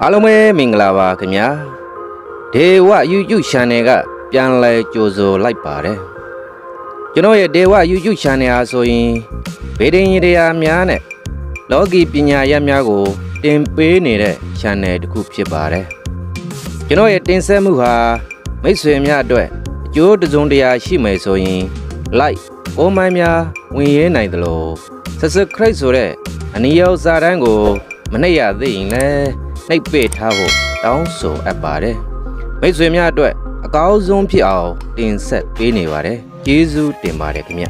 အားလုံးပဲမင်္ဂလာပါခင်ဗျာဒေဝ YouTube Channel ကပြန်လဲကြိုဆိုလိုက်ပါတယ်ကျွန်တော်ရဲ့ဒေဝ YouTube Channel အားဆိုရင်ဗေဒင်ရတရားများနဲ့လောကီပညာရပ်များကို တင်ပေးနေတဲ့ Channel တစ်ခုဖြစ်ပါတယ်ကျွန်တော်ရဲ့တင်ဆက်မှုဟာမိတ်ဆွေများအတွက်အကျိုးတစုံတရာရှိမယ်ဆိုရင် like ပုံမှန်များဝင်ရဲနိုင်သလို subscribe ဆိုတဲ့အနည်းရောက်စာတန်းကို မနှိပ်ရသေးရင်လည်း နှိပ်ပေးထားဖို့တောင်းဆိုအပ်ပါတယ်မိတ်ဆွေများအတွက်အကောင်းဆုံးဖြစ်အောင်တင်ဆက်ပေးနေပါတယ်ကျေးဇူးတင်ပါတယ်ခင်ဗျ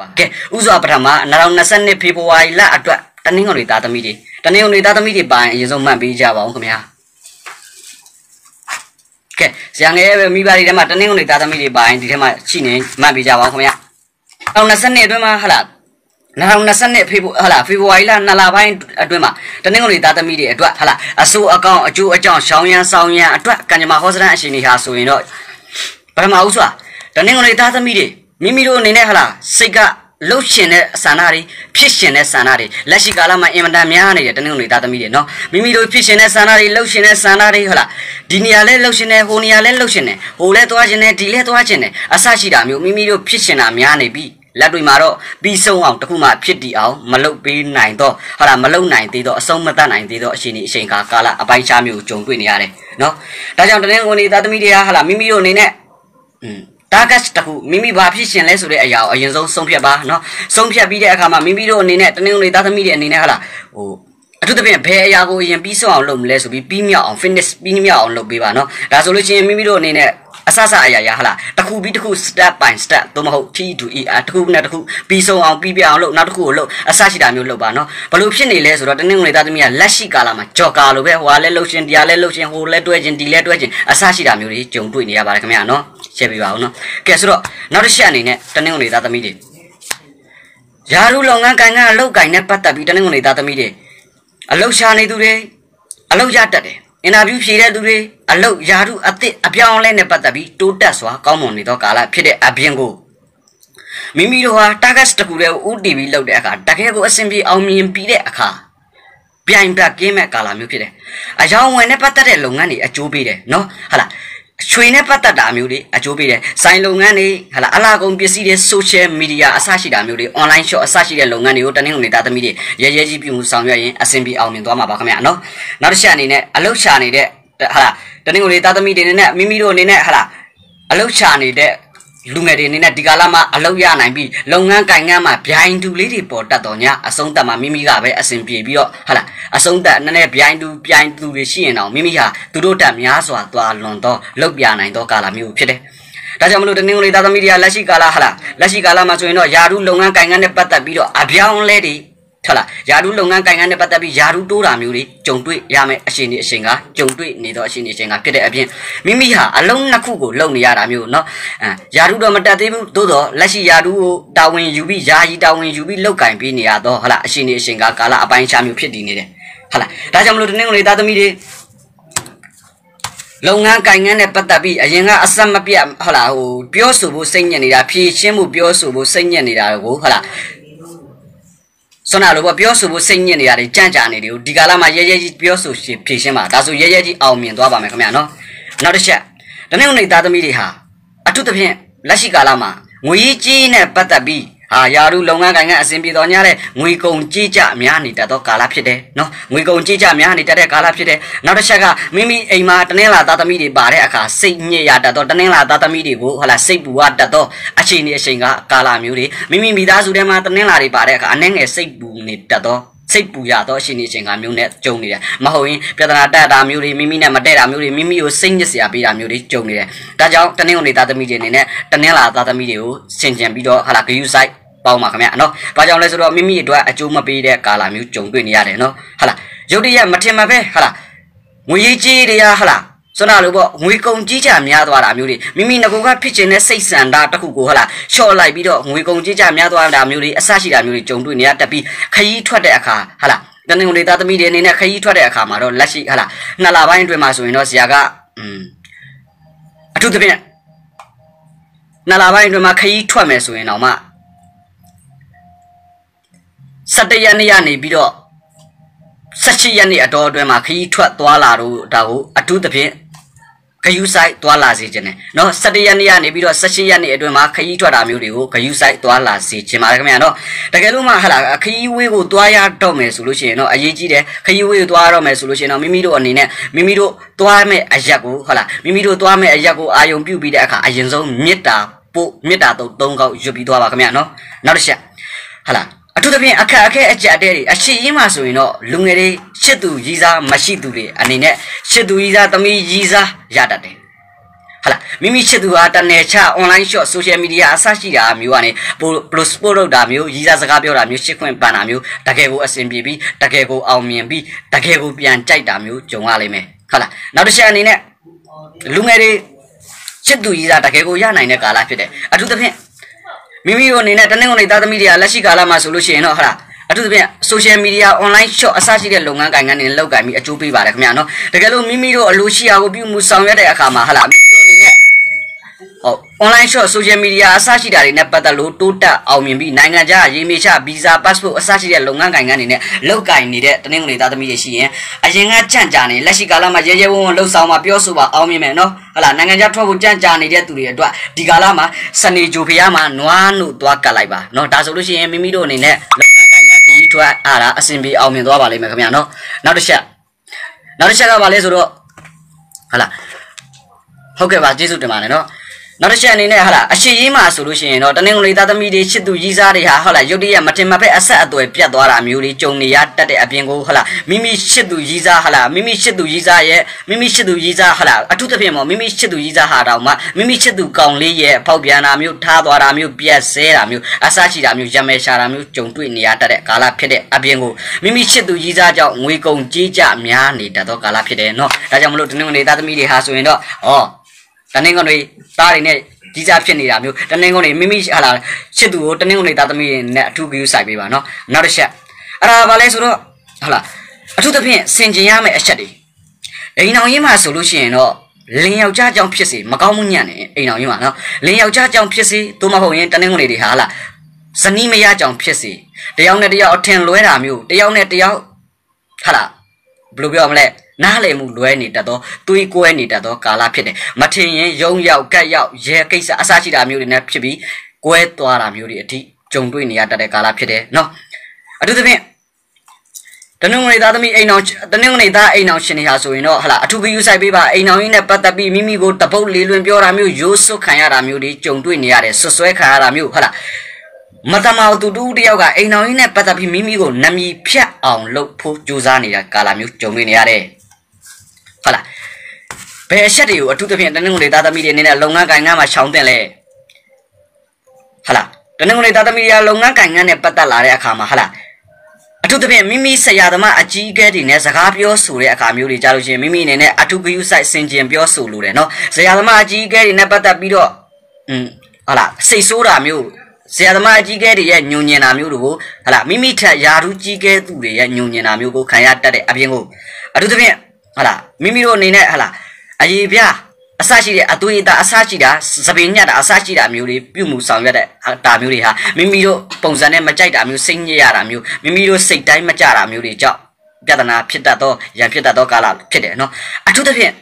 ပါကဲဥစွာပထမ2022ဖေဖော်ဝါရီလအတွက်တနင်္ဂနွေသားသမီးတွေတနင်္ဂနွေသားသမီးတွေပိုင်းအရင်ဆုံးမှတ်ပေးကြပါအောင်ခင်ဗျာကဲဇာငယ်မိဘတွေထဲမှာတနင်္ဂနွေသားသမီးတွေပိုင်းဒီထဲမှာရှိနေမှတ်ပေးကြပါအောင်ခင်ဗျာ2022အတွင်းမှာဟလာ 2022ဖေဖော်ဟလာဖေဖော်ဝါရီလ2လပိုင်းအတွင်းမှာတနင်္ဂနွေသားသမီးတွေအတွက်ဟလာအစိုးအကောင်အကျိုးအကြောင်းရှောင်းရန်ဆောင်ရန်အတွက်ကံကြမ္မာဟောစရန်အရှင်တွေဟာဆိုရင်တော့ပထမဦးစွာတနင်္ဂနွေသားသမီးတွေမိမိတို့အနေနဲ့ဟလာစိတ်ကလှုပ်ရှင်တဲ့ဆန္ဒတွေဖြစ်ရှင်တဲ့ဆန္ဒတွေလက်ရှိကာလမှာအင်မတန်များနေတယ်တနင်္ဂနွေသားသမီးတွေနော်မိမိတို့ဖြစ်ရှင်တဲ့ဆန္ဒတွေလှုပ်ရှင်တဲ့ဆန္ဒတွေဟုတ်လားဒီနေရာလဲလှုပ်ရှင်တယ်ဟိုနေရာလဲလှုပ်ရှင်တယ်ဟိုလဲသွားရှင်တယ်ဒီလဲသွားရှင်တယ်အဆရှိတာမျိုးမိမိတို့ဖြစ်ရှင်တာများနေပြီ လက်တွေ့မှာတော့ပြီးဆုံးအောင်တခုမှဖြစ်တည်အောင်မလုပ်ပေးနိုင်တော့ဟာလာမလုပ်နိုင်သေးတော့အဆုံးမတတ်နိုင်သေးတော့အချိန်ဒီအချိန်ကာကာလအပိုင်းခြားမျိုးကြုံတွေ့နေရတယ်နော်ဒါကြောင့်တနင်္ဂနွေသားသမီးတွေကဟာလာမိမိတို့အနေနဲ့อืม target တခုမိမိဘာဖြစ်ရှင်လဲဆိုတဲ့အရာကိုအရင်ဆုံးဆုံးဖြတ်ပါနော်ဆုံးဖြတ်ပြီးတဲ့အခါမှာမိမိတို့အနေနဲ့တနင်္ဂနွေသားသမီးတွေအနေနဲ့ဟာလာဟိုအထူးသဖြင့်ဘယ်အရာကိုအရင်ပြီးဆုံးအောင်လုပ်မလဲဆိုပြီးပြီးမြောက်အောင် fitness ပြီးမြောက်အောင်လုပ်ပေးပါနော်ဒါဆိုလို့ချင်းမိမိတို့အနေနဲ့ အဆဆအရာရာဟလားတစ်ခုပြီးတစ်ခု step by step သို့မဟုတ် T to E အတစ်ခုနဲ့တစ်ခုပြီးဆုံးအောင်ပြီးပြအောင်လုပ်နောက်တစ်ခုကိုလုပ်အဆရှိတာမျိုးလုပ်ပါနော်ဘလို့ဖြစ်နေလဲဆိုတော့တနင်္ဂနွေသားသမီးကလက်ရှိကာလမှာကြော်ကာလိုပဲဟိုကလည်းလှုပ်ရှင်တရားလည်းလှုပ်ရှင်ဟိုလည်းတွဲခြင်းဒီလည်းတွဲခြင်းအဆရှိတာမျိုးတွေကြုံတွေ့နေရပါတယ်ခင်ဗျာနော်ရှင်းပြပါဦးနော်ကဲဆိုတော့နောက်တစ်ချက်အနေနဲ့တနင်္ဂနွေသားသမီးတွေယာရုလုပ်ငန်းကိုင်ကအလုပ်ကိုင်နဲ့ပတ်သက်ပြီးတနင်္ဂနွေသားသမီးတွေအလုပ်ရှာနေသူတွေအလုပ်ရတတ်တယ် အင်တာဗျူးဖြေတဲ့သူတွေအလုတ်ယာရုအသစ်အပြောင်းလဲနဲ့ပတ်သက်ပြီးတိုးတက်စွာကောင်းမွန်နေသောကာလဖြစ်တဲ့အပြင်ကိုမိမိတို့ဟာ target တခုတည်းကို UTV လောက်တဲ့အခါတကယ်ကိုအဆင်ပြေအောင်မြင်ပြီးတဲ့အခါပြိုင်ဘက်ကင်းမဲ့ကာလမျိုးဖြစ်တယ်။အယောင်ဝင်နဲ့ပတ်သက်တဲ့လုပ်ငန်းတွေအကျိုးပေးတယ်နော်။ဟာလား ရွှေနဲ့ပတ်သက်တာမျိုးတွေအကျိုးပေးတယ်။ဆိုင်လုပ်ငန်းတွေဟာလားအလားကုန်ပစ္စည်းတွေ social media အစရှိတာမျိုးတွေ online shop အစရှိတဲ့လုပ်ငန်းတွေကိုတနင်္ဂနွေသားသမီးတွေရဲရဲကြီးပြုမှုဆောင်ရွက်ရင်အဆင်ပြေအောင်မြင်သွားမှာပါခင်ဗျာနော်။နောက်တစ်ချက်အနေနဲ့အလုတ်ရှာနေတဲ့ဟာလားတနင်္ဂနွေသားသမီးတွေနဲ့မိမိတို့အနေနဲ့ဟာလားအလုတ်ရှာနေတဲ့ လူငယ်တွေအနေနဲ့ဒီကာလမှာအလုပ်ရနိုင်ပြီးလုပ်ငန်းကိုင်ငန်းမှာဗျိုင်းတူလေးတွေပေါ်တက်တော့ညအဆုံးသက်မှာမိမိကပဲအဆင်ပြေပြီးတော့ဟာလားအဆုံးသက်နည်းနည်းဗျိုင်းတူပြိုင်သူတွေရှိရင်တော့မိမိဟာသူတို့တက်များစွာသွားလွန်တော့လုပ်ပြနိုင်တော့ကာလမျိုးဖြစ်တယ်ဒါကြောင့်မလို့တနင်္ဂနွေသားသမီးတွေကလက်ရှိကာလဟာလားလက်ရှိကာလမှာဆိုရင်တော့ယာရုလုပ်ငန်းကိုင်ငန်းနဲ့ပတ်သက်ပြီးတော့အပြောင်းလဲတွေ ဟုတ်လားယာရုလုပ်ငန်းကိုင်ငန်းနဲ့ပတ်သက်ပြီးယာရုတိုးတာမျိုးတွေကြုံတွေ့ရမယ်အရှင်ဒီအရှင်ကကြုံတွေ့နေတော့အရှင်ဒီအရှင်ကဖြစ်တဲ့အပြင်မိမိဟာအလုံးနှစ်ခုကိုလုပ်နေရတာမျိုးเนาะအဲယာရုတော့မတက်သေးဘူးသို့တော့လက်ရှိယာရုကိုတာဝန်ယူပြီးယာယီတာဝန်ယူပြီးလောက်ကင်ပြီးနေရတော့ဟုတ်လားအရှင်ဒီအရှင်ကကာလအပိုင်းခြားမျိုးဖြစ်တည်နေတယ်ဟုတ်လားဒါကြောင့်မလို့တနင်္ဂနွေသားသမီးတွေလုပ်ငန်းကိုင်ငန်းနဲ့ပတ်သက်ပြီးအရင်ကအဆက်မပြတ်ဟုတ်လားဟိုပြောဆိုဖို့စိတ်ညစ်နေတာဖြည့်ရှင်းမှုပြောဆိုဖို့စိတ်ညစ်နေတာကိုဟုတ်လား ဆွမ်းနာလိုပေါ့ပြောဆိုဖို့စိတ်ညစ်နေရတယ်ကြန့်ကြာနေတယ်ဒီကာလမှာရဲရဲကြီးပြောဆိုရှင်ဖြည့်ရှင်းပါဒါဆိုရဲရဲကြီးအောင်မြင်သွားပါမယ်ခင်ဗျာနော်နောက်တစ်ချက်တနင်္ဂနွေသားသမီးတွေဟာအထူးသဖြင့်လက်ရှိကာလမှာငွေကြီးနဲ့ပတ်သက်ပြီး ဟာယာရုလုပ်ငန်းကိုင်ကအဆင်ပြေတော်냐တဲ့ငွေကုန်ကြီးကြများနေတတ်သောကာလဖြစ်တယ်နော်ငွေကုန်ကြီးကြများနေတတ်တဲ့ကာလဖြစ်တယ်နောက်တစ်ချက်ကမိမိအိမ်မှာတနင်္လာသားသမီးတွေပါတဲ့အခါစိတ်ညစ်ရတတ်သောတနင်္လာသားသမီးတွေကိုဟာလာစိတ်ပူရတတ်သောအချိန်ဒီအချိန်ကကာလမျိုးတွေမိမိမိသားစုထဲမှာတနင်္လာတွေပါတဲ့အခါအနှဲငယ်စိတ်ပူနေတတ်သောစိတ်ပူရတော့ရှင်နေခြင်းကမျိုးနဲ့ကြုံနေတယ်မဟုတ်ရင်ပြဿနာတက်တာမျိုးတွေမိမိနဲ့မတက်တာမျိုးတွေမိမိကိုစိတ်ညစ်စရာပေးတာမျိုးတွေကြုံနေတယ်ဒါကြောင့်တနင်္ဂနွေသားသမီးတွေအနေနဲ့တနင်္လာသားသမီးတွေကိုဆင်ခြင်ပြီးတော့ဟာလာဂယုဆိုင် ပေါင်းပါခင်ဗျာနော်။ဘာကြောင့်လဲဆိုတော့မိမိအတွက်အကျိုးမပေးတဲ့ကာလမျိုးကြုံတွေ့နေရတယ်နော်။ဟာလားရုတ်တရက်မထင်မှပဲဟာလားငွေကြီးတွေကဟာလားစွမ်းနာလို့ပေါ့ငွေကုန်ကြီးကြများသွားတာမျိုးတွေမိမိငကူကဖြစ်ခြင်းနဲ့စိတ်ဆန္ဒတစ်ခုကိုဟာလားလျှော့လိုက်ပြီးတော့ငွေကုန်ကြီးကြများသွားတာမျိုးတွေအဆရှိတာမျိုးတွေကြုံတွေ့နေရတက်ပြီးခရီးထွက်တဲ့အခါဟာလားတနင်္ဂနွေသားသမီးတွေအနေနဲ့ခရီးထွက်တဲ့အခါမှာတော့လက်ရှိဟာလားနှစ်လပိုင်းအတွင်းမှာဆိုရင်တော့ဇာကอืมအထူးသဖြင့်နှစ်လပိုင်းအတွင်းမှာခရီးထွက်မယ်ဆိုရင်တော့မှ 17ရက်နေ့ကနေပြီးတော့ 18ရက်နေ့အတော်အတွင်းမှာခရီးထွက်သွားလာတော့ဒါကိုအထူးသဖြင့်ဂယူဆိုင်သွားလာစေခြင်းနဲ့เนาะ17ရက်နေ့ကနေပြီးတော့18ရက်နေ့အတွင်းမှာခရီးထွက်တာမျိုးတွေကိုဂယူဆိုင်သွားလာစေခြင်းပါလေခင်ဗျာเนาะတကယ်လို့မှဟလာခရီးဝေးကိုသွားရတော့မယ်ဆိုလို့ရှိရင်เนาะအရေးကြီးတယ်ခရီးဝေးကိုသွားရတော့မယ်ဆိုလို့ရှိရင်เนาะမိမိတို့အနေနဲ့မိမိတို့သွားမဲ့အရက်ကိုဟလာမိမိတို့သွားမဲ့အရက်ကိုအာယုံပြုတ်ပြီးတဲ့အခါအရင်ဆုံးမေတ္တာပို့မေတ္တာတုတ်၃ခေါက်ရွတ်ပြီးသွားပါခင်ဗျာเนาะနောက်တစ်ချက်ဟလာအ ထူးသဖြင့်အခက်အခဲအကြက်တဲတွေအရှိရင်းမှာဆိုရင်တော့လူငယ်တွေရှစ်သူကြီးစားမရှိသူတွေအနေနဲ့ရှစ်သူကြီးစားသမီးကြီးစားရတတ်တယ်ဟလာမိမိချစ်သူဟာတနယ်ချ online shop social media အစရှိတာမျိုးကနေပို့ sport လုပ်တာမျိုးရီးစားစကားပြောတာမျိုးရှစ်ခွင့်ပန်တာမျိုးတကယ်ကိုအဆင်ပြေပြီးတကယ်ကိုအောင်မြင်ပြီးတကယ်ကိုပြန်ကြိုက်တာမျိုးကြုံရလိမ့်မယ်ဟုတ်လားနောက်တစ်ချက်အနေနဲ့လူငယ်တွေချစ်သူရီးစားတကယ်ကိုရနိုင်တဲ့ကာလဖြစ်တယ်အထူးသဖြင့် မိမိတို့အနေနဲ့တနင်္ဂနွေသားသမီးတွေကလက်ရှိကာလမှာဆိုလို့ရှိရင်တော့ဟုတ်လားအထူးသဖြင့် social media online shop အစရှိတဲ့လုပ်ငန်းကိုင်ငန်းတွေလောက်ကိုင်ပြီးအကျိုးပေးပါတယ်ခင်ဗျာနော်တကယ်လို့မိမိတို့အလိုရှိရာကိုပြုမှုဆောင်ရွက်တဲ့အခါမှာဟုတ်လားမိမိတို့အနေနဲ့ဟုတ် online shop social media အစရှိတာတွေနဲ့ပတ်သက်လို့တိုးတက်အောင်မြင်ပြီးနိုင်ငံခြားရေမေချ visa passport အစရှိတဲ့လုပ်ငန်းကိုင်ငန်းတွေနဲ့လောက်ကင်နေတဲ့တနင်္ဂနွေသားသမီးတွေရှိရင်အရင်ကကြန့်ကြာနေလက်ရှိကာလမှာရဲရဲဝံ့ဝံ့လှုပ်ဆောင်မှာပြောဆိုပါအောင်မြင်မယ်နော်ဟလာနိုင်ငံခြားထွက်ဖို့ကြန့်ကြာနေတဲ့သူတွေအတွက်ဒီကာလမှာစနေဂျိုဖျားမှာနွားနို့သွားကတ်လိုက်ပါနော်ဒါဆိုလို့ရှိရင်မိမိတို့အနေနဲ့လုပ်ငန်းကိုင်ငန်းခရီးထွက်အားတာအဆင်ပြေအောင်မြင်သွားပါလိမ့်မယ်ခင်ဗျာနော်နောက်တစ်ချက်နောက်တစ်ချက်ကဘာလဲဆိုတော့ဟလာဟုတ်ကဲ့ပါကျေးဇူးတင်ပါတယ်နော် နောက်တစ်ချက်အနေနဲ့ဟာလာအရှိရေးမှာဆိုလို့ရှိရင်တော့တနင်္ဂနွေသားသမီးတွေချစ်သူကြီးစားတွေဟာဟုတ်လားရုတ်တရက်မတင်မဖက်အဆက်အသွယ်ပြတ်သွားတာမျိုးတွေကြုံနေရတတ်တဲ့အပြင်ကိုဟုတ်လားမိမိချစ်သူကြီးစားဟာလားမိမိချစ်သူကြီးစားရဲ့မိမိချစ်သူကြီးစားဟာလားအထူးသဖြင့်ပေါ့မိမိချစ်သူကြီးစားဟာတောင်မှမိမိချစ်သူကောင်လေးရဲ့ဖောက်ပြန်တာမျိုးထားသွားတာမျိုးပြက်ဆဲတာမျိုးအဆရှိတာမျိုးရမဲရှာတာမျိုးကြုံတွေ့နေရတတ်တဲ့ကာလဖြစ်တဲ့အပြင်ကိုမိမိချစ်သူကြီးစားကြောင့်ငွေကုန်ကြေးကြများနေတတ်သောကာလဖြစ်တယ်နော်ဒါကြောင့်မလို့တနင်္ဂနွေသားသမီးတွေဟာဆိုရင်တော့ဩ တနင်္ဂနွေသားတွေနဲ့ကြီးစားဖြစ်နေတာမျိုးတနင်္ဂနွေမိမိဟာလာချစ်သူကိုတနင်္ဂနွေသားသမီးနဲ့အထူးကြည့်ဆိုင်ပေးပါနော်နောက်တစ်ချက်အဲ့ဒါဘာလဲဆိုတော့ဟာလာအထူးသဖြင့်စင်ကျင်ရမယ့်အချက်တွေအိမ်အောင်ရင်းမှာဆိုလို့ရှိရင်တော့လင်းယောက်ျားကြောင့်ဖြစ်စေမကောင်းမှုညံ့နေအိမ်အောင်ရင်းမှာနော်လင်းယောက်ျားကြောင့်ဖြစ်စေသို့မဟုတ်ရင်တနင်္ဂနွေတွေဟာလာဇနီးမရကြောင့်ဖြစ်စေတယောက်နဲ့တယောက်အထင်လွဲတာမျိုးတယောက်နဲ့တယောက်ဟာလာဘယ်လိုပြောရမလဲ နားလည်မှုလွဲနေတတ်သောတွေးကွဲနေတတ်သောကာလဖြစ်တယ်မထင်ရင်ရုံရောက်ကက်ရောက်ရဲကိစ္စအစရှိတာမျိုးတွေနဲ့ဖြစ်ပြီးကွဲသွားတာမျိုးတွေအထိကြုံတွေ့နေရတတ်တဲ့ကာလဖြစ်တယ်နော်အထူးသဖြင့်တနင်္ဂနွေသားသမီးအိမ်အောင်တနင်္ဂနွေသားအိမ်အောင်ရှင်နေဟာဆိုရင်တော့ဟလာအထူးဂယူဆိုင်ပေးပါအိမ်အောင်ကြီးနဲ့ပတ်သက်ပြီးမိမိကိုတပုတ်လေးလွင်ပြောတာမျိုးရိုးစွတ်ခံရတာမျိုးတွေကြုံတွေ့နေရတယ်ဆွဆွဲခံရတာမျိုးဟလာမတမောသူတူတယောက်ကအိမ်အောင်ကြီးနဲ့ပတ်သက်ပြီးမိမိကိုနမီဖြတ်အောင်လုပ်ဖို့ကြိုးစားနေတာကာလမျိုးကြုံတွေ့နေရတယ် ဟုတ်လားဘယ်အချက်တွေကိုအထူးသဖြင့်တနင်္ဂနွေသားသမီးတွေအနေနဲ့လုပ်ငန်းကိုင်ငန်းမှာရှောင်တင်လဲဟုတ်လားတနင်္ဂနွေသားသမီးတွေလုပ်ငန်းကိုင်ငန်းနဲ့ပတ်သက်လာတဲ့အခါမှာဟုတ်လားအထူးသဖြင့်မိမိဆရာသမားအကြီးအကဲတွေနဲ့စကားပြောဆိုတဲ့အခါမျိုးတွေကြားလို့ရှိရင်မိမိအနေနဲ့အထူးဂရုစိုက်စင်ကြင်ပြောဆိုလိုတယ်နော်ဆရာသမားအကြီးအကဲတွေနဲ့ပတ်သက်ပြီးတော့อืมဟုတ်လားစိတ်ဆိုးတာမျိုးဆရာသမားအကြီးကဲတွေရဲ့ညုံညင်တာမျိုးတို့ဟလာမိမိထက်ယာထူးကြီးကဲသူတွေရဲ့ညုံညင်တာမျိုးကိုခံရတတ်တဲ့အပြင်ကိုအထူးသဖြင့် ဟလာမိမိတို့အနေနဲ့ဟလာအရေးပြအစရှိတဲ့အသွေးအသားအစရှိတာသပင်ညက်တာအစရှိတာမျိုးတွေပြုမှုဆောင်ရွက်တဲ့တာမျိုးတွေဟာမိမိတို့ပုံစံနဲ့မကြိုက်တာမျိုးစိတ်ညစ်ရတာမျိုးမိမိတို့စိတ်တိုင်းမကြတာမျိုးတွေကြောင့်ပြဿနာဖြစ်တတ်သောရန်ဖြစ်တတ်သောကာလဖြစ်တယ်နော်အထူးသဖြင့်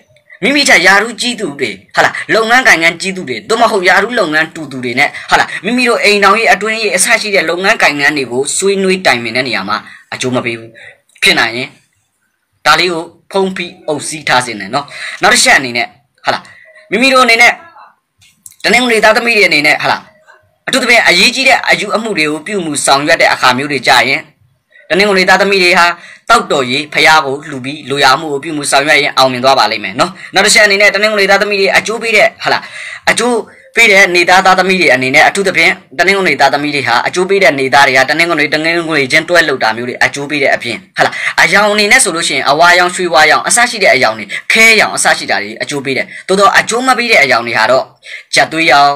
မိမိချာယာရုကြီးသူတွေဟာလားလုပ်ငန်းကိုင်ငန်းကြီးသူတွေသို့မဟုတ်ယာရုလုပ်ငန်းတူသူတွေနဲ့ဟာလားမိမိတို့အိမ်တော်ရဲ့အတွင်းရဲ့အဆရှိတဲ့လုပ်ငန်းကိုင်ငန်းတွေကိုဆွေးနွေးတိုင်ပင်တဲ့နေရာမှာအကျိုးမပေးဘူးဖြစ်နိုင်ရင် ဒါလေးကိုဖုံးပြီးအုပ်စီးထားစင်တယ်နော်နောက်တစ်ချက်အနေနဲ့ဟာလားမိမိတို့အနေနဲ့တနင်္ဂနွေသားသမီးတွေအနေနဲ့ဟာလားအထူးသဖြင့်အရေးကြီးတဲ့အယူအမှုတွေကိုပြုမှုဆောင်ရွက်တဲ့အခါမျိုးတွေကြာရင်တနင်္ဂနွေသားသမီးတွေဟာတောက်တော်ရေးဖျားကိုလှူပြီးလိုရာမှုကိုပြုမှုဆောင်ရွက်ရင်အောင်မြင်သွားပါလိမ့်မယ်နော်နောက်တစ်ချက်အနေနဲ့တနင်္ဂနွေသားသမီးတွေအကျိုးပေးတဲ့ဟာလားအကျိုး ပေးတဲ့နေသားသားသမီးတွေအနေနဲ့အထူးသဖြင့်တနင်္ဂနွေသားသမီးတွေဟာအကျိုးပေးတဲ့နေသားတွေကတနင်္ဂနွေတနင်္ဂနွေချင်းတွဲလောက်တာမျိုးတွေအကျိုးပေးတဲ့အပြင်ဟာလားအယောင်အနေနဲ့ဆိုလို့ရှိရင်အဝါရောင်ရွှေဝါရောင်အစရှိတဲ့အယောင်တွေခဲရောင်အစရှိတာတွေအကျိုးပေးတယ်တိုးတော့အကျိုးမပေးတဲ့အယောင်တွေဟာတော့ကြက်သွေးရောင်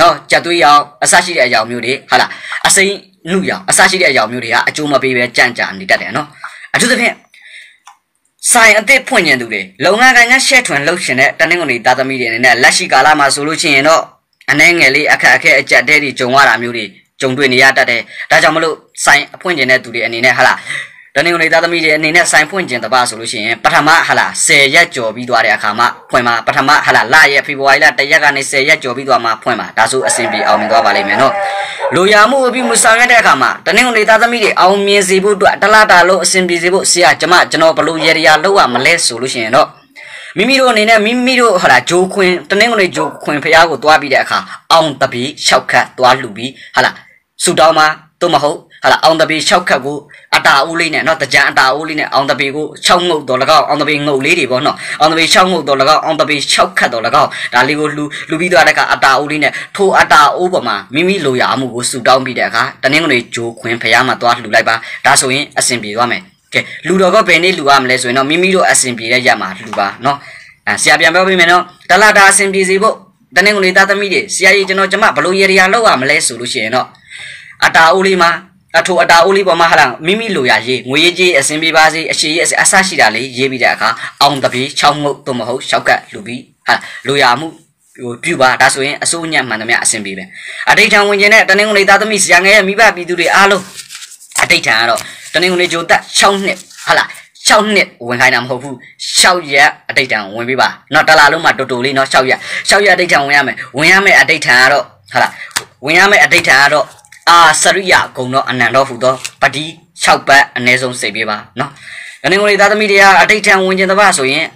နော်ကြက်သွေးရောင်အစရှိတဲ့အယောင်မျိုးတွေဟာလားအစိမ်းနှုရောင်အစရှိတဲ့အယောင်မျိုးတွေကအကျိုးမပေးပဲကြံ့ကြာနေတတ်တယ်နော်အထူးသဖြင့် ဆိုင်အသစ်ဖွင့်ကျင်သူတွေလုပ်ငန်းကိုင်ကရှက်ထွန်လှုပ်ရှင်တဲ့တနင်္ဂနွေသားသမီးတွေအနေနဲ့လက်ရှိကာလမှာဆိုလို့ရှိရင်တော့အနှဲငယ်လေးအခက်အခဲအကြက်တဲတွေဂျုံရတာမျိုးတွေဂျုံတွေ့နေရတတ်တယ်ဒါကြောင့်မလို့ဆိုင်အဖွင့်ကျင်တဲ့သူတွေအနေနဲ့ဟာလား တနင်္ဂနွေသားသမီးတွေအနေနဲ့ဆိုင်ဖွင့်ကျင်တပါဆိုလို့ရှိရင်ပထမဟလာ10ရက်ကျော်ပြီးသွားတဲ့အခါမှာဖွင့်မှာပထမဟလာလရက်ဖေဖော်ဝါရီလ1ရက်ကနေ10ရက်ကျော်ပြီးသွားမှဖွင့်မှာဒါဆိုအဆင်ပြေအောင်မြင်သွားပါလိမ့်မယ်နော်လူရမှုအပြီးမှုဆောင်ရွက်တဲ့အခါမှာတနင်္ဂနွေသားသမီးတွေအောင်မြင်စေဖို့အတွက်တလားတာလို့အဆင်ပြေစေဖို့ဆရာကျမကျွန်တော်ဘလို့ရေရာလောက်ရမလဲဆိုလို့ရှိရင်တော့မိမိတို့အနေနဲ့မိမိတို့ဟလာဂျိုးခွင်တနင်္ဂနွေဂျိုးခွင်ဖျားကိုသွားပြီးတဲ့အခါအောင်တပီ၆ခတ်သွားလှူပြီးဟလာဆူတောင်းမှာတို့မဟုတ် ဟာလာအောင်တပေ6ခတ်ကိုအတာအိုးလေးနဲ့နော်တကြံအတာအိုးလေးနဲ့အောင်တပေကို6ငုတ်တော်၎င်းအောင်တပေငုတ်လေးတွေပေါ့နော်အောင်တပေ6ငုတ်တော်၎င်းအောင်တပေ6ခတ်တော်၎င်းဒါလေးကိုလှူလှူပြီးသွားတဲ့အခါအတာအိုးလေးနဲ့ထိုအတာအိုးပေါ်မှာမိမိလိုရာအမှုကိုဆူတောင်းပြီးတဲ့အခါတနင်္ဂနွေဂျိုးခွင်းဖရားမှာသွားလှူလိုက်ပါဒါဆိုရင်အဆင်ပြေသွားမယ်ကဲလူတော်ကဘယ်နေ့လူရမလဲဆိုရင်တော့မိမိတို့အဆင်ပြေတဲ့ရက်မှာလူပါနော်အဲဆရာပြန်ပြောပေးမယ်နော်တလာတာအဆင်ပြေစေဖို့တနင်္ဂနွေသားသမီးတွေဆရာကြီးကျွန်တော်ကျမဘလို့ရေရာလောက်ရမလဲဆိုလို့ရှိရင်တော့အတာအိုးလေးမှာ အထိုအတာအိုးလေးပေါ်မှာဟာလာမိမိလိုရရေးငွေရေးကြီးအစင်ပေးပါစေအရှိရေးအဆရှိတာလေးရေးပြီးတဲ့အခါအောင်တပြေ6ငုတ်သို့မဟုတ်6ကတ်လူပြီးဟာလိုရမှုဟိုပြုပါဒါဆိုရင်အစိုးညံ့မှန်သမျှအစင်ပေးပဲအတိတ်ထံဝင်ခြင်းနဲ့တနင်္ဂနွေသားသမီးဆရာငယ်ရဲ့မိဘပြည်သူတွေအားလုံးအတိတ်ထံကတော့တနင်္ဂနွေဂျိုတက်6နှစ်ဟာလာ6နှစ်ဝင်ခိုင်းတာမဟုတ်ဘူး6ရက်အတိတ်ထံဝင်ပြီးပါเนาะတလားလုံးမှာတူတူလေးเนาะ6ရက်6ရက်အတိတ်ထံဝင်ရမယ်ဝင်ရမယ်အတိတ်ထံကတော့ဟာလာဝင်ရမယ်အတိတ်ထံကတော့ အာစရိယဂုံတော့အနန္တောဟုသောပတိ6ပတ်အ ਨੇ ဆုံးစိတ်ပေးပါနော်။ငနေကိုယ်သားသမီးတွေကအတိတ်ထံဝင်ကျင်တပါဆိုရင်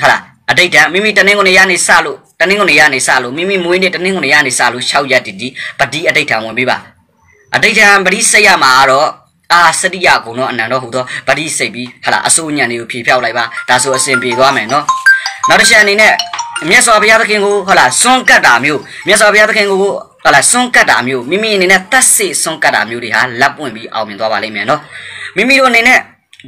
ဟာလားအတိတ်ထံမိမိတနင်္ဂနွေရနေစလို့တနင်္ဂနွေရနေစလို့မိမိမွေးနေ့တနင်္ဂနွေရနေစလို့6ရက်တည်တည်ပတိအတိတ်ထံဝင်ပေးပါ။အတိတ်ထံပတိစိတ်ရမှာကတော့အာစရိယဂုံတော့အနန္တောဟုသောပတိစိတ်ပြီးဟာလားအစိုးညံတွေကိုဖြေဖြောက်လိုက်ပါဒါဆိုအစဉ်ပြေသွားမယ်နော်။နောက်တစ်ချက်အနေနဲ့မြတ်စွာဘုရားသခင်ကိုဟုတ်လားစွန့်ကတ်တာမျိုးမြတ်စွာဘုရားသခင်ကို ဟလာစွန့်ကတ်တာမျိုးမိမိအနေနဲ့တတ်စေစွန့်ကတ်တာမျိုးတွေဟာလက်ပွင့်ပြီးအောင်မြင်သွားပါလိမ့်မယ်နော်မိမိတို့အနေနဲ့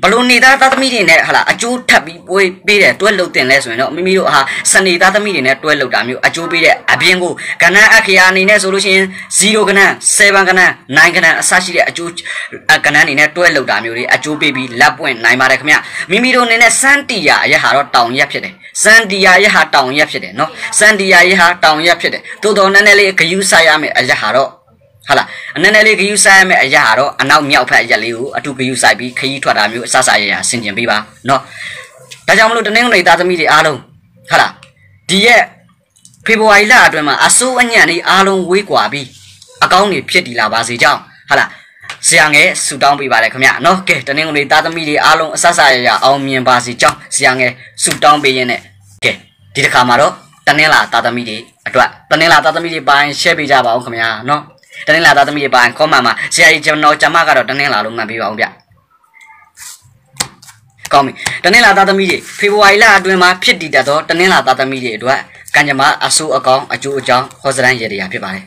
ဘလို့နေသားသားသမီးတွေနဲ့ဟာလာအကျိုးထပ်ပြီးပွဲပေးတယ်တွဲလုတ်တင်လဲဆိုရင်တော့မိမိတို့ဟာစနေသားသမီးတွေနဲ့တွဲလုတ်တာမျိုးအကျိုးပေးတဲ့အပြင်ကိုကဏ္ဍအခရာအနေနဲ့ဆိုလို့ရှိရင်0ကဏ္ဍ7ကဏ္ဍ9ကဏ္ဍအစရှိတဲ့အကျိုးကဏ္ဍအနေနဲ့တွဲလုတ်တာမျိုးတွေအကျိုးပေးပြီးလက်ပွင့်နိုင်ပါတယ်ခင်ဗျမိမိတို့အနေနဲ့စန်းတီယာအရဟာတော့တောင်ရက်ဖြစ်တယ်စန်ဒီယာရဲ့ဟာတောင်ရက်ဖြစ်တယ်နော်စန်ဒီယာရဲ့ဟာတောင်ရက်ဖြစ်တယ်တိုးတော်နည်းနည်းလေးဂယူဆိုင်ရမယ်အရက်ဟာတော့ ဟာလားအနည်းနည်းလေးဂယူဆိုင်ရမယ်အရက်ဟာတော့အနောက်မြောက်ဖက်အရက်လေးကိုအတူဂယူဆိုင်ပြီးခရီးထွက်တာမျိုးအဆဆရရဆင်ကျင်ပေးပါနော်ဒါကြောင့်မလို့တနင်္ဂနွေသားသမီးတွေအားလုံးဟာလားဒီရဲ့ဖေဖော်ဝါရီလအတွင်းမှာအစိုးအညံ့လေးအားလုံးဝေးကွာပြီးအကောင်းတွေဖြစ်တည်လာပါစေကြောင်းဟာလားဆရာငယ်ဆူတောင်းပေးပါတယ်ခင်ဗျာနော်ကဲတနင်္ဂနွေသားသမီးတွေအားလုံးအဆဆရရအောင်မြင်ပါစေကြောင်းဆရာငယ်ဆူတောင်းပေးရင်းနဲ့ကဲဒီတစ်ခါမှာတော့တနင်္လာသားသမီးတွေအတွက်တနင်္လာသားသမီးတွေပိုင်း share ပေးကြပါဦးခင်ဗျာနော် တနင်္လာသားသမီးတွေပိုင်း comment မှာဆရာကြီးကျွန်တော်ကျမကတော့တနင်္လာလုံးမှတ်ပေးပါဦးဗျကောင်းပြီတနင်္လာသားသမီးတွေဖေဖော်ဝါရီလအတွင်းမှာဖြစ်တည်တတ်သောတနင်္လာသားသမီးတွေအတွက်ကံကြမ္မာအဆိုးအကောင်အကျိုးအကြောင်းဟောစရန်ရေရာဖြစ်ပါတယ်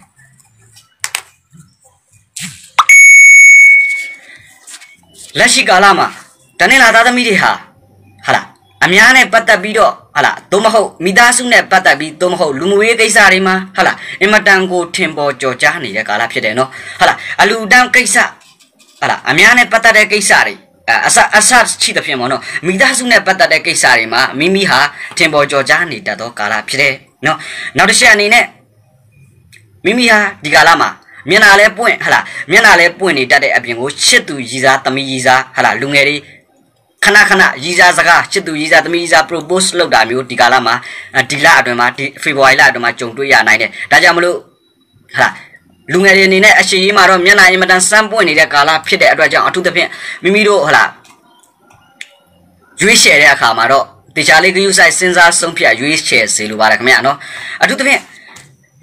လက်ရှိကာလမှာတနင်္လာသားသမီးတွေဟာဟာလားအများနဲ့ပတ်သက်ပြီးတော့ ဟာလားသို့မဟုတ်မိသားစုနဲ့ပတ်သက်ပြီးသို့မဟုတ်လူမှုရေးကိစ္စတွေမှာဟာလားအင်မတန်ကိုထင်ပေါ်ကြော်ကြားနေတဲ့ကာလဖြစ်တယ်နော်ဟာလားအလူတန်းကိစ္စဟာလားအများနဲ့ပတ်သက်တဲ့ကိစ္စတွေအဆအဆချိတဲ့ဖြစ်မနော်မိသားစုနဲ့ပတ်သက်တဲ့ကိစ္စတွေမှာမိမိဟာထင်ပေါ်ကြော်ကြားနေတတ်သောကာလဖြစ်တယ်နော်နောက်တစ်ချက်အနေနဲ့မိမိဟာဒီကာလမှာမျက်နာလဲပွင့်ဟလာမျက်နာလဲပွင့်နေတတ်တဲ့အပြင်ကိုချစ်သူရည်စားသမီးရည်စားဟလာလူငယ်တွေ ခဏခဏရည်စားစကားချစ်သူရည်စားသမီးရည်စား propose လုပ်တာမျိုးဒီကာလမှာဒီလအတွင်းမှာဒီဖေဖော်ဝါရီလအတွင်းမှာကြုံတွေ့ရနိုင်တယ်ဒါကြောင့်မလို့ဟလာလူငယ်တွေအနေနဲ့အရှိကြီးမှာတော့မျက်နှာအင်မတန်စမ်းပွင့်နေတဲ့ကာလဖြစ်တဲ့အတွက်ကြောင့်အထူးသဖြင့်မိမိတို့ဟလာရွေးချယ်တဲ့အခါမှာတော့တခြားလေးကယူဆိုင်စဉ်းစားဆုံးဖြတ်ရွေးချယ်စေလိုပါတယ်ခင်ဗျာနော်အထူးသဖြင့်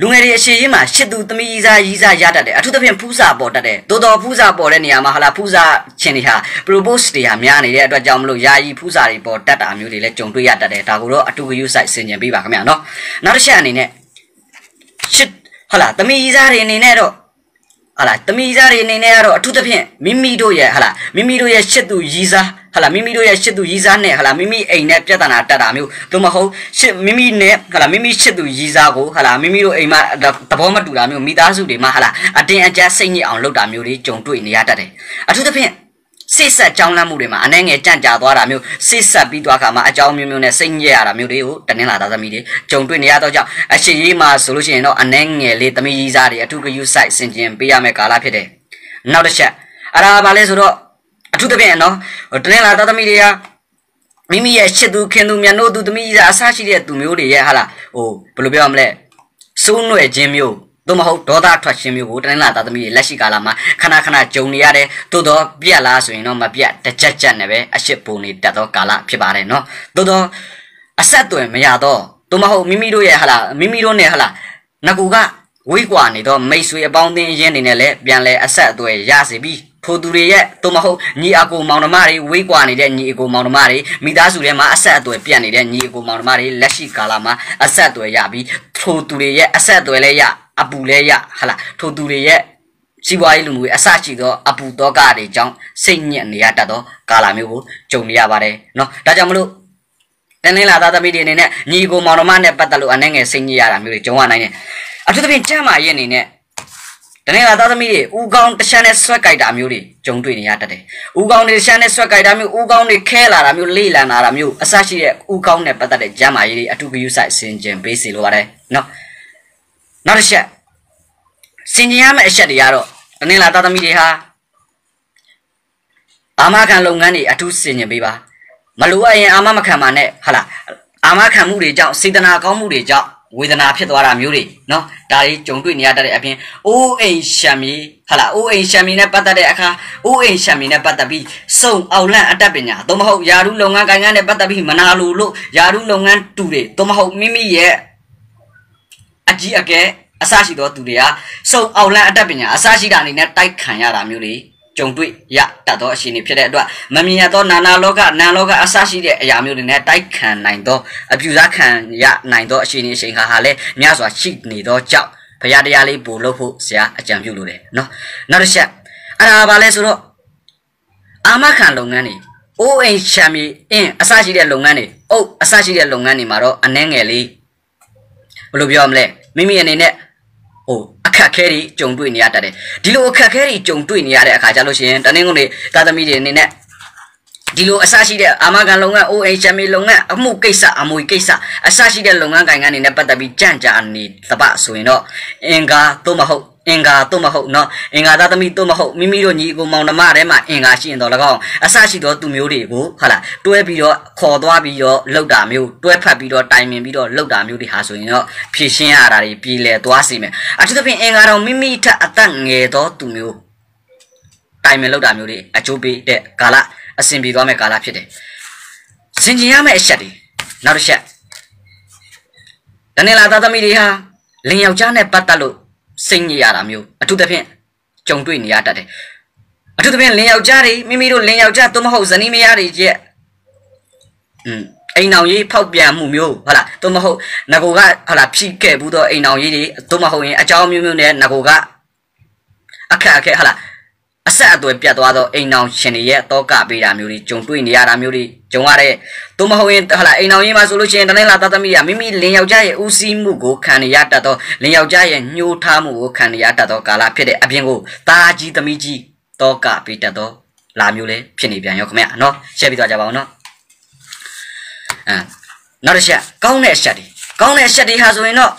လူငယ်တွေအရှိရင်မှာရှစ်သူသမီးကြီးစားကြီးစားရတတ်တယ်အထူးသဖြင့်ဖူးစာပေါ်တတ်တယ်တိုးတော်ဖူးစာပေါ်တဲ့နေရာမှာဟာလာဖူးစာချင်းတွေဟာ propose တွေဟာများနေတဲ့အတွက်ကြောင့်မလို့ယာယီဖူးစာတွေပေါ်တတ်တာမျိုးတွေလည်းကြုံတွေ့ရတတ်တယ်ဒါကိုတော့အတူကယူဆိုင်ဆင်ခြင်ပေးပါခင်ဗျာနော်နောက်တစ်ချက်အနေနဲ့ရှစ်ဟာလာသမီးကြီးစားတွေအနေနဲ့တော့ဟာလာသမီးစားတွေအနေနဲ့ကတော့အထူးသဖြင့်မိမိတို့ရဲ့ဟာလာမိမိတို့ရဲ့ရှစ်သူရည်စား ဟာလာမိမိတို့ရဲ့ရှစ်သူရည်စားနဲ့ဟာလာမိမိအိမ်နဲ့ပြဿနာတက်တာမျိုးသို့မဟုတ်ရှစ်မိမိနဲ့ဟာလာမိမိရှစ်သူရည်စားကိုဟာလာမိမိတို့အိမ်မှာသဘောမတူတာမျိုးမိသားစုတွေမှာဟာလာအတင်းအကျပ်စိတ်ညစ်အောင်လုပ်တာမျိုးတွေကြုံတွေ့နေရတတ်တယ်အထူးသဖြင့်စိတ်ဆက်ကြောင်းလန့်မှုတွေမှာအနှဲငယ်ကြန့်ကြာသွားတာမျိုးစိတ်ဆက်ပြီးသွားခါမှာအကြောင်းမျိုးမျိုးနဲ့စိတ်ညစ်ရတာမျိုးတွေကိုတနင်္လာသားသမီးတွေကြုံတွေ့နေရတော့ကြောင့်အရှိရေးမှာဆိုလို့ရှိရင်တော့အနှဲငယ်လေးသမီးကြီးစားတွေအထူးဂရုစိုက်ဆင်ခြင်ပေးရမယ့်ကာလဖြစ်တယ်နောက်တစ်ချက်အဲ့ဒါဘာလဲဆိုတော့ အထူးသဖြင့်နော်တနင်္လာသားသမီးတွေကမိမိရဲ့ချစ်သူခင်သူမြတ်နိုးသူသမီးကြီးအဆရှိတဲ့သူမျိုးတွေရဲ့ဟာလားဟိုဘယ်လိုပြောရမလဲစိုးနွယ်ခြင်းမျိုးသို့မဟုတ်ဒေါသထွက်ခြင်းမျိုးကိုတနင်္လာသားသမီးတွေလက်ရှိကာလမှာခဏခဏကြုံနေရတယ်သို့တော့ပြက်လားဆိုရင်တော့မပြက်တကြက်ကြက်နဲ့ပဲအရှိပုံနေတတ်သောကာလဖြစ်ပါတယ်နော်သို့တော့အဆက်အသွယ်မရတော့သို့မဟုတ်မိမိတို့ရဲ့ဟာလားမိမိတို့နဲ့ဟာလားငကူကဝိကွာနေတော့မိတ်ဆွေအပေါင်းအသင်းအရင်နေနဲ့လည်းပြန်လဲအဆက်အသွယ်ရစေပြီး ထိုသူတွေရဲ့သို့မဟုတ်ညီအကိုမောင်နှမတွေဝေးကွာနေတဲ့ညီအကိုမောင်နှမတွေမိသားစုထဲမှာအဆက်အသွယ်ပြတ်နေတဲ့ညီအကိုမောင်နှမတွေလက်ရှိကာလမှာအဆက်အသွယ်ရပြီးထိုသူတွေရဲ့အဆက်အသွယ်လည်းရအပူလည်းရဟာလားထိုသူတွေရဲ့စီးပွားရေးလူမှုရေးအစရှိသောအပူတောကတွေကြောင့်စိတ်ညစ်နေရတတ်သောကာလမျိုးကိုကြုံနေရပါတယ်เนาะဒါကြောင့်မလို့တနင်္လာသားသမီးတွေအနေနဲ့ညီကိုမောင်နှမနဲ့ပတ်သက်လို့အနေငယ်စိတ်ညစ်ရတာမျိုးတွေကြုံရနိုင်တယ်အထူးသဖြင့်ကျမ်းမာရေးအနေနဲ့ တနေ့ကသားသမီးတွေဦးကောင်းတချမ်းနဲ့ဆွဲကြိုက်တာမျိုးတွေကြုံတွေ့နေရတတ်တယ်။ဦးကောင်းတွေတချမ်းနဲ့ဆွဲကြိုက်တာမျိုးဦးကောင်းတွေခဲလာတာမျိုးလေးလံလာတာမျိုးအစရှိတဲ့ဦးကောင်းနဲ့ပတ်သက်တဲ့ကျမ်းမာရေးတွေအထူးဂရုစိုက်ဆင်ခြင်ပေးစီလိုပါတယ်နော်။နောက်တစ်ချက်ဆင်ခြင်ရမယ့်အချက်တွေကတော့တနေ့လာသားသမီးတွေဟာအာမခံလုပ်ငန်းတွေအထူးဆင်ခြင်ပေးပါမလိုအပ်ရင်အာမမခံပါနဲ့ဟာလားအာမခံမှုတွေကြောင့်စေတနာကောင်းမှုတွေကြောင့် ဝေဒနာဖြစ်သွားတာမျိုးတွေနော်ဒါတွေကြုံတွေ့နေရတဲ့အပြင်အိုးအိမ်ရှံမီဟာလာအိုးအိမ်ရှံမီနဲ့ပတ်သက်တဲ့အခါအိုးအိမ်ရှံမီနဲ့ပတ်သက်ပြီးစုံအောင်လန့်အတတ်ပညာသို့မဟုတ်ယာရုလုပ်ငန်းကိုင်ငန်းနဲ့ပတ်သက်ပြီးမနာလိုလို့ယာရုလုပ်ငန်းတူတွေသို့မဟုတ်မိမိရဲ့အကြီးအကဲအစရှိသောသူတွေကစုံအောင်လန့်အတတ်ပညာအစရှိတာအနေနဲ့တိုက်ခံရတာမျိုးတွေ ကြုံတွေ့ရတတ်သောအခြေအနေဖြစ်တဲ့အတွက်မမြင်ရသောနာနာလောကနာလောကအစရှိတဲ့အရာမျိုးတွေနဲ့တိုက်ခံနိုင်သောအပြူစားခံရနိုင်သောအခြေအနေအချိန်ခါဟာလည်းများစွာရှိနေသောကြောင့်ဘုရားတရားလေးပို့လို့ဖို့ဆရာအကြံပြုလိုတယ်နော်နောက်တစ်ချက်အဲ့ဒါဘာလဲဆိုတော့အာမခံလုပ်ငန်းတွေအိုးအိမ်ချမ်းမြေအင်းအစရှိတဲ့လုပ်ငန်းတွေအုပ်အစရှိတဲ့လုပ်ငန်းတွေမှာတော့အနှဲငယ်လေးဘယ်လိုပြောမလဲမိမိအနေနဲ့ဟို အခက်ခဲတွေကြုံတွေ့နေရတတ်တယ်ဒီလိုအခက်ခဲတွေကြုံတွေ့နေရတဲ့အခါကျလို့ရှိရင်တနင်္ဂနွေသာသမီတွေအနေနဲ့ဒီလိုအစရှိတဲ့အာမခံလုပ်ငန်း OH မီလုပ်ငန်းအမှုကိစ္စအမွေကိစ္စအစရှိတဲ့လုပ်ငန်းကိုင်ငန်းတွေနဲ့ပတ်သက်ပြီးကြံ့ကြာနေတပဆိုရင်တော့အင်္ဂါသို့မဟုတ် အင်္ဂါတို့မဟုတ်နော်အင်္ဂါသားသမီးတို့မဟုတ်မိမိတို့ညီအကိုမောင်နှမထဲမှာအင်္ဂါရှိရင်တော့၎င်းအဆရှိတော့သူမျိုးတွေကိုဟုတ်လားတွဲပြီးတော့ခေါ်သွားပြီးတော့လောက်တာမျိုးတွဲဖက်ပြီးတော့တိုင်ပင်ပြီးတော့လောက်တာမျိုးတွေဟာဆိုရင်တော့ဖြည့်ရှင်းရတာတွေပြည်လဲသွားစီမယ်အထူးသဖြင့်အင်္ဂါတော်မိမိထက်အသက်ငယ်သောသူမျိုးတိုင်ပင်လောက်တာမျိုးတွေအကျိုးပေးတဲ့ကာလအစဉ်ပြေသွားမဲ့ကာလဖြစ်တယ်စင်ကြင်ရမယ့်အချက်တွေနောက်တစ်ချက်တနေ့လာသားသမီးတွေဟာလင်ယောက်ျားနဲ့ပတ်သက်လို့ စိတ်ညစ်ရတာမျိုးအထူးသဖြင့်ကြုံတွေ့နေရတတ်တယ်အထူးသဖြင့်လင်ယောက်ျားတွေမိမိတို့လင်ယောက်ျားသို့မဟုတ်ဇနီးမယားတွေရဲ့อืมအိမ်အောင်ရေးဖောက်ပြန်မှုမျိုးဟုတ်လားသို့မဟုတ်ငကိုကဟုတ်လားဖြိခဲ့ဘူးတော့အိမ်အောင်ရေးတွေသို့မဟုတ်ရင်အကြောင်းမျိုးမျိုးနဲ့ငကိုကအခက်အခဲဟုတ်လား အဆက်အသွယ်ပြတ်သွားသောအိမ်အောင်ရှင်တွေရဲ့တောကပေးတာမျိုးတွေကြုံတွေ့နေရတာမျိုးတွေကြုံရတဲ့သို့မဟုတ်ရင်ဟာလာအိမ်အောင်ရေးမှာဆိုလို့ရှိရင်တနေ့လာသားသမီးကမိမိလင်ယောက်ျားရဲ့ဦးစီးမှုကိုခံရတတ်သောလင်ယောက်ျားရဲ့ညှိုးထားမှုကိုခံရတတ်သောကာလဖြစ်တဲ့အပြင်ကိုတာကြီးသမီးကြီးတောကပေးတတ်သောလာမျိုးလည်းဖြစ်နေပြန်ရောခင်ဗျာနော်ရှင်းပြီးသွားကြပါအောင်နော်အဲနောက်တစ်ချက်ကောင်းတဲ့အချက်တွေကောင်းတဲ့အချက်တွေဟာဆိုရင်တော့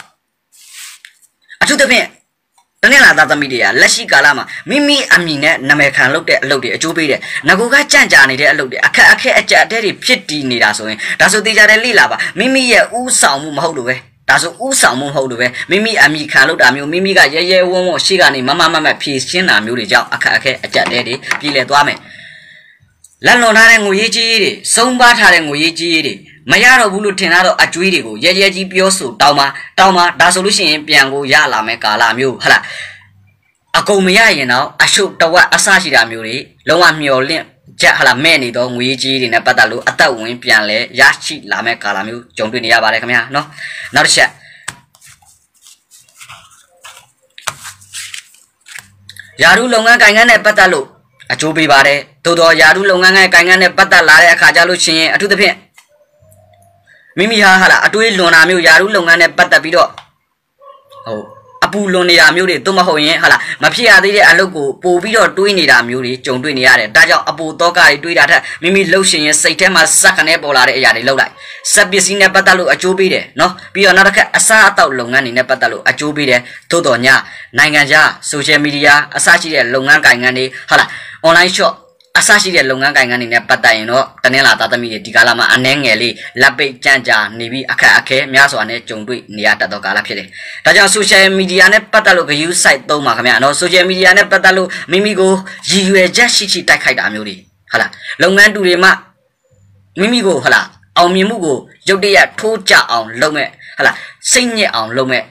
အထူးသဖြင့် တနေ့လာသားသမီးတွေကလက်ရှိကာလမှာမိမိအမိနဲ့နာမည်ခံလုပ်တဲ့အလုပ်တွေအကျိုးပေးတယ်။ငကူကကြံ့ကြာနေတဲ့အလုပ်တွေအခက်အခဲအကြက်အတဲတွေဖြစ်တည်နေတာဆိုရင်ဒါဆိုတေချာတဲ့လိလာပါမိမိရဲ့ဥဆောင်မှုမဟုတ်လို့ပဲဒါဆိုဥဆောင်မှုမဟုတ်လို့ပဲမိမိအမိခံလုပ်တာမျိုးမိမိကရဲရဲဝုန်းဝုန်းရှေ့ကနေမမမမဖြည့်ရှင်းတာမျိုးတွေကြောင့်အခက်အခဲအကြက်တဲတွေပြည်လည်သွားမယ်။လက်လွန်ထားတဲ့ငွေရေးကြီးတွေစုံပါထားတဲ့ငွေရေးကြီးတွေ မရတော့ဘူးလို့ထင်တာတော့အကျွေးတွေကိုရဲရဲကြီးပြောဆိုတောင်းပါတောင်းပါဒါဆိုလို့ရှိရင်ပြန်ကိုရလာမယ်ကာလမျိုးဟဟလားအကုန်မရရင်တော့အရှုပ်တဝက်အဆရှိတာမျိုးတွေလုံးဝမျောလင့်ချက်ဟလာမဲ့နေတော့ငွေကြီးတွေနဲ့ပတ်သက်လို့အသက်ဝင်ပြန်လဲရရှိလာမဲ့ကာလမျိုးကြုံတွေ့နေရပါတယ်ခင်ဗျာနော်နောက်တစ်ချက်ယာရုလုပ်ငန်းကိုင်ငန်းနဲ့ပတ်သက်လို့အကျိုးပေးပါတယ်သို့တော့ယာရုလုပ်ငန်းနဲ့ကိုင်ငန်းနဲ့ပတ်သက်လာတဲ့အခါကျလို့ရှိရင်အထူးသဖြင့် မိမိဟာဟာလာအတွေးလွန်တာမျိုးယာရုလုပ်ငန်းနဲ့ပတ်သက်ပြီးတော့ဟုတ်အပူလွန်နေတာမျိုးတွေသို့မဟုတ်ရင်ဟာလာမဖြစ်ရသေးတဲ့အလုပ်ကိုပို့ပြီးတော့တွေးနေတာမျိုးတွေကြုံတွေ့နေရတယ်ဒါကြောင့်အပူတော့ကတွေတွေးတာထက်မိမိလှုပ်ရှင်ရင်စိတ်ထဲမှာစက်ခနဲ့ပေါ်လာတဲ့အရာတွေလှုပ်လိုက်စက်ပစ္စည်းနဲ့ပတ်သက်လို့အကျိုးပေးတယ်နော်ပြီးတော့နောက်တစ်ခါအစားအသောက်လုပ်ငန်းတွေနဲ့ပတ်သက်လို့အကျိုးပေးတယ်သို့တော်ညနိုင်ငံခြားဆိုရှယ်မီဒီယာအစရှိတဲ့လုပ်ငန်းကိုင်ငန်းတွေဟာလာ online shop အဆရှိတဲ့လုပ်ငန်းကိုင်ငန်းတွေနဲ့ပတ်သက်ရင်တော့တနင်္လာသားသမီးတွေဒီကာလမှာအနှဲငယ်လေးလက်ပိတ်ကြံ့ကြာနေပြီးအခက်အခဲများစွာနဲ့ကြုံတွေ့နေရတတ်သောကာလဖြစ်တယ်။ဒါကြောင့် social media နဲ့ပတ်သက်လို့ view site သုံးပါခင်ဗျာနော် social media နဲ့ပတ်သက်လို့မိမိကိုရည်ရွယ်ချက်ရှိရှိတိုက်ခိုက်တာမျိုးတွေဟုတ်လားလုပ်ငန်းတူတွေမှမိမိကိုဟုတ်လားအောင်မြင်မှုကိုရုတ်တရက်ထိုးကြအောင်လုပ်မဲ့ဟုတ်လားစိတ်ညစ်အောင်လုပ်မဲ့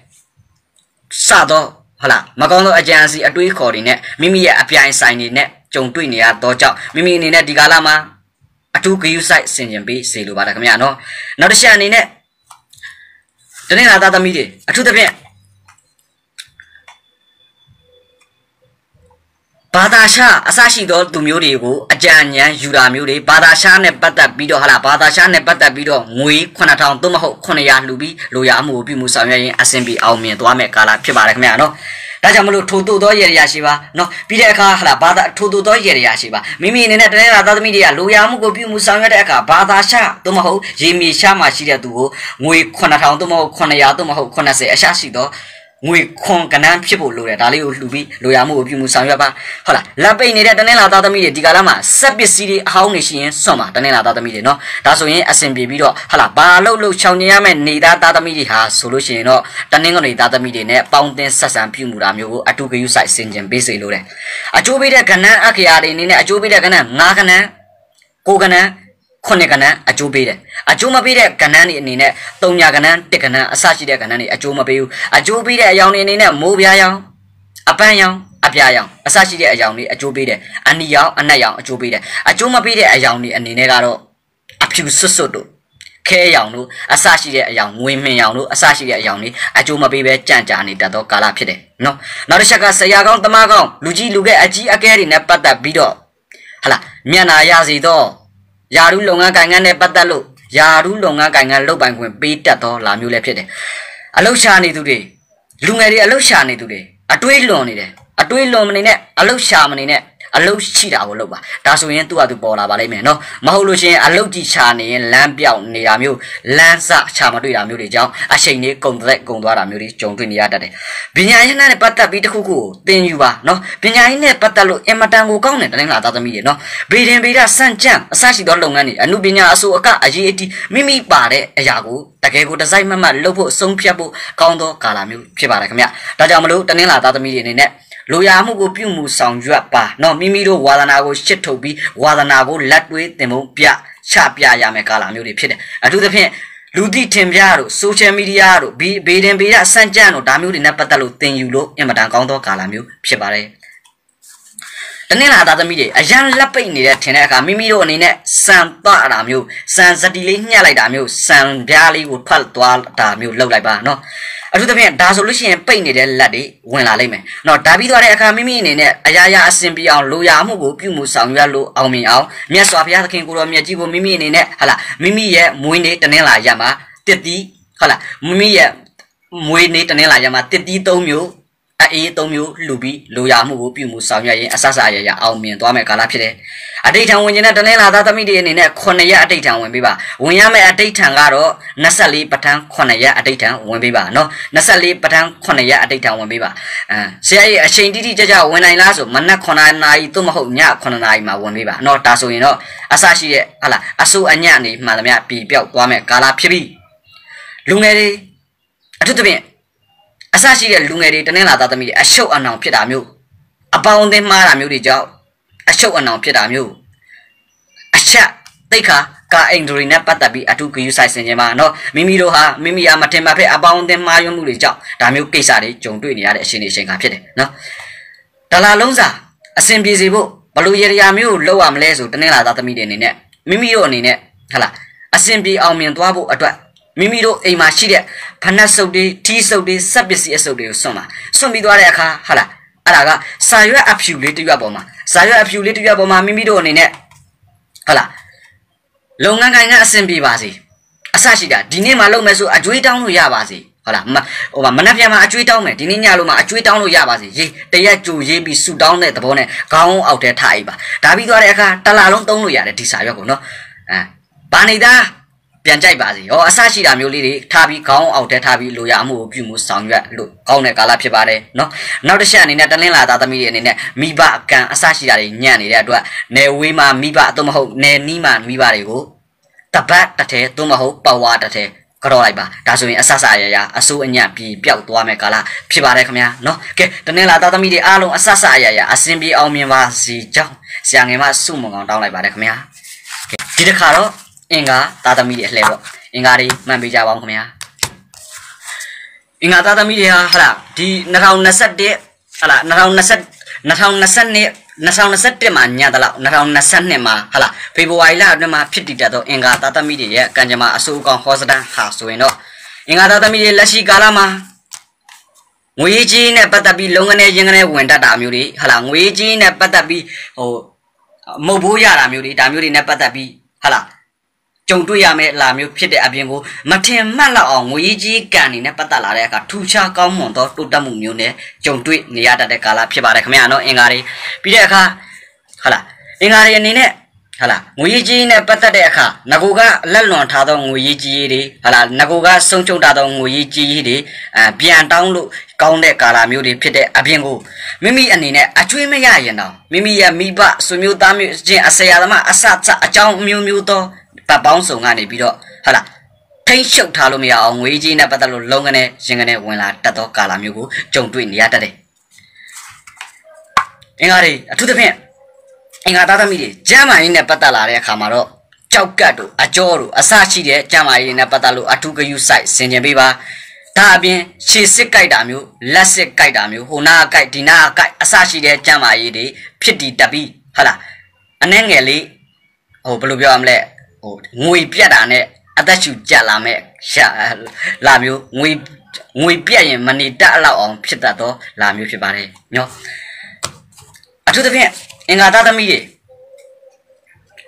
စတော့ဟုတ်လားမကောင်းသောအကြံစီအတွေးခေါ်တွေနဲ့မိမိရဲ့အပြိုင်ဆိုင်တွေနဲ့ ကြုံတွေ့နေရတော့ကြောင့်မိမိအနေနဲ့ဒီကာလမှာအထူးဂယုစိုက်ဆင်ကျင်ပေးစေလိုပါတယ်ခင်ဗျာနော်နောက်တစ်ချက်အနေနဲ့တနေ့လာသားသမီးတွေအထူးသဖြင့်ဘာသာရှာအစရှိသောသူမျိုးတွေကိုအကြံဉာဏ်ယူတာမျိုးတွေဘာသာရှာနဲ့ပတ်သက်ပြီးတော့ဟာလာဘာသာရှာနဲ့ပတ်သက်ပြီးတော့ငွေ9000သို့မဟုတ်900လှူပြီးလိုရာအမှုကိုပြုမှုဆောင်ရွက်ရင်အဆင်ပြေအောင်မြင်သွားမယ်ကာလဖြစ်ပါတယ်ခင်ဗျာနော် ဒါကြောင့်မလို့ထိုတို့သောရေရရှိပါနော်ပြီးတဲ့အခါဟာလာဘာသာထိုတို့သောရေရရှိပါမိမိအနေနဲ့တနေ့လာသားသမီးတွေကလိုရာမှုကိုပြုမှုဆောင်ရွက်တဲ့အခါဘာသာရှာသို့မဟုတ်ရေမြေရှာမှာရှိတဲ့သူကိုငွေ9000သို့မဟုတ်900သို့မဟုတ်80အရှာရှိသော ငွေခွန်ကနန်းဖြစ်ဖို့လိုတယ်ဒါလေးကိုလှူပြီးလိုရမှုကိုပြုမှုဆောင်ရွက်ပါဟုတ်လားလက်ပိတ်နေတဲ့တနင်္လာသားသမီးတွေဒီကာလမှာစက်ပစ္စည်းတွေအဟောင်းနေရှိရင်စွန့်ပါတနင်္လာသားသမီးတွေနော်ဒါဆိုရင်အဆင်ပြေပြီးတော့ဟုတ်လားဘာလို့လို့ချောင်နေရမယ့်နေသားသားသမီးတွေဟာဆိုလို့ရှိရင်တော့တနင်္ဂနွေသားသမီးတွေနဲ့ပေါင်းတင်ဆက်ဆံပြုမှုတာမျိုးကိုအတူကယူဆိုင်ဆင်ခြင်ပေးစေလိုတယ်အကျိုးပေးတဲ့ကနန်းအခရာတွေအနေနဲ့အကျိုးပေးတဲ့ကနန်းငါးကနန်းကိုကနန်း ခုနှစ်ကဏ္ဍအကျိုးပေးတယ်အကျိုးမပေးတဲ့ကဏ္ဍတွေအနေနဲ့သုံးညာကဏ္ဍတစ်ကဏ္ဍအစရှိတဲ့ကဏ္ဍတွေအကျိုးမပေးဘူးအကျိုးပေးတဲ့အယောင်တွေအနေနဲ့မိုးပြားရောင်အပန်းရောင်အပြားရောင်အစရှိတဲ့အယောင်တွေအကျိုးပေးတယ်အနီရောင်အနက်ရောင်အကျိုးပေးတယ်အကျိုးမပေးတဲ့အယောင်တွေအနေနဲ့ကတော့အဖြူဆွတ်ဆွတ်တို့ခဲရောင်တို့အစရှိတဲ့အယောင်ငွေမင်ရောင်တို့အစရှိတဲ့အယောင်တွေအကျိုးမပေးပဲကြံ့ကြာနေတတ်သောကာလဖြစ်တယ်နော်နောက်တစ်ချက်ကဆရာကောင်းတမကောင်းလူကြီးလူငယ်အကြီးအကဲတွေနဲ့ပတ်သက်ပြီးတော့ဟလာမျက်နာရစီတော့ ယာရုလုပ်ငန်းကိုင်ငန်းနဲ့ပတ်သက်လို့ယာရုလုပ်ငန်းကိုင်ငန်းလုပ်ပိုင်ခွင့်ပေးတတ်သောလာမျိုးလည်းဖြစ်တယ်အလုရှာနေသူတွေလူငယ်တွေအလုရှာနေသူတွေအတွေးလွန်နေတယ်အတွေးလွန်မနေနဲ့အလုရှာမနေနဲ့ အလုရှိတာကိုလုပ်ပါဒါဆိုရင်သူ့ဟာသူပေါ်လာပါလိမ့်မယ်နော်မဟုတ်လို့ရှိရင်အလုကြည့်ချနေရင်လမ်းပြောက်နေတာမျိုးလမ်းစချမတွေ့တာမျိုးတွေကြောင့်အချိန်လေးကုန်သက်ကုန်သွားတာမျိုးတွေကြုံတွေ့နေရတတ်တယ်ပညာရေးနဲ့ပတ်သက်ပြီးတစ်ခုခုကိုသင်ယူပါနော်ပညာရေးနဲ့ပတ်သက်လို့အင်မတန်ကိုကောင်းတယ်တနင်္လာသားသမီးတွေနော်ဗေဒင်ဗေဒစန့်ကြံအစရှိသောလုပ်ငန်းတွေအမှုပညာအစိုးအကအရေးအတီးမိမိပါတဲ့အရာကိုတကယ်ကိုဒီဇိုင်းမမတ်လုပ်ဖို့အဆုံးဖြတ်ဖို့ကောင်းသောကာလမျိုးဖြစ်ပါတယ်ခင်ဗျဒါကြောင့်မလို့တနင်္လာသားသမီးတွေအနေနဲ့ လိုရာမှုကိုပြုမှုဆောင်ရွက်ပါနော်မိမိတို့ဝါသနာကိုရှစ်ထုတ်ပြီးဝါသနာကိုလက်တွေးသင်ပုံပြချပြရမယ်ကာလမျိုးတွေဖြစ်တယ်အထူးသဖြင့်လူသိထင်ပြတို့ social media တို့ဘေးဒင်ဘေးရအစန့်ကြံ့တို့ဒါမျိုးတွေနဲ့ပတ်သက်လို့သင်ယူလို့အင်မတန်ကောင်းသောကာလမျိုးဖြစ်ပါတယ် တနင်္လာသားသမီးတွေအရန်လက်ပိတ်နေတဲ့ထင်တဲ့အခါမိမိတို့အနေနဲ့စံပတာမျိုးစံစတီလေးညှက်လိုက်တာမျိုးစံပြားလေးကိုဖတ်သွားတာမျိုးလုပ်လိုက်ပါနော်အထူးသဖြင့်ဒါဆိုလို့ရှိရင်ပိတ်နေတဲ့လက်တွေဝင်လာလိမ့်မယ်။နော်ဒါပြီးသွားတဲ့အခါမိမိအနေနဲ့အရာရာအစဉ်ပြေအောင်လိုရာမှုကိုပြုမှုဆောင်ရွက်လို့အောင်မြင်အောင်မြတ်စွာဘုရားသခင်ကိုရောမြတ်ကြီးကိုမိမိအနေနဲ့ဟာလာမိမိရဲ့မွေးနေ့တနင်္လာရက်မှာတစ်တီးဟာလာမိမိရဲ့မွေးနေ့တနင်္လာရက်မှာတစ်တီး၃မျိုး အေးသုံးမျိုးလှူပြီးလိုရာမှုကိုပြုမှုဆောင်ရွက်ရင်အဆဆအရရအောင်မြင်သွားမယ်ကာလဖြစ်တယ်။အတိတ်ထံဝင်ခြင်းနဲ့တနင်္လာသားသမီးတွေအနေနဲ့9ရက်အတိတ်ထံဝင်ပေးပါ။ဝင်ရမယ့်အတိတ်ထံကတော့24ပဋ္ဌာန်း9ရက်အတိတ်ထံဝင်ပေးပါနော်။24ပဋ္ဌာန်း9ရက်အတိတ်ထံဝင်ပေးပါ။အဲဆရာကြီးအချိန်တိတိကျကျဝင်နိုင်လားဆိုမနက်9နာရီသို့မဟုတ်ည9နာရီမှာဝင်ပေးပါ။နော်ဒါဆိုရင်တော့အဆရှိတဲ့ဟလာအဆူအညံ့နေမှန်သမျှပြည်ပြောက်သွားမယ်ကာလဖြစ်ပြီ။လူငယ်တွေအထူးသဖြင့် အဆရှိတဲ့လူငယ်တွေတနင်္လာသားသမီးအရှုပ်အနှောင်ဖြစ်တာမျိုးအပေါင်းအသင်းမှားတာမျိုးတွေကြောင့်အရှုပ်အနှောင်ဖြစ်တာမျိုးအချက်တိတ်ခါကာအင်ဒရီနဲ့ပတ်သက်ပြီးအထူးဂရုစိုက်ဆင်ခြင်းပါနော်မိမိတို့ဟာမိမိအားမတင်မဖက်အပေါင်းအသင်းမှားယွင်းမှုတွေကြောင့်ဒါမျိုးကိစ္စတွေကြုံတွေ့နေရတဲ့အရှင်နေရှင်ကဖြစ်တယ်နော်ဒလာလုံးစာအစဉ်ပြေစီဖို့ဘလို့ရေရာမျိုးလောက်ရမလဲဆိုတနင်္လာသားသမီးတွေအနေနဲ့မိမိတို့အနေနဲ့ဟလာအစဉ်ပြေအောင်မြင်သွားဖို့အတွက် မိမိတို့အိမ်မှာရှိတဲ့ဖနက်စုပ်တွေထီးစုပ်တွေစက်ပစ္စည်းအစုပ်တွေကိုစွန့်ပါစွန့်ပြီးသွားတဲ့အခါဟာလားအဲ့ဒါကစာရွက်အဖြူလေးတစ်ရွက်ပေါ်မှာစာရွက်အဖြူလေးတစ်ရွက်ပေါ်မှာမိမိတို့အနေနဲ့ဟာလားလုပ်ငန်းကိုင်ကအဆင်ပြေပါစေအဆရှိတာဒီနေ့မှလုပ်မယ်ဆိုအကျွေးတောင်းလို့ရပါစေဟုတ်လားဟိုမှာမနှက်ပြန်မှာအကျွေးတောင်းမယ်ဒီနေ့ညလို့မှအကျွေးတောင်းလို့ရပါစေရေးတရက်ကြိုရေးပြီးဆူတောင်းတဲ့သဘောနဲ့ခေါင်းအောက်ထဲထားအိပ်ပါဒါပြီးသွားတဲ့အခါတလာလုံးသုံးလို့ရတယ်ဒီစာရွက်ကိုနော်အဲဘာနေသား ပြန်ကြိုက်ပါစေဟောအဆရှိတာမျိုးလေးတွေထားပြီးခေါင်းအောက်ထဲထားပြီးလိုရမှုကိုပြုမှုဆောင်ရွက်လို့ကောင်းတဲ့ကာလဖြစ်ပါတယ်နော်နောက်တစ်ချက်အနေနဲ့တလင်းလာသားသမီးတွေအနေနဲ့မိဘအကံအဆရှိတာတွေညံ့နေတဲ့အတွက်နယ်ဝေးမှာမိဘအတော့မဟုတ်နယ်နီးမှာမိဘတွေကိုတပတ်တစ်ထဲသို့မဟုတ်ပဝါတစ်ထဲကြောက်လိုက်ပါဒါဆိုရင်အဆဆရရအစိုးအညံ့ပြီးပျောက်သွားမယ်ကာလဖြစ်ပါတယ်ခင်ဗျာနော်ကဲတနင်္လာသားသမီးတွေအားလုံးအဆဆရရအစင်ပြေအောင်မြင်ပါစေကြောင်းဆရာငယ်မစုမုံကောင်တောင်းလိုက်ပါတယ်ခင်ဗျာကဲဒီတစ်ခါတော့ အင်္ဂါသားသမီးတွေအလှည့်ပေါ့အင်္ဂါတွေမှန်ပေးကြပါဦးခင်ဗျာအင်္ဂါသားသမီးတွေဟာဟလာဒီ2021ဟလာ2020 2020 2021မှာညတလောက်2022မှာဟလာဖေဖော်ဝါရီလအတွင်းမှာဖြစ်တည်တတ်သောအင်္ဂါသားသမီးတွေရဲ့ကံကြမ္မာအဆိုးအကောင်ဟောစတန်ဟာဆိုရင်တော့အင်္ဂါသားသမီးတွေလက်ရှိကာလမှာငွေကြီးနဲ့ပတ်သက်ပြီးလုံငနေရင်ငနေဝင်တတ်တာမျိုးတွေဟလာငွေကြီးနဲ့ပတ်သက်ပြီးဟိုမုတ်ဘိုးရတာမျိုးတွေဒါမျိုးတွေနဲ့ပတ်သက်ပြီးဟလာ ကြုံတွေ့ရမယ့်လာမျိုးဖြစ်တဲ့အပြင်ကိုမထင်မှတ်လောက်အောင်ငွေကြီးကံနေနဲ့ပတ်သက်လာတဲ့အခါထူခြားကောင်းမွန်သောတိုးတက်မှုမျိုးနဲ့ကြုံတွေ့နေရတတ်တဲ့ကာလဖြစ်ပါတယ်ခင်ဗျာနော်အင်္ဂါတွေပြီးတဲ့အခါဟုတ်လားအင်္ဂါတွေအနေနဲ့ဟာလာငွေကြီးနဲ့ပတ်သက်တဲ့အခါငကိုကလက်လွန်ထားသောငွေကြီးတွေဟာလာငကိုကဆုံးချုပ်ထားသောငွေကြီးတွေအပြန်တောင်းလို့ကောင်းတဲ့ကာလမျိုးတွေဖြစ်တဲ့အပြင်ကိုမိမိအနေနဲ့အကျွေးမရရင်တော့မိမိရဲ့မိဘဆွေမျိုးသားမျိုးချင်းအဆရာသမားအဆအအကြောင်းမျိုးမျိုးသော တပ်ပေါင်းစုံကနေပြီးတော့ဟာလာထိမ့်ရှုပ်ထားလို့မရအောင်ငွေကြီးနဲ့ပတ်သက်လို့လုံးကနေရင်ကနေဝင်လာတတ်သောကာလမျိုးကိုကြုံတွေ့နေရတတ်တယ်။အင်္ဂါတွေအထူးသဖြင့်အင်္ဂါသားသမီးတွေကျမ်းမာရေးနဲ့ပတ်သက်လာတဲ့အခါမှာတော့ကြောက်ကတ်တို့အကြောတို့အစရှိတဲ့ကျမ်းမာရေးနဲ့ပတ်သက်လို့အထူးဂရုစိုက်ဆင်ခြင်ပေးပါဒါအပြင်ခြေစစ်ကြိုက်တာမျိုးလက်စစ်ကြိုက်တာမျိုးဟိုနာကြိုက်ဒီနာကြိုက်အစရှိတဲ့ကျမ်းမာရေးတွေဖြစ်တည်တက်ပြီးဟုတ်လားအနှဲငယ်လေးဟိုဘယ်လိုပြောရမလဲ ဟိုငွေပြတ်တာနဲ့အသက်ရှူကြလာမဲ့ရှာလာမျိုးငွေငွေပြတ်ရင်မနေတတ်လောက်အောင်ဖြစ်တတ်သောလာမျိုးဖြစ်ပါတယ်ညောအထူးသဖြင့်အင်္ဂါသားသမီးတွေ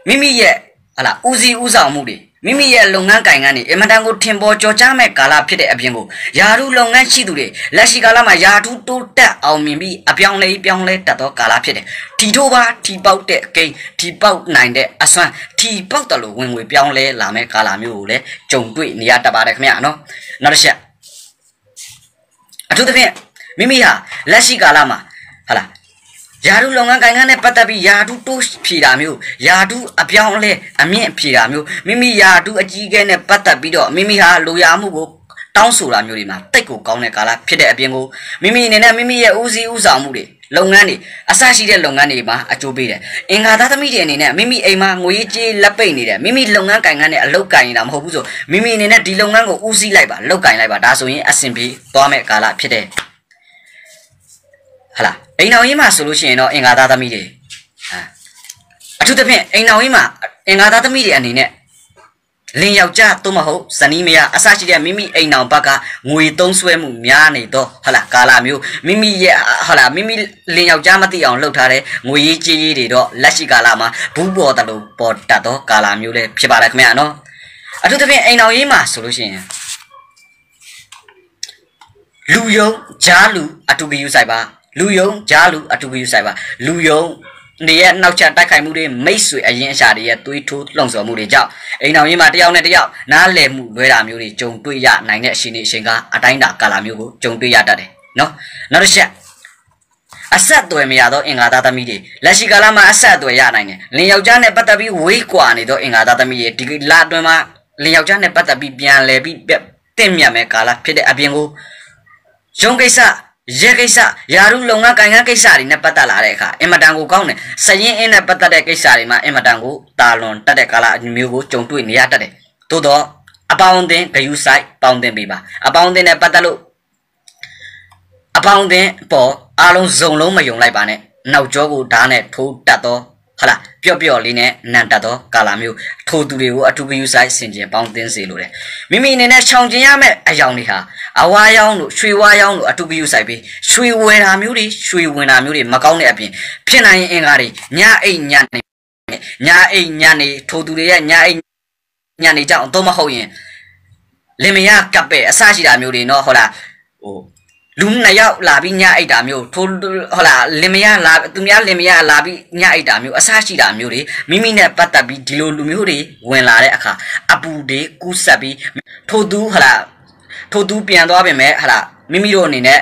မိမိရဲ့ဟလာဦးစီးဦးဆောင်မှုတွေ မိမိရဲ့လုပ်ငန်းကိုင်ငန်းတွေအမတန်ကိုထင်ပေါ်ကျော်ကြားမဲ့ကာလဖြစ်တဲ့အပြင်ကိုယာရုလုပ်ငန်းရှိသူတွေလက်ရှိကာလမှာယာထုတိုးတက်အောင်မြင်ပြီးအပြောင်းလဲပြောင်းလဲတတ်သောကာလဖြစ်တယ်။ထီထိုးပါထီပေါက်တဲ့ကိန်းထီပေါက်နိုင်တဲ့အစွမ်းထီပေါက်တယ်လို့ဝင်ငွေပြောင်းလဲလာမဲ့ကာလမျိုးကိုလည်းကြုံတွေ့နေရတတ်ပါတယ်ခင်ဗျာနော်။နောက်တစ်ချက်အထူးသဖြင့်မိမိဟာလက်ရှိကာလမှာဟလာ ယာတုလုပ်ငန်းကိုင်ငန်းနဲ့ပတ်သက်ပြီးယာတုတိုးဖြေတာမျိုးယာတုအပြောင်းအလဲအမြင့်ဖြေတာမျိုးမိမိယာတုအကြီးအကဲနဲ့ပတ်သက်ပြီးတော့မိမိဟာလိုရာမှုကိုတောင်းဆိုတာမျိုးတွေမှာတိတ်ကိုကောင်းတဲ့ကာလဖြစ်တဲ့အပြင်ကိုမိမိအနေနဲ့မိမိရဲ့ဦးစီးဦးဆောင်မှုတွေလုပ်ငန်းတွေအဆရှိတဲ့လုပ်ငန်းတွေမှာအကျိုးပေးတယ်။အင်္ဂါသားသမီးတွေအနေနဲ့မိမိအိမ်မှာငွေကြေးလက်ပိတ်နေတယ်မိမိလုပ်ငန်းကိုင်ငန်းနဲ့အလုပ်ကိုင်နေတာမဟုတ်ဘူးဆိုမိမိအနေနဲ့ဒီလုပ်ငန်းကိုဦးစီးလိုက်ပါလုပ်ကိုင်လိုက်ပါဒါဆိုရင်အဆင်ပြေသွားမဲ့ကာလဖြစ်တယ်။ဟလာ အိမ်တော်ကြီးမှာဆိုလို့ရှိရင်တော့အင်္ဂါသားသမီးတွေဟာအထူးသဖြင့်အိမ်တော်ကြီးမှာအင်္ဂါသားသမီးတွေအနေနဲ့လင်ယောက်ျားသို့မဟုတ်ဇနီးမယားအစရှိတဲ့မိမိအိမ်တော်ဘက်ကငွေသုံးဆွဲမှုများနေတော့ဟလာကာလာမျိုးမိမိရဲ့ဟလာမိမိလင်ယောက်ျားမသိအောင်လှုပ်ထားတဲ့ငွေရေးကြေးရေးတွေတော့လက်ရှိကာလာမှာဘူးပေါ်တလို့ပေါ်တတ်တော့ကာလာမျိုးလည်းဖြစ်ပါလားခင်ဗျာနော်အထူးသဖြင့်အိမ်တော်ကြီးမှာဆိုလို့ရှိရင်လူယုံဂျားလူအတူတူယူဆိုင်ပါ လူယုံကြားလူအတူတူဆိုင်ပါလူယုံနေရဲ့နောက်ချက်တိုက်ခိုက်မှုတွေမိတ်ဆွေအရင်အရှာတွေရဲ့သွေးထိုးလှုံ့ဆော်မှုတွေကြောင့်အိမ်တော်ကြီးမှာတယောက်နဲ့တယောက်နားလည်မှုလွဲတာမျိုးတွေကြုံတွေ့ရနိုင်တဲ့အရှင်နေအရှင်ကအတိုင်းတာကာလာမျိုးကိုကြုံတွေ့ရတတ်တယ်နော်နောက်တစ်ချက်အဆက်အသွယ်မရသောအင်္ဂါသားသမီးတွေလက်ရှိကာလမှာအဆက်အသွယ်ရနိုင်တယ်လင်ယောက်ျားနဲ့ပတ်သက်ပြီးဝေးကွာနေသောအင်္ဂါသားသမီးတွေဒီလအတွင်းမှာလင်ယောက်ျားနဲ့ပတ်သက်ပြီးပြန်လဲပြီးတင့်မြတ်မဲ့ကာလဖြစ်တဲ့အပြင်ကိုရုံးကိစ္စ ရဲကိစ္စယာရုလုပ်ငန်းကိုင်ငန်းကိစ္စတွေနဲ့ပတ်သက်လာတဲ့အခါအင်မတန်ကိုကောင်းတယ်စရင်အင်းနဲ့ပတ်သက်တဲ့ကိစ္စတွေမှာအင်မတန်ကိုတာလွန်တက်တဲ့ကာလမျိုးကိုကြုံတွေ့နေရတတ်တယ်သို့တော့အပေါင်းအသင်းဂယုဆိုင်ပေါင်းသင်းပေးပါအပေါင်းအသင်းနဲ့ပတ်သက်လို့အပေါင်းအသင်းပေါ်အားလုံးစုံလုံးမယုံလိုက်ပါနဲ့နောက်ကျောကိုဓာတ်နဲ့ထိုးတက်တော့ ဟုတ်လားပျော့ပျော့လေးနဲ့နန်တတ်သောကာလာမျိုးထိုသူတွေကိုအထူးကယူဆိုင်ဆင်ကျင်ပေါင်းသင်းစေလိုတယ်မိမိအနေနဲ့ချောင်ကျင်ရမယ့်အယောင်တွေဟာအဝါရောင်တို့ရွှေဝါရောင်တို့အထူးကယူဆိုင်ပြီးရွှေဝယ်တာမျိုးတွေရွှေဝင်တာမျိုးတွေမကောင်းတဲ့အပြင်ဖြစ်နိုင်ရင်အင်္ဂါတွေညအိတ်ညနေညအိတ်ညနေထိုသူတွေရဲ့ညအိတ်ညနေကြောင့်အတော့မဟုတ်ရင်လင်မယားကပ်ပဲအဆရှိတာမျိုးတွေနော်ဟုတ်လားဟို လူနှစ်ယောက်လာပြီးညအိတ်တာမျိုးထိုးဟုတ်လားလင်မယားလာသူများလင်မယားလာပြီးညအိတ်တာမျိုးအဆရှိတာမျိုးတွေမိမိနဲ့ပတ်သက်ပြီးဒီလိုလူမျိုးတွေဝင်လာတဲ့အခါအပူတွေကူးဆက်ပြီးထိုသူဟုတ်လားထိုသူပြန်သွားပြင်မဲ့ဟုတ်လားမိမိတို့အနေနဲ့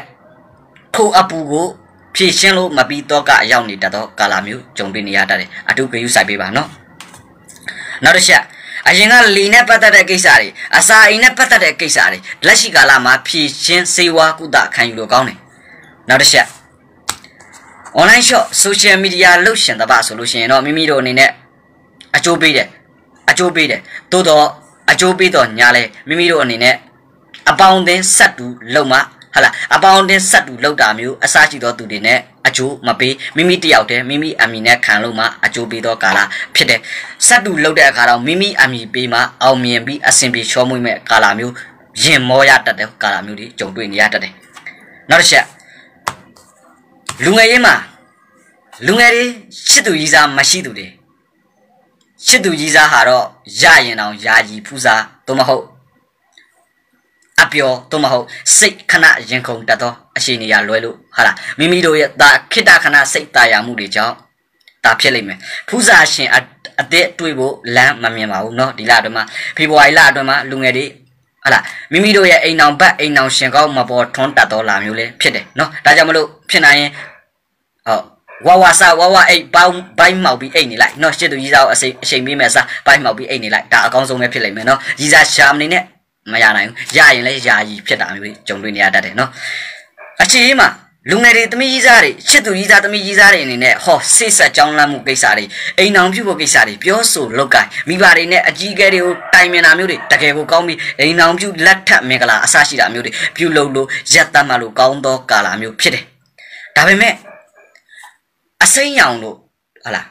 ထိုအပူကိုဖြည့်ရှင်းလို့မပြီးတော့ကအရောက်နေတတ်သောကာလာမျိုးကြုံတွေ့နေရတတ်တယ်အတူကယူဆိုင်ပေးပါနော်နောက်တစ်ချက် အရင်ကလီနဲ့ပတ်သက်တဲ့ကိစ္စတွေအစာအိမ်နဲ့ပတ်သက်တဲ့ကိစ္စတွေလက်ရှိကာလမှာဖြည့်ရှင်းစေဝါကုသခံယူလို့ကောင်းတယ်နောက်တစ်ချက် online shop social media လှုပ်ရှင်တပတ်ဆိုလို့ရှိရင်တော့မိမိတို့အနေနဲ့အကျိုးပေးတယ်အကျိုးပေးတယ်သို့တော့အကျိုးပေးတော့ညာလဲမိမိတို့အနေနဲ့အပေါင်းအသင်းဆက်တူလုံမှ ဟာလားအပေါင်းအသင်းဆက်တူလောက်တာမျိုးအစရှိသောသူတွေနဲ့အကျိုးမပေးမိမိတယောက်တည်းမိမိအမိနဲ့ခံလို့မှအကျိုးပေးသောကာလဖြစ်တယ်ဆက်တူလောက်တဲ့အခါတော့မိမိအမိပေးမှအောင်မြင်ပြီးအဆင်ပြေချောမွေ့မဲ့ကာလမျိုးရင်မောရတတ်တဲ့ကာလမျိုးတွေကြုံတွေ့နေရတတ်တယ်နောက်တစ်ချက်လူငယ်ရေးမှာလူငယ်တွေချစ်သူကြီးစားမရှိသူတွေချစ်သူကြီးစားဟာတော့ရရင်တောင်ယာကြီးဖူးစားသို့မဟုတ် အပျော်သို့မဟုတ်စိတ်ခဏရင်ခုန်တတ်သောအရှိနေရလွဲလို့ဟာလားမိမိတို့ရဲ့ဒါခိတခဏစိတ်ตายရမှုတွေကြောင့်ဒါဖြစ်လိမ့်မယ်ဖူးစာရှင်အသက်တွေးဖို့လမ်းမမြင်ပါဘူးเนาะဒီလအတွင်းမှာဖေဖော်ဝါရီလအတွင်းမှာလူငယ်တွေဟာလားမိမိတို့ရဲ့အိမ်အောင်ဘတ်အိမ်အောင်ရှင်ကောင်းမပေါ်ထွန်းတတ်တော်လာမျိုးလေးဖြစ်တယ်เนาะဒါကြောင့်မလို့ဖြစ်နိုင်ရင်ဟုတ်ဝါဝါစာဝါဝါအိတ်ပေါင်းဘိုင်းမှောက်ပြီးအိတ်နေလိုက်နော်ရှစ်သူကြီးစားကိုအစိအချိန်ပေးမယ်စားဘိုင်းမှောက်ပြီးအိတ်နေလိုက်ဒါအကောင်းဆုံးပဲဖြစ်လိမ့်မယ်နော်ကြီးစားရှာမနေနဲ့ မရနိုင်ဘူးရရင်လည်းယာယီဖြစ်တာမျိုးကြုံတွေ့နေရတတ်တယ်နော်အခြေအမှာလူငယ်တွေသမီးကြီးစားတွေချစ်သူကြီးစားသမီးကြီးစားတွေအနေနဲ့ဟောစိတ်ဆက်ကြောင်းလမ်းမှုကိစ္စတွေအိမ်အောင်ပြုဖို့ကိစ္စတွေပြောဆိုလောက်ကင်မိဘတွေနဲ့အကြီးအကဲတွေကိုတိုင်ပင်တာမျိုးတွေတကယ်ကိုကောင်းပြီးအိမ်အောင်ပြုလက်ထပ်မင်္ဂလာအစရှိတာမျိုးတွေပြုလုပ်လို့ရက်တတ်မှလို့ကောင်းသောကာလာမျိုးဖြစ်တယ်ဒါပေမဲ့အစိမ်းရောင်တို့ဟလာ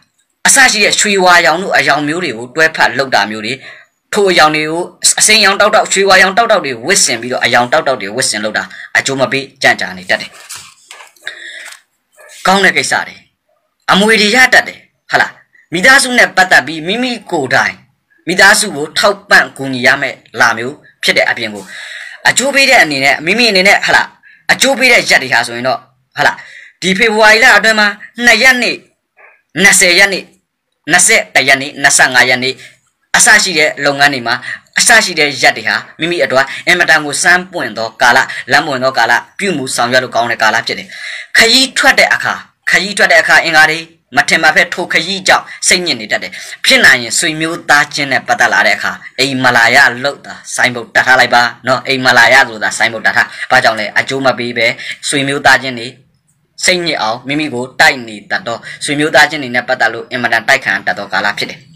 အစရှိတဲ့ရွှေဝါရောင်တို့အယောင်မျိုးတွေကိုတွဲဖက်လောက်တာမျိုးတွေ ထိုအယောင်တွေကိုအစိမ်းရောင်တောက်တောက်ရွှေဝါရောင်တောက်တောက်တွေဝစ်စင်ပြီးတော့အယောင်တောက်တောက်တွေဝစ်စင်လောက်တာအကျိုးမပေးကြံ့ကြာနေတတ်တယ်ကောင်းတဲ့ကိစ္စတွေအမွေတွေရတတ်တယ်ဟလာမိသားစုနဲ့ပတ်သက်ပြီးမိမိကိုယ်တိုင်မိသားစုကိုထောက်ပံ့ကူညီရမယ်လာမျိုးဖြစ်တဲ့အပြင်ကိုအကျိုးပေးတဲ့အနေနဲ့မိမိအနေနဲ့ဟလာအကျိုးပေးတဲ့ရက်တွေဟာဆိုရင်တော့ဟလာဒီဖေဖော်ဝါရီလအတွင်းမှာ2ရက်နေ့20ရက်နေ့21ရက်နေ့25ရက်နေ့ အစရှိတဲ့လုပ်ငန်းတွေမှာအစရှိတဲ့ရက်တွေဟာမိမိအတွက်အင်မတန်ကိုစမ်းပွင့်သောကာလလမ်းပွင့်သောကာလပြုမှုဆောင်ရွက်လို့ကောင်းတဲ့ကာလဖြစ်တယ်။ခရီးထွက်တဲ့အခါခရီးထွက်တဲ့အခါအင်္ဂါတွေမထင်မှဖက်ထိုခရီးကြောင့်စိတ်ညစ်နေတတ်တယ်။ဖြစ်နိုင်ရင်ဆွေမျိုးသားချင်းနဲ့ပတ်သက်လာတဲ့အခါအိမ်မလာရလို့တာစိုင်းဘုတ်တတ်ထားလိုက်ပါနော်အိမ်မလာရဆိုတာစိုင်းဘုတ်တတ်ထား။ဘာကြောင့်လဲအကျိုးမပေးပဲဆွေမျိုးသားချင်းတွေစိတ်ညစ်အောင်မိမိကိုတိုက်နေတတ်တော့ဆွေမျိုးသားချင်းတွေနဲ့ပတ်သက်လို့အင်မတန်တိုက်ခံတတ်သောကာလဖြစ်တယ်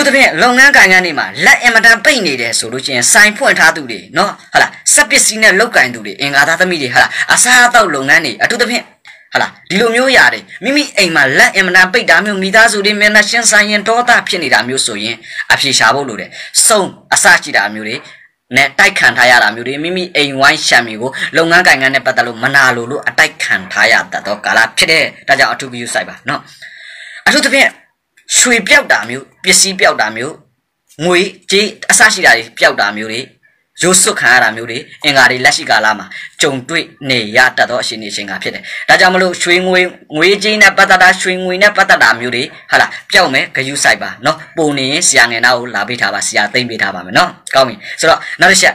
အထူးသဖြင့်လုပ်ငန်းကိုင်ငန်းတွေမှာလက်အင်မတန်ပိတ်နေတယ်ဆိုလို့ရှိရင်စိုင်ဖွင့်ထားသူတွေနော်ဟုတ်လားစက်ပစ္စည်းနဲ့လောက်ကင်သူတွေအင်္ဂါသားသမီးတွေဟုတ်လားအစားအသောက်လုပ်ငန်းတွေအထူးသဖြင့်ဟာလားဒီလိုမျိုးရတယ်မိမိအိမ်မှာလက်အင်မတန်ပိတ်တာမျိုးမိသားစုတွေမျက်နှာရှင်းဆိုင်ရင်ဒေါသဖြစ်နေတာမျိုးဆိုရင်အဖြေရှာဖို့လိုတယ်စုံအစရှိတာမျိုးတွေနဲ့တိုက်ခံထားရတာမျိုးတွေမိမိအိမ်ဝိုင်းရှံမီကိုလုပ်ငန်းကိုင်ငန်းနဲ့ပတ်သက်လို့မနာလိုလို့အတိုက်ခံထားရတတ်တော့ကာလဖြစ်တဲ့ဒါကြောင့်အထူးဂရုစိုက်ပါနော်အထူးသဖြင့် ရွှေပြောက်တာမျိုးပစ္စည်းပြောက်တာမျိုးငွေကြေးအစရှိတာတွေပြောက်တာမျိုးတွေရိုးစွတ်ခံရတာမျိုးတွေအင်္ဂါတွေလက်ရှိကာလမှာကြုံတွေ့နေရတတ်သောအရှင်နေရှင်ကဖြစ်တယ်။ဒါကြောင့်မလို့ရွှေငွေငွေကြေးနဲ့ပတ်သက်တာရွှေငွေနဲ့ပတ်သက်တာမျိုးတွေဟာလားပျောက်မယ်ဂယုစိုက်ပါနော်ပုံနေရင်ဆရာငယ်နာကိုလာပေးထားပါဆရာသိမ့်ပေးထားပါမယ်နော်။ကောင်းပြီ။ဆိုတော့နောက်တစ်ချက်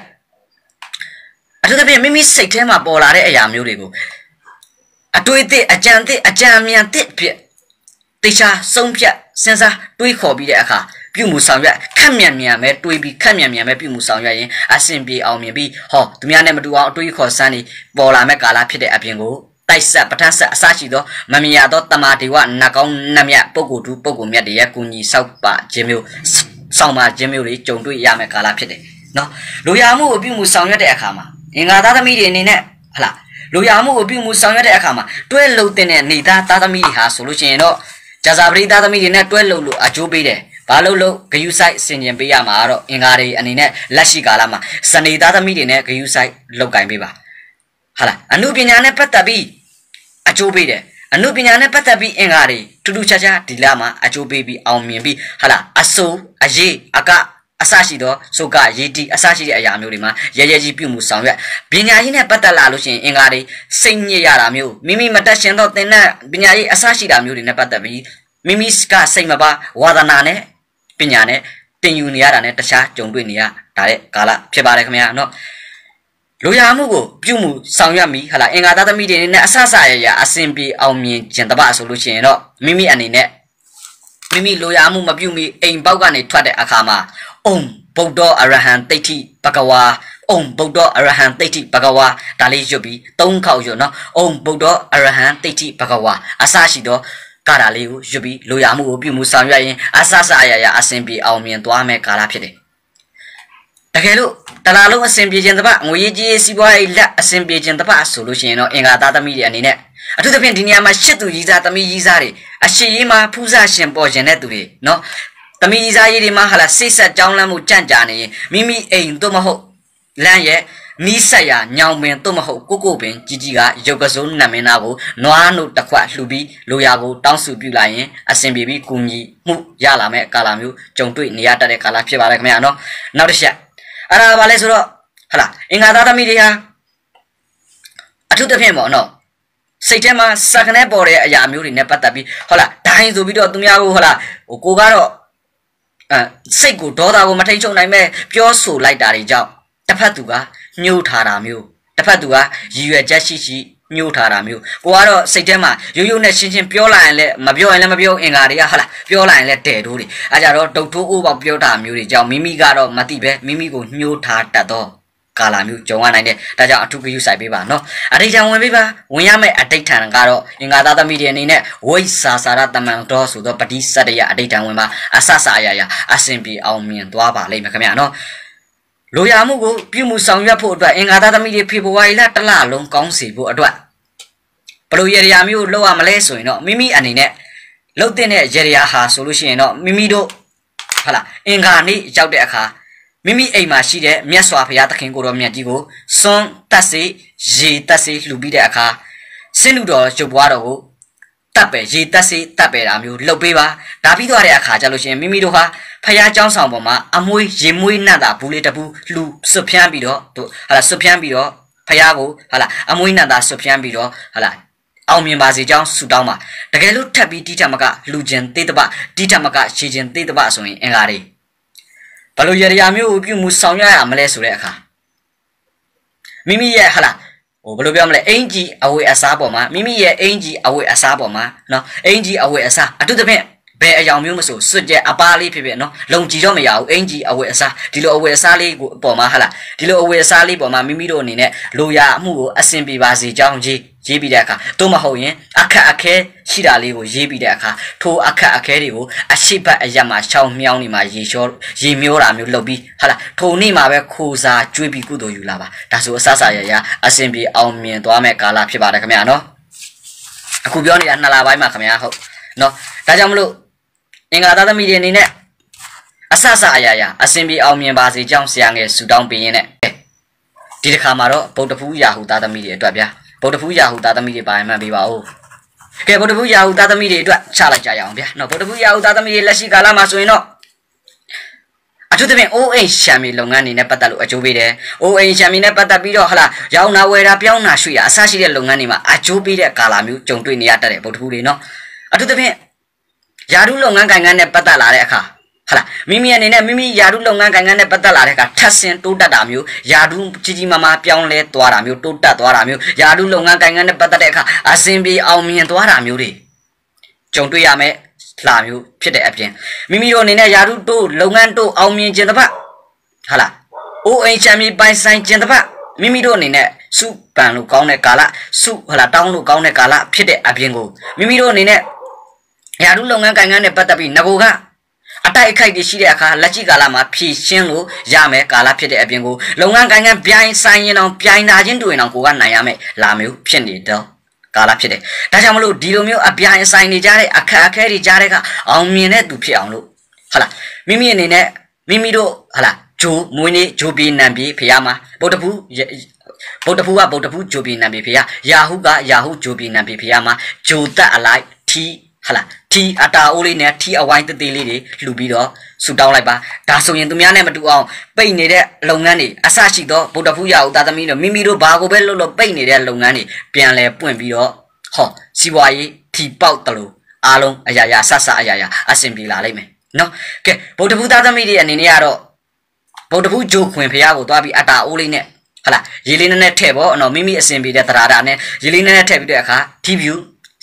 အထူးသဖြင့်မိမိစိတ်ထဲမှာပေါ်လာတဲ့အရာမျိုးတွေကိုအတွေ့အသည့်အကြံသည့်အကြံဉာဏ်သည့်ဖြစ် တေချာဆုံးဖြတ်စဉ်းစားတွေးခေါ်ပြီးတဲ့အခါပြုမှုဆောင်ရွက်ခက်မြန်မြန်ပဲတွေးပြီးခက်မြန်မြန်ပဲပြုမှုဆောင်ရွက်ရင်အဆင်ပြေအောင်မြင်ပြီးဟောသူများနဲ့မတူအောင်အတွေးခေါ်စမ်းနေပေါ်လာမဲ့ကာလဖြစ်တဲ့အပြင်ကိုတိုက်ဆက်ပဋ္ဌာန်းဆက်အစရှိသောမမြင်ရသောတမာဒေဝနတ်ကောင်းနတ်မြတ်ပုဂ္ဂိုလ်သူပုဂ္ဂိုလ်မြတ်တွေရဲ့ကုညီဆောက်ပါခြင်းမျိုးဆောင်ပါခြင်းမျိုးတွေကြုံတွေ့ရမယ့်ကာလဖြစ်တယ်နော်လူရမှုအပြုမှုဆောင်ရွက်တဲ့အခါမှာအင်္ဂါသားသမီးတွေအနေနဲ့ဟလားလူရမှုအပြုမှုဆောင်ရွက်တဲ့အခါမှာတွဲလုံတဲ့နေသားသားသမီးတွေဟာဆိုလို့ရှိရင်တော့ ဂျာဇာပရိသားသမီးတွေနဲ့တွဲလုံလို့အကျိုးပေးတယ်ဘာလို့လို့ဂယုဆိုင်ဆင်ကျင်ပေးရမှာတော့အင်္ဂါတွေအနေနဲ့လက်ရှိကာလမှာစနေသားသမီးတွေနဲ့ဂယုဆိုင်လောက်ကင်ပေးပါဟာလားအမှုပညာနဲ့ပတ်သက်ပြီးအကျိုးပေးတယ်အမှုပညာနဲ့ပတ်သက်ပြီးအင်္ဂါတွေထူးထူးခြားခြားဒီလမှာအကျိုးပေးပြီးအောင်မြင်ပြီးဟာလားအဆိုးအရေးအက အစရှိသောစုကရေးတီအစရှိတဲ့အရာမျိုးတွေမှာရဲရဲကြီးပြုမှုဆောင်ရွက်ပညာရေးနဲ့ပတ်သက်လာလို့ရှိရင်အင်္ဂါတွေစိတ်ညစ်ရတာမျိုးမိမိမတက်ရှင်သောသင်တဲ့ပညာရေးအစရှိတာမျိုးတွေနဲ့ပတ်သက်ပြီးမိမိကစိတ်မပါဝါဒနာနဲ့ပညာနဲ့တင်ယူနေရတာနဲ့တခြားကြုံတွေ့နေရတာတဲ့ကာလဖြစ်ပါတယ်ခင်ဗျာနော်လူရမှုကိုပြုမှုဆောင်ရွက်မိဟလာအင်္ဂါသားသမီးတွေနဲ့အဆဆရရအစဉ်ပြေအောင်မြင်ခြင်းတပဆိုလို့ရှိရင်တော့မိမိအနေနဲ့မိမိလိုရမှုမပြုမိအိမ်ပေါက်ကနေထွက်တဲ့အခါမှာ အုံဗုဒ္ဓအရဟံတိဋ္ဌိဘဂဝါအုံဗုဒ္ဓအရဟံတိဋ္ဌိဘဂဝါဒါလေးရွတ်ပြီး၃ခေါက်ရွတ်နော်အုံဗုဒ္ဓအရဟံတိဋ္ဌိဘဂဝါအစရှိသောကာလာလေးကိုရွတ်ပြီးလိုရမှုကိုပြုမှုဆောင်ရွက်ရင်အဆဆအရာရာအစဉ်ပြေအောင်မြင်သွားမယ်ကာလဖြစ်တယ်တကယ်လို့တလားလုံးအစဉ်ပြေခြင်းတပတ်ငွေကြီးစီးပွားရေးလက်အစဉ်ပြေခြင်းတပတ်ဆိုလို့ရှိရင်တော့အင်္ဂါသားသမီးတွေအနေနဲ့အထူးသဖြင့်ဒီနေရာမှာရှစ်သူကြီးစားသမီးကြီးစားတွေအရှိရေးမှာဖူးစားရှင်ပေါ်ခြင်းတဲ့သူတွေနော် သမီးကြီးစားရေးတွေမှာဟာလာစိတ်ဆက်ကြောင်းလန့်မှုကြန့်ကြာနေရင်မိမိအိမ်တို့မဟုတ်လမ်းရဲ့နီးဆက်ရညောင်ပင်တို့မဟုတ်ကိုကိုပင်ကြီးကြီးကရုပ်ကစိုးနတ်မင်းသားကိုနွားနို့တစ်ခွက်လှူပြီးလိုရာကိုတောင်းစုပြုလိုက်ရင်အစဉ်ပြေပြီးကုညီမှုရလာမဲ့ကာလမျိုးကြုံတွေ့နေရတတ်တဲ့ကာလဖြစ်ပါတယ်ခင်ဗျာနော်နောက်တစ်ချက်အဲ့ဒါဘာလဲဆိုတော့ဟလာအင်္ဂါသားသမီးတွေဟာအထူးသဖြင့်ပေါ့နော်စိတ်ထဲမှာစကနေပေါ်တဲ့အရာမျိုးတွေနဲ့ပတ်သက်ပြီးဟုတ်လားဒိုင်းဆိုပြီးတော့သူများကိုဟုတ်လားဟိုကိုကတော့ အဲစိတ်ကိုဒေါသကိုမထိန်ချုပ်နိုင်မဲ့ပြောဆိုလိုက်တာတွေကြောင့်တစ်ဖက်သူကညှို့ထားတာမျိုးတစ်ဖက်သူကရည်ရွယ်ချက်ရှိရှိညှို့ထားတာမျိုးကိုကတော့စိတ်ထဲမှာရိုးရိုးနဲ့ရှင်းရှင်းပြောလိုက်ရင်လည်းမပြောရင်လည်းမပြောအင်္ဂါတွေကဟာလားပြောလိုက်ရင်လည်းတဲ့တိုးတွေအဲကြတော့ဒုတ်ထိုးအိုးပေါက်ပြောတာမျိုးတွေကြောင့်မိမိကတော့မသိပဲမိမိကိုညှို့ထားတတ်တော့ ကာလာမျိုးကြုံရနိုင်တယ်ဒါကြောင့်အထူးဂရုစိုက်ပေးပါနော်အဋိဌံဝင်ပေးပါဝင်ရမယ့်အဋိဌံကတော့အင်္ဂါသားသမီးတွေအနေနဲ့ဝိစာစာရတမန်တော်ဆိုတော့ပတိစတရအဋိဌံဝင်ပါအဆဆအရာရာအစဉ်ပြေအောင်မြင်သွားပါလိမ့်မယ်ခင်ဗျာနော်လိုရာမှုကိုပြုမှုဆောင်ရွက်ဖို့အတွက်အင်္ဂါသားသမီးတွေဖေဖော်ဝါရီလတလလုံးကောင်းစီဖို့အတွက်ဘလို့ရရာမျိုးလောက်ရမလဲဆိုရင်တော့မိမိအနေနဲ့လှုပ်တဲ့ရရာဟာဆိုလို့ရှိရင်တော့မိမိတို့ဟာလားအင်္ဂါနေ့ရောက်တဲ့အခါ မိမိအိမ်မှာရှိတဲ့မြတ်စွာဘုရားသခင်ကိုတော်မြတ်ကြီးကိုစွန်းတက်စေရေတက်စေလှူပြီးတဲ့အခါစင်းလူတော်ရုပ်ပွားတော်ကိုတပ်ပဲရေတက်စေတပ်ပဲတာမျိုးလှုပ်ပေးပါဒါပြီးသွားတဲ့အခါကျလို့ရှိရင်မိမိတို့ဟာဖះเจ้าဆောင်ပေါ်မှာအမွှေးရေမွေးနတ်တာဘူးလေးတပူလှူစွတ်ဖြန်းပြီးတော့တို့ဟာလာစွတ်ဖြန်းပြီးတော့ဖះကိုဟာလာအမွှေးနတ်တာစွတ်ဖြန်းပြီးတော့ဟာလာအောင်မြင်ပါစေကြောင်းဆုတောင်းပါတကယ်လို့ထပ်ပြီးတိထမကလူကျင်သေးတပတိထမကရှည်ကျင်သေးတပဆိုရင်အင်္ဂါတွေ ဘလို့ရရမျိုးကိုပြုမှုဆောင်ရွက်ရမလဲဆိုတဲ့အခါမိမိရဲ့ဟာလာဟိုဘယ်လိုပြောမလဲအင်ဂျီအဝေအစားပေါ်မှာမိမိရဲ့အင်ဂျီအဝေအစားပေါ်မှာနော်အင်ဂျီအဝေအစားအထူးသဖြင့် ဘယ်အယောင်မျိုးမဆိုစွတ်ကြအပါလေးဖြစ်ဖြစ်နော်လုံကြည်တော့မရဘူးအင်ဂျီအဝေအစားဒီလိုအဝေအစားလေးကိုအပေါ်မှာဟာလာဒီလိုအဝေအစားလေးပေါ်မှာမိမိတို့အနေနဲ့လိုရာအမှုကိုအဆင်ပြေပါစေကြောင်းကြီးရေးပြီးတဲ့အခါသို့မဟုတ်ရင်အခက်အခဲရှိတာလေးကိုရေးပြီးတဲ့အခါထိုအခက်အခဲတွေကိုအရှိတ်အရက်မှာရှောင်းမြောင်းနေမှာရေလျှောရေမျောတာမျိုးလုပ်ပြီးဟာလာထိုနေ့မှာပဲခိုးစားကျွေးပြီးကုသိုလ်ယူလာပါဒါဆိုအဆဆရရအစဉ်ပြေအောင်မြင်သွားမဲ့ကာလဖြစ်ပါတယ်ခင်ဗျာနော်အခုပြောနေတာနှစ်လပိုင်းမှာခင်ဗျာဟုတ်နော်ဒါကြောင့်မလို့အ င်္ဂါသားသမီးတွေအနေနဲ့အဆဆအရာရာအစဉ်ပြေအောင်မြင်ပါစေကြောင်းဆရာငယ်ဆုတောင်းပေးရင်းနဲ့ဒီတစ်ခါမှာတော့ဗုဒ္ဓဖူးရာဟုသားသမီးတွေအတွက်ဗျာဗုဒ္ဓဖူးရာဟုသားသမီးတွေပါမှန်ပေးပါဦးကဲဗုဒ္ဓဖူးရာဟုသားသမီးတွေအတွက်ချလိုက်ကြရအောင်ဗျာနော်ဗုဒ္ဓဖူးရာဟုသားသမီးတွေလက်ရှိကာလမှာဆိုရင်တော့အထူးသဖြင့် OA ရှမ်းမီလုပ်ငန်းတွေနဲ့ပတ်သက်လို့အကျိုးပေးတယ်။ OA ရှမ်းမီနဲ့ပတ်သက်ပြီးတော့ဟလာရောင်းနာဝယ်တာပြောင်းတာရွှေ့တာအဆရှိတဲ့လုပ်ငန်းတွေမှာအကျိုးပေးတဲ့ကာလမျိုးကြုံတွေ့နေရတတ်တဲ့ဗုဒ္ဓဖူးတွေနော်။အထူးသဖြင့် ယာရုလုပ်ငန်းကိုင်ငန်းနဲ့ပတ်သက်လာတဲ့အခါဟလာမိမိအနေနဲ့မိမိယာရုလုပ်ငန်းကိုင်ငန်းနဲ့ပတ်သက်လာတဲ့အခါထပ်ဆင်တိုးတက်တာမျိုးယာရုကြီးကြီးမားမားပြောင်းလဲသွားတာမျိုးတိုးတက်သွားတာမျိုးယာရုလုပ်ငန်းကိုင်ငန်းနဲ့ပတ်သက်တဲ့အခါအစဉ်ပြေအောင်မြင်သွားတာမျိုးတွေကြုံတွေ့ရမယ်လာမျိုးဖြစ်တဲ့အပြင်မိမိတို့အနေနဲ့ယာရုတိုးလုပ်ငန်းတိုးအောင်မြင်ခြင်းတပတ်ဟာလားအိုးအိမ်ချမ်းမီပိုင်ဆိုင်ခြင်းတပတ်မိမိတို့အနေနဲ့စုပန်လို့ကောင်းတဲ့ကာလစုဟာလားတောင်းလို့ကောင်းတဲ့ကာလဖြစ်တဲ့အပြင်ကိုမိမိတို့အနေနဲ့ ယာရုလုပ်ငန်းကိုင်ငန်းနဲ့ပတ်သက်ပြီးငကိုကအတိုက်အခိုက်တွေရှိတဲ့အခါလက်ရှိကာလမှာဖြည့်ရှင်းလို့ရမယ်ကာလဖြစ်တဲ့အပြင်ကိုလုပ်ငန်းကိုင်ငန်းပြိုင်ဆိုင်ရင်အောင်ပြိုင်နာချင်းတူရင်အောင်ကိုကနိုင်ရမယ်လာမျိုးဖြစ်နေတော့ကာလဖြစ်တယ်။ဒါကြောင့်မလို့ဒီလိုမျိုးအပြိုင်ဆိုင်နေကြတဲ့အခက်အခဲတွေကြားတဲ့ကအောင်မြင်တဲ့သူဖြစ်အောင်လို့ဟုတ်လားမိမိအနေနဲ့မိမိတို့ဟုတ်လားဂျိုးမွေးနေ့ဂျိုးပြေနံပြေဖះမှာဗုဒ္ဓဘူးဗုဒ္ဓဘူးကဗုဒ္ဓဘူးဂျိုးပြေနံပြေဖះယာဟုကယာဟုဂျိုးပြေနံပြေဖះမှာဂျိုးတက်အလိုက်ထီဟလာ ထီထီအတာအိုးလေးနဲ့ထီအဝိုင်းတေးသေးလေးတွေလှူပြီးတော့ဆူတောင်းလိုက်ပါဒါဆိုရင်သူများနဲ့မတူအောင်ပိတ်နေတဲ့လုပ်ငန်းတွေအဆရှိသောဗုဒ္ဓဖူးရဦးသားသမီးတို့မိမိတို့ဘာကိုပဲလုပ်လို့ပိတ်နေတဲ့လုပ်ငန်းတွေပြန်လဲပွင့်ပြီးတော့ဟောစီးပွားရေးထီပေါက်တလို့အားလုံးအရာရာဆဆအရာရာအဆင်ပြေလာလိမ့်မယ်နော်ကဲဗုဒ္ဓဖူးသားသမီးတွေအနေနဲ့ကတော့ဗုဒ္ဓဖူးဂျိုခွင်ဖះကိုသွားပြီးအတာအိုးလေးနဲ့ဟလာရေလေးနဲ့ထည့်ပေါ့နော်မိမိအစင်ပြေတဲ့တရာတာနဲ့ရေလေးနဲ့ထည့်ပြီးတဲ့အခါ TView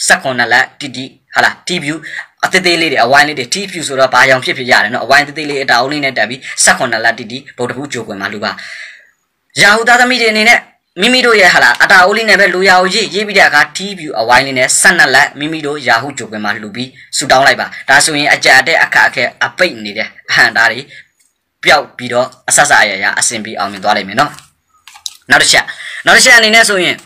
16လက်တီတီ ဟလာ TView အသေးသေးလေးတွေအဝိုင်းလေးတွေ TView ဆိုတော့ဘာရောင်ဖြစ်ဖြစ်ရတယ်နော်အဝိုင်းသေးသေးလေးအတာအုံးလေးနဲ့တက်ပြီး16လက်တီတီဗုဒ္ဓဘူးကြိုကွင်မှာလူပါရာဟုသားသမီးတွေအနေနဲ့မိမိတို့ရဲ့ဟာလာအတာအိုးလေးနဲ့ပဲလူရာကိုရေးရေးပြီးတဲ့အခါ TView အဝိုင်းလေးနဲ့12လက်မိမိတို့ရာဟုကြိုကွင်မှာလူပြီးဆူတောင်းလိုက်ပါဒါဆိုရင်အကြတဲ့အခါအခက်အပိတ်နေတဲ့အဟံသားတွေပျောက်ပြီးတော့အဆဆအရာရာအဆင်ပြေအောင်မြင်သွားလိမ့်မယ်နော်နောက်တစ်ချက်နောက်တစ်ချက်အနေနဲ့ဆိုရင်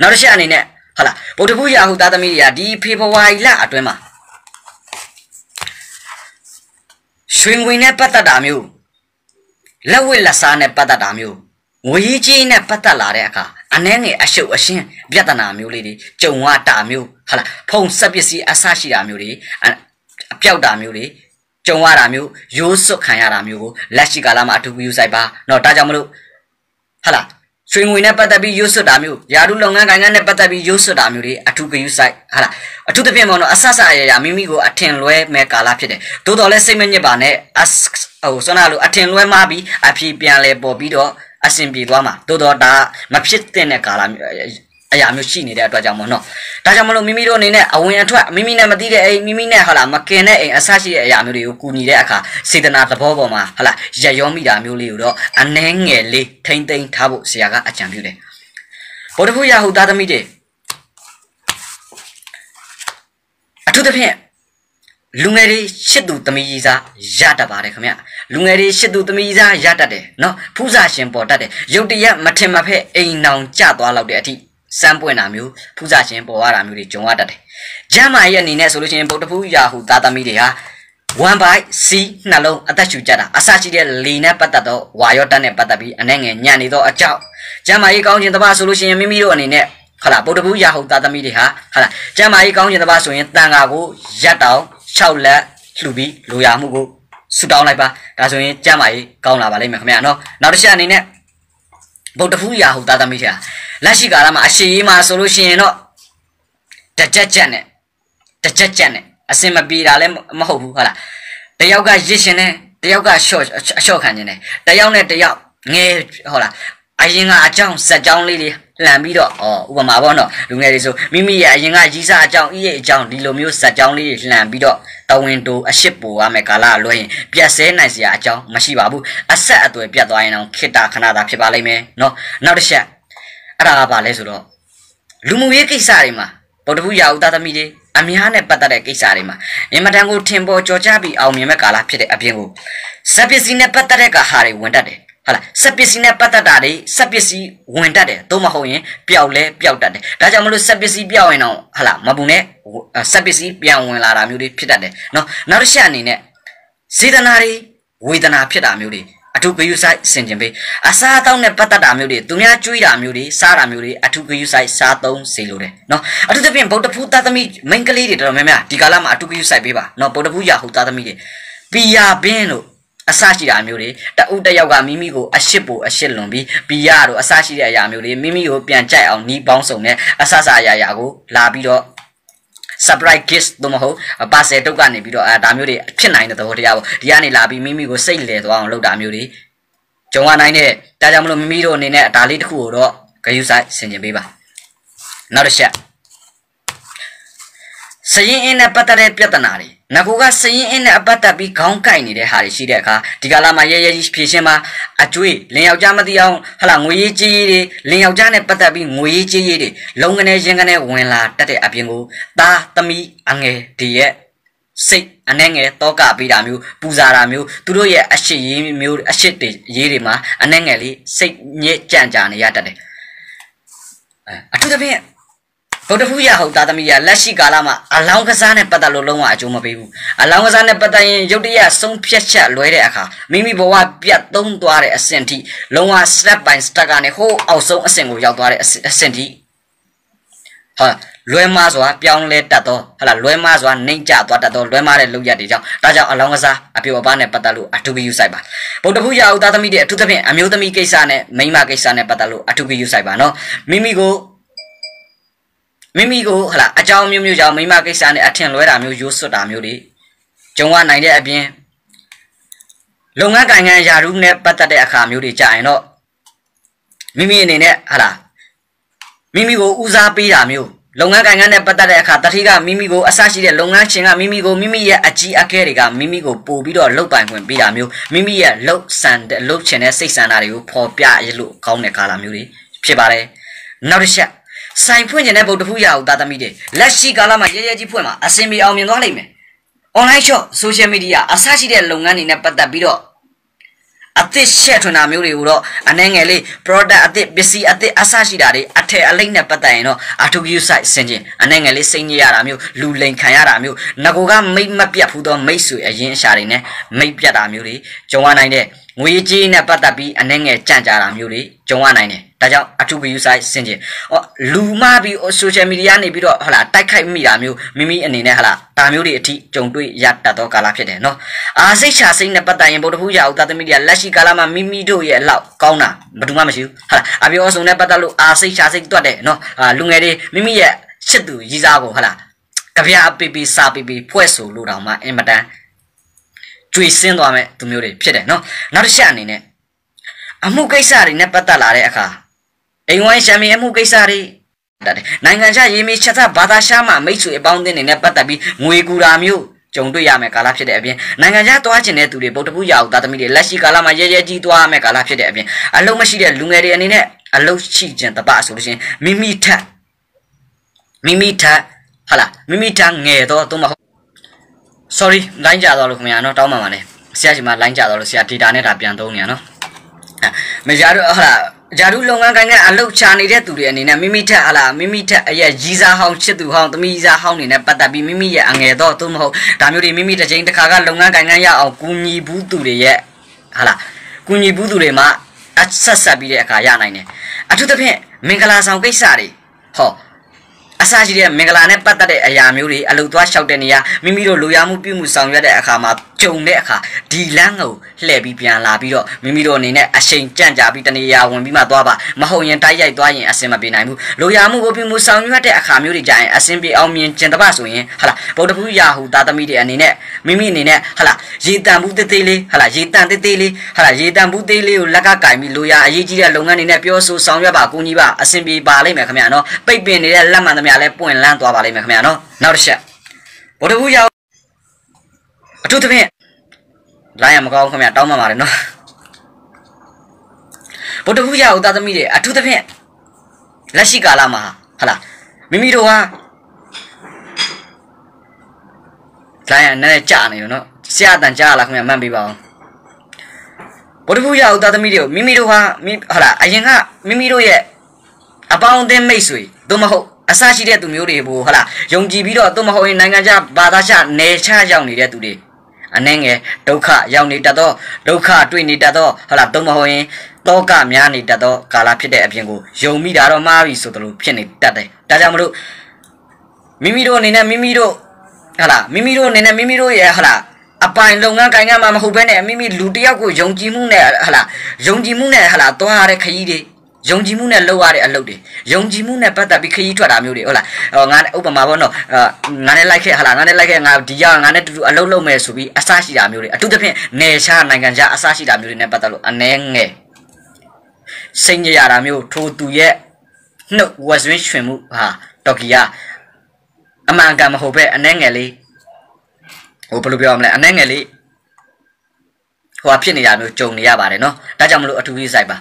နောက်တစ်ချက်အနေနဲ့ဟုတ်လားဗုဒ္ဓဘုရားဟုသားသမီးတွေကဒီဖေဖော်ဝါရီလအတွင်းမှာရွှေငွေနဲ့ပတ်သက်တာမျိုးလက်ဝတ်လက်စားနဲ့ပတ်သက်တာမျိုးငွေကြီးနဲ့ပတ်သက်လာတဲ့အခါအနှဲငယ်အရှုပ်အရှင်းပြဿနာမျိုးလေးတွေကြုံရတာမျိုးဟုတ်လားဖုံဆက်ပစ္စည်းအဆရှိတာမျိုးတွေအပြောက်တာမျိုးတွေကြုံရတာမျိုးရိုးစွတ်ခံရတာမျိုးကိုလက်ရှိကာလမှာအထူးပြုဆိုင်ပါเนาะဒါကြောင့်မလို့ဟာလား ရွှေငွေနဲ့ပတ်သက်ပြီးရိုးစွတ်တာမျိုးယာရုလုပ်ငန်းကိုင်ငန်းနဲ့ပတ်သက်ပြီးရိုးစွတ်တာမျိုးတွေအထူးဂရုစိုက်ဟာလားအထူးသဖြင့်ပေါ့နော်အဆဆအရရမိမိကိုအထင်လွဲမဲ့ကာလဖြစ်တယ်သို့တော်လည်းစိတ်မညစ်ပါနဲ့အဟိုဆွမ်းနာလို့အထင်လွဲမှပြီးအဖြေပြန်လဲပေါ်ပြီးတော့အဆင်ပြေသွားမှာသို့တော်ဒါမဖြစ်တဲ့ကာလ အရာမျိုးရှိနေတဲ့အတွက်ကြောင့်မို့နော်ဒါကြောင့်မလို့မိမိတို့အနေနဲ့အဝင်အထွက်မိမိနဲ့မသိတဲ့အိမ်မိမိနဲ့ဟာလာမကင်တဲ့အိမ်အဆရှိတဲ့အရာမျိုးတွေကိုကူညီတဲ့အခါစေတနာသဘောပေါ်မှာဟာလာရရောမိတာမျိုးလေးကိုတော့အနှဲငယ်လေးထိမ့်သိမ့်ထားဖို့ဆရာကအကြံပြုတယ်ဗုဒ္ဓဘုရားဟုသားသမီးတွေအထူးသဖြင့်လူငယ်တွေရှစ်သူသမီးကြီးစားရတတ်ပါတယ်ခင်ဗျလူငယ်တွေရှစ်သူသမီးကြီးစားရတတ်တယ်နော်ဖူးစာရှင်ပေါ်တတ်တယ်ရုတ်တရက်မထင်မဖက်အိမ်နောင်ကြသွားလောက်တဲ့အထိ စမ်းပွင့်တာမျိုးဖူးစာရှင်ပေါ်ရတာမျိုးတွေကြုံရတတ်တယ်။ကျမ်းမာရဲ့အနေနဲ့ဆိုလို့ရှိရင်ဗုဒ္ဓဖူးရာဟုသားသမီးတွေဟာ one by c နှလုံးအသက်ရှူကြတာအစရှိတဲ့လေနဲ့ပတ်သက်တော့ဝါရော့တက်နဲ့ပတ်သက်ပြီးအနှဲငယ်ညံ့နေသောအကြောင်းကျမ်းမာရေးကောင်းခြင်းတပါဆိုလို့ရှိရင်မိမိတို့အနေနဲ့ဟာလားဗုဒ္ဓဖူးရာဟုသားသမီးတွေဟာဟာလားကျမ်းမာရေးကောင်းခြင်းတပါဆိုရင်တန်ဃာကိုရက်တောင်6လက်လှူပြီးလိုရာမှုကိုဆူတောင်းလိုက်ပါဒါဆိုရင်ကျမ်းမာရေးကောင်းလာပါလိမ့်မယ်ခင်ဗျာနော်နောက်တစ်ချက်အနေနဲ့ဗုဒ္ဓဖူးရာဟုသားသမီးတွေဟာ လက်ရှိကာလမှာအရှိရေးမှာဆိုလို့ရှိရင်တော့တကြက်ကြက်နဲ့တကြက်ကြက်နဲ့အစင်မပြေတာလည်းမဟုတ်ဘူးဟုတ်လားတယောက်ကရစ်ရှင်နဲ့တယောက်ကရှော့အရှော့ခံနေတယ်တယောက်နဲ့တယောက်ငဲဟုတ်လားအရင်ကအကြောင်းဇက်ကြောင်းလေးတွေလှန်ပြီးတော့ဩဥပမာပေါ့နော်လူငယ်တွေဆိုမိမိရဲ့အရင်ကရီးစားအကြောင်းဤရဲ့အကြောင်းဒီလိုမျိုးဇက်ကြောင်းလေးတွေလှန်ပြီးတော့တဝင်းတူအရှိပူရမယ်ကာလလွှဲရင်ပြက်ဆဲနိုင်စရာအကြောင်းမရှိပါဘူးအဆက်အသွယ်ပြတ်သွားရင်တော့ခိတာခဏတာဖြစ်ပါလိမ့်မယ်နော်နောက်တစ်ချက် အဲ့ဒါကဘာလဲဆိုတော့လူမှုရေးကိစ္စတွေမှာဗုဒ္ဓဘုရားဥဒသမီတွေအများနဲ့ပတ်သက်တဲ့ကိစ္စတွေမှာအင်မတန်ကိုထင်ပေါ်ကြော်ကြားပြီးအောင်မြင်မဲ့ကာလဖြစ်တဲ့အပြင်ကိုစက်ပစ္စည်းနဲ့ပတ်သက်တဲ့ကာဟာတွေဝင်တတ်တယ်ဟုတ်လားစက်ပစ္စည်းနဲ့ပတ်သက်တာတွေစက်ပစ္စည်းဝင်တတ်တယ်သို့မဟုတ်ရင်ပျောက်လဲပျောက်တတ်တယ်ဒါကြောင့်မလို့စက်ပစ္စည်းပျောက်ရင်တော့ဟုတ်လားမပူနဲ့စက်ပစ္စည်းပြန်ဝင်လာတာမျိုးတွေဖြစ်တတ်တယ်နော်နောက်တစ်ချက်အနေနဲ့စေတနာတွေဝေဒနာဖြစ်တာမျိုးတွေ အထူးဂယုဆိုင်ဆင်ကျင်ပေးအစားအသောက်နဲ့ပတ်သက်တာမျိုးတွေသူများကျွေးတာမျိုးတွေစားတာမျိုးတွေအထူးဂယုဆိုင်စားသုံးစေလိုတယ်နော်အထူးသဖြင့်ဗုဒ္ဓဖူးသားသမီးမိန်းကလေးတွေတော်တော်များများဒီကာလမှာအထူးဂယုဆိုင်ပေးပါနော်ဗုဒ္ဓဖူးရာဟုသားသမီးတွေပီယာဘင်းတို့အစရှိတာမျိုးတွေတအုပ်တယောက်ကမိမိကိုအရှစ်ပိုအရှစ်လွန်ပြီးပီယာတို့အစရှိတဲ့အရာမျိုးတွေမိမိကိုပြန်ကြိုက်အောင်နီးပေါင်းစုံနဲ့အဆဆအရာရာကိုလာပြီးတော့ surprise gift တို့မဟုတ်ပါဆယ်တုတ်ကနေပြီးတော့အဲဒါမျိုးတွေဖြစ်နိုင်တဲ့သဘောတရားပေါ့ဒီကနေလာပြီးမိမိကိုစိတ်လေသွားအောင်လုပ်တာမျိုးတွေကြုံရနိုင်တဲ့ဒါကြောင့်မလို့မိမိတို့အနေနဲ့ဒါလေးတစ်ခုကိုတော့ဂယုဆိုင်ဆင်ကျင်ပေးပါနောက်တစ်ချက်စရင်အင်းနဲ့ပတ်သက်တဲ့ပြဿနာတွေ ငကူကစရင်အင်းနဲ့အပတ်သက်ပြီးခေါင်းကိုက်နေတဲ့ဟာတွေရှိတဲ့အခါဒီကလာမှာရဲရဲကြီးဖြည့်ရှင်းမှာအကျွေးလင်ယောက်ျားမသိအောင်ဟလာငွေရေးကြေးရေးတွေလင်ယောက်ျားနဲ့ပတ်သက်ပြီးငွေရေးကြေးရေးတွေလုံငနေရင်ကနေဝင်လာတတ်တဲ့အပြင်ကိုသားသမီးအငယ်ဒီရဲ့စိတ်အနှဲငယ်တောကပေးတာမျိုးပူဇာတာမျိုးသူတို့ရဲ့အရှိရေးမျိုးအရှိတွေရေးတွေမှာအနှဲငယ်လေးစိတ်ညစ်ကြံ့ကြာနေရတတ်တယ်အထူးသဖြင့် ဗုဒ္ဓဖူးရဟုတ်သားသမီးရလက်ရှိကာလမှာအလောင်းကစားနဲ့ပတ်သက်လို့လုံးဝအကျိုးမပေးဘူးအလောင်းကစားနဲ့ပတ်သက်ရင်ရုတ်တရက်ဆုံးဖြတ်ချက်လွဲတဲ့အခါမိမိဘဝပြတ်သုံးသွားတဲ့အဆင့်ထိလုံးဝ step by step ကနေဟိုးအောက်ဆုံးအဆင့်ကိုရောက်သွားတဲ့အဆင့်ထိဟာလွဲမားစွာပြောင်းလဲတတ်တော့ဟလာလွဲမားစွာနှိမ့်ကျသွားတတ်တော့လွဲမားတဲ့လုပ်ရက်တွေကြောင့်ဒါကြောင့်အလောင်းကစားအပြိုအပားနဲ့ပတ်သက်လို့အထူးဂရုစိုက်ပါဗုဒ္ဓဖူးရအောင်သားသမီးတွေအထူးသဖြင့်အမျိုးသမီးကိစ္စနဲ့မိန်းမကိစ္စနဲ့ပတ်သက်လို့အထူးဂရုစိုက်ပါနော်မိမိကို မိမိကိုဟလာအကြောင်းမျိုးမျိုးကြောင့်မိမကိစ္စနဲ့အထင်လွဲတာမျိုးရိုးစွတ်တာမျိုးတွေကြုံရနိုင်တဲ့အပြင်လုပ်ငန်းကိုင်ငံယာရုနဲ့ပတ်သက်တဲ့အခါမျိုးတွေကြာရင်တော့မိမိအနေနဲ့ဟလာမိမိကိုဦးစားပေးတာမျိုးလုပ်ငန်းကိုင်ငံနဲ့ပတ်သက်တဲ့အခါတတိကမိမိကိုအဆရှိတဲ့လုပ်ငန်းရှင်ကမိမိကိုမိမိရဲ့အကြီးအကဲတွေကမိမိကိုပို့ပြီးတော့လုပ်ပိုင်ခွင့်ပေးတာမျိုးမိမိရဲ့လှုပ်ဆန်တဲ့လှုပ်ချင်တဲ့စိတ်ဆန္ဒတွေကိုဖော်ပြရလို့ကောင်းတဲ့ကာလမျိုးတွေဖြစ်ပါတယ်နောက်တစ်ချက် ဆိုင်ဖွင့်ကျင်တဲ့ဗုဒ္ဓဖူးရအောင်သားသမီးတွေလက်ရှိကာလမှာရဲရဲကြီးဖွင့်မှာအစင်ပြေအောင်မြင်သွားလိမ့်မယ်။ online shop social media အစရှိတဲ့လုပ်ငန်းတွေနဲ့ပတ်သက်ပြီးတော့အသစ်ရှက်ထွန်းတာမျိုးတွေကိုတော့အနှဲငယ်လေး product အသစ်ပစ္စည်းအသစ်အစရှိတာတွေအထက်အလိမ့်နဲ့ပတ်သက်ရင်တော့ article site ဆင်ခြင်းအနှဲငယ်လေးစိတ်ညစ်ရတာမျိုးလူလိန်ခံရတာမျိုးငကိုကမိတ်မပြတ်ဘူးသောမိတ်ဆွေအရင်အရှာတွေနဲ့မိတ်ပြတ်တာမျိုးတွေကြုံရနိုင်တဲ့ငွေကြေးနဲ့ပတ်သက်ပြီးအနှဲငယ်ကြန့်ကြာတာမျိုးတွေကြုံရနိုင်တယ် ဒါကြောင့်အထူး view site ဆင်ကျင်ဟောလူမပြီး social media နေပြီးတော့ဟလာတိုက်ခိုက်မိတာမျိုးမိမိအနေနဲ့ဟလာဒါမျိုးတွေအထိကြုံတွေ့ရတတ်သောကာလဖြစ်တယ်နော်အာစိတ်ချစိတ်နဲ့ပတ်သက်ရင်ဗုဒ္ဓဖူးရအောင်သာသမီတွေကလက်ရှိကာလမှာမိမိတို့ရဲ့အလောက်ကောင်းတာဘယ်သူမှမရှိဘူးဟလာအပြောအဆုံနဲ့ပတ်သက်လို့အာစိတ်ချစိတ်တွတ်တယ်နော်အာလူငယ်တွေမိမိရဲ့ချစ်သူရည်စားကိုဟလာကြပြအပီပီစာပီပီဖွဲ့ဆိုလို့တောင်မှအင်မတန်ကျွေစင်းသွားမဲ့သူမျိုးတွေဖြစ်တယ်နော်နောက်တစ်ချက်အနေနဲ့အမှုကိစ္စတွေနဲ့ပတ်သက်လာတဲ့အခါ အိမ်ဝိုင်းရှမ်းမီအမှုကိစ္စတွေနိုင်ငံခြားရေးမီချက်သဘာသာရှားမှမိတ်ဆွေအပေါင်းအသင်းတွေနဲ့ပတ်သက်ပြီးငွေကူတာမျိုးကြုံတွေ့ရမယ်ကာလဖြစ်တဲ့အပြင်နိုင်ငံခြားသွားကျင်တဲ့သူတွေဗုဒ္ဓဘုရားဦးသားသမီးတွေလက်ရှိကာလမှာရဲရဲကြီးသွားရမယ်ကာလဖြစ်တဲ့အပြင်အလုံးမရှိတဲ့လူငယ်တွေအနေနဲ့အလုံးရှိခြင်းတပဆိုလို့ရှိရင်မိမိထက်မိမိထက်ဟာလားမိမိထက်ငယ်တော့သူမဟုတ် sorry လိုင်းကြတော့လို့ခင်ဗျာနော်တောင်းပါပါနဲ့ဆရာကြီးမလိုင်းကြတော့လို့ဆရာ data နဲ့ဒါပြန်သုံးနေရနော်မကြတော့ဟာလား ဂျာဒူလုပ်ငန်းကိုင်ကအလုပ်ချနေတဲ့သူတွေအနေနဲ့မိမိထက်ဟာလားမိမိထက်အရက်ကြီးစားဟောင်းချစ်သူဟောင်းသမီးစားဟောင်းနေနဲ့ပတ်သက်ပြီးမိမိရဲ့အငယ်တော့သို့မဟုတ်ဒါမျိုးတွေမိမိတစ်ချိန်တစ်ခါကလုပ်ငန်းကိုင်ကရအောင်ကူညီဘူးသူတွေရဲ့ဟာလားကူညီဘူးသူတွေမှာအဆက်ဆက်ပြီးတဲ့အခါရနိုင်တယ်အထူးသဖြင့်မင်္ဂလာဆောင်ကိစ္စတွေဟော အစရှိတဲ့မင်္ဂလာနဲ့ပတ်သက်တဲ့အရာမျိုးတွေအလုပ်သွားလျှောက်တဲ့နေရာမိမိတို့လူရမှုပြုမှုဆောင်ရွက်တဲ့အခါမှာကြုံတဲ့အခါဒီလမ်းကိုလှည့်ပြီးပြန်လာပြီးတော့မိမိတို့အနေနဲ့အချိန်ကြန့်ကြာပြီးတနေရာဝင်ပြီးမှသွားပါမဟုတ်ရင်တိုက်ရိုက်သွားရင်အဆင်မပြေနိုင်ဘူးလူရမှုကိုပြုမှုဆောင်ရွက်တဲ့အခါမျိုးတွေကြရင်အဆင်ပြေအောင်မြင်ကျင်တပတ်ဆိုရင်ဟလာဗုဒ္ဓဖူးရာဟုသားသမီးတွေအနေနဲ့မိမိအနေနဲ့ဟလာရေတန်ဘူးတေးသေးလေးဟလာရေတန်တေးသေးလေးဟလာရေတန်ဘူးသေးလေးကိုလက်ကကင်ပြီးလူရအရေးကြီးတဲ့လုပ်ငန်းတွေနဲ့ပြောဆိုဆောင်ရွက်ပါကူညီပါအဆင်ပြေပါလိမ့်မယ်ခင်ဗျာနော်ပိတ်ပင်နေတဲ့လက်မှန်သမျှလဲပွင့်လန်းသွားပါလိမ့်မယ်ခင်ဗျာနော်နောက်တစ်ချက်ဗုဒ္ဓဖူးရာအထူးသဖြင့်လိုင်းရမကောင်းခင်ဗျတောင်းပန်ပါတယ်နော်ဗုဒ္ဓဖူးရဦးသားသမီးတွေအထူးသဖြင့်လက်ရှိကာလမှာဟလာမိမိတို့ဟာလိုင်းရနဲ့ကြာနေလို့နော်ဆရာတန်ကြာလာခင်ဗျမှန်ပေးပါအောင်ဗုဒ္ဓဖူးရဦးသားသမီးတွေကိုမိမိတို့ဟာဟလာအရင်ကမိမိတို့ရဲ့အပေါင်းအသင်းမိတ်ဆွေသို့မဟုတ် အစရှိတဲ့သူမျိုးတွေဘူဟလာယုံကြည်ပြီးတော့သို့မဟုတ်ရင်နိုင်ငံခြားဘာသာခြားနယ်ခြားရောက်နေတဲ့သူတွေအနှဲငယ်ဒုက္ခရောက်နေတတ်သောဒုက္ခတွေ့နေတတ်သောဟုတ်လားသုံးမဟုတ်ရင်တောကများနေတတ်သောကာလဖြစ်တဲ့အပြင်ကိုယုံမိတာတော့မှားပြီဆိုသလိုဖြစ်နေတတ်တယ်ဒါကြောင့်မလို့မိမိတို့အနေနဲ့မိမိတို့ဟုတ်လားမိမိတို့အနေနဲ့မိမိတို့ရဲ့ဟုတ်လားအပိုင်လုပ်ငန်းကိုင်ငန်းမှာမဟုတ်ဘဲနဲ့မိမိလူတယောက်ကိုယုံကြည်မှုနဲ့ဟလာယုံကြည်မှုနဲ့ဟလာသွားရတဲ့ခရီးတွေ ယုံကြည်မှုနဲ့လုပ်ရတဲ့အလုပ်တွေယုံကြည်မှုနဲ့ပတ်သက်ပြီးခရီးထွက်တာမျိုးတွေဟုတ်လားဟောငါဥပမာပေါ့နော်ငါနဲ့လိုက်ခဲ့ဟာလားငါနဲ့လိုက်ခဲ့ငါဒီရငါနဲ့တူတူအလုပ်လုပ်မယ်ဆိုပြီးအစရှိတာမျိုးတွေအထူးသဖြင့်နေချာနိုင်ငံခြားအစရှိတာမျိုးတွေနဲ့ပတ်သက်လို့အနှဲငယ်စိတ်ညစ်ရတာမျိုးထိုသူရဲ့နှုတ်ဝက်ဆွင်းရွှင်မှုဟာတော်ကီကအမှန်ကန်မဟုတ်ပဲအနှဲငယ်လေးဟိုဘယ်လိုပြောရမလဲအနှဲငယ်လေးဟိုဖြစ်နေတာမျိုးကြုံနေရပါတယ်နော်ဒါကြောင့်မလို့အထူးကြီးစိုက်ပါ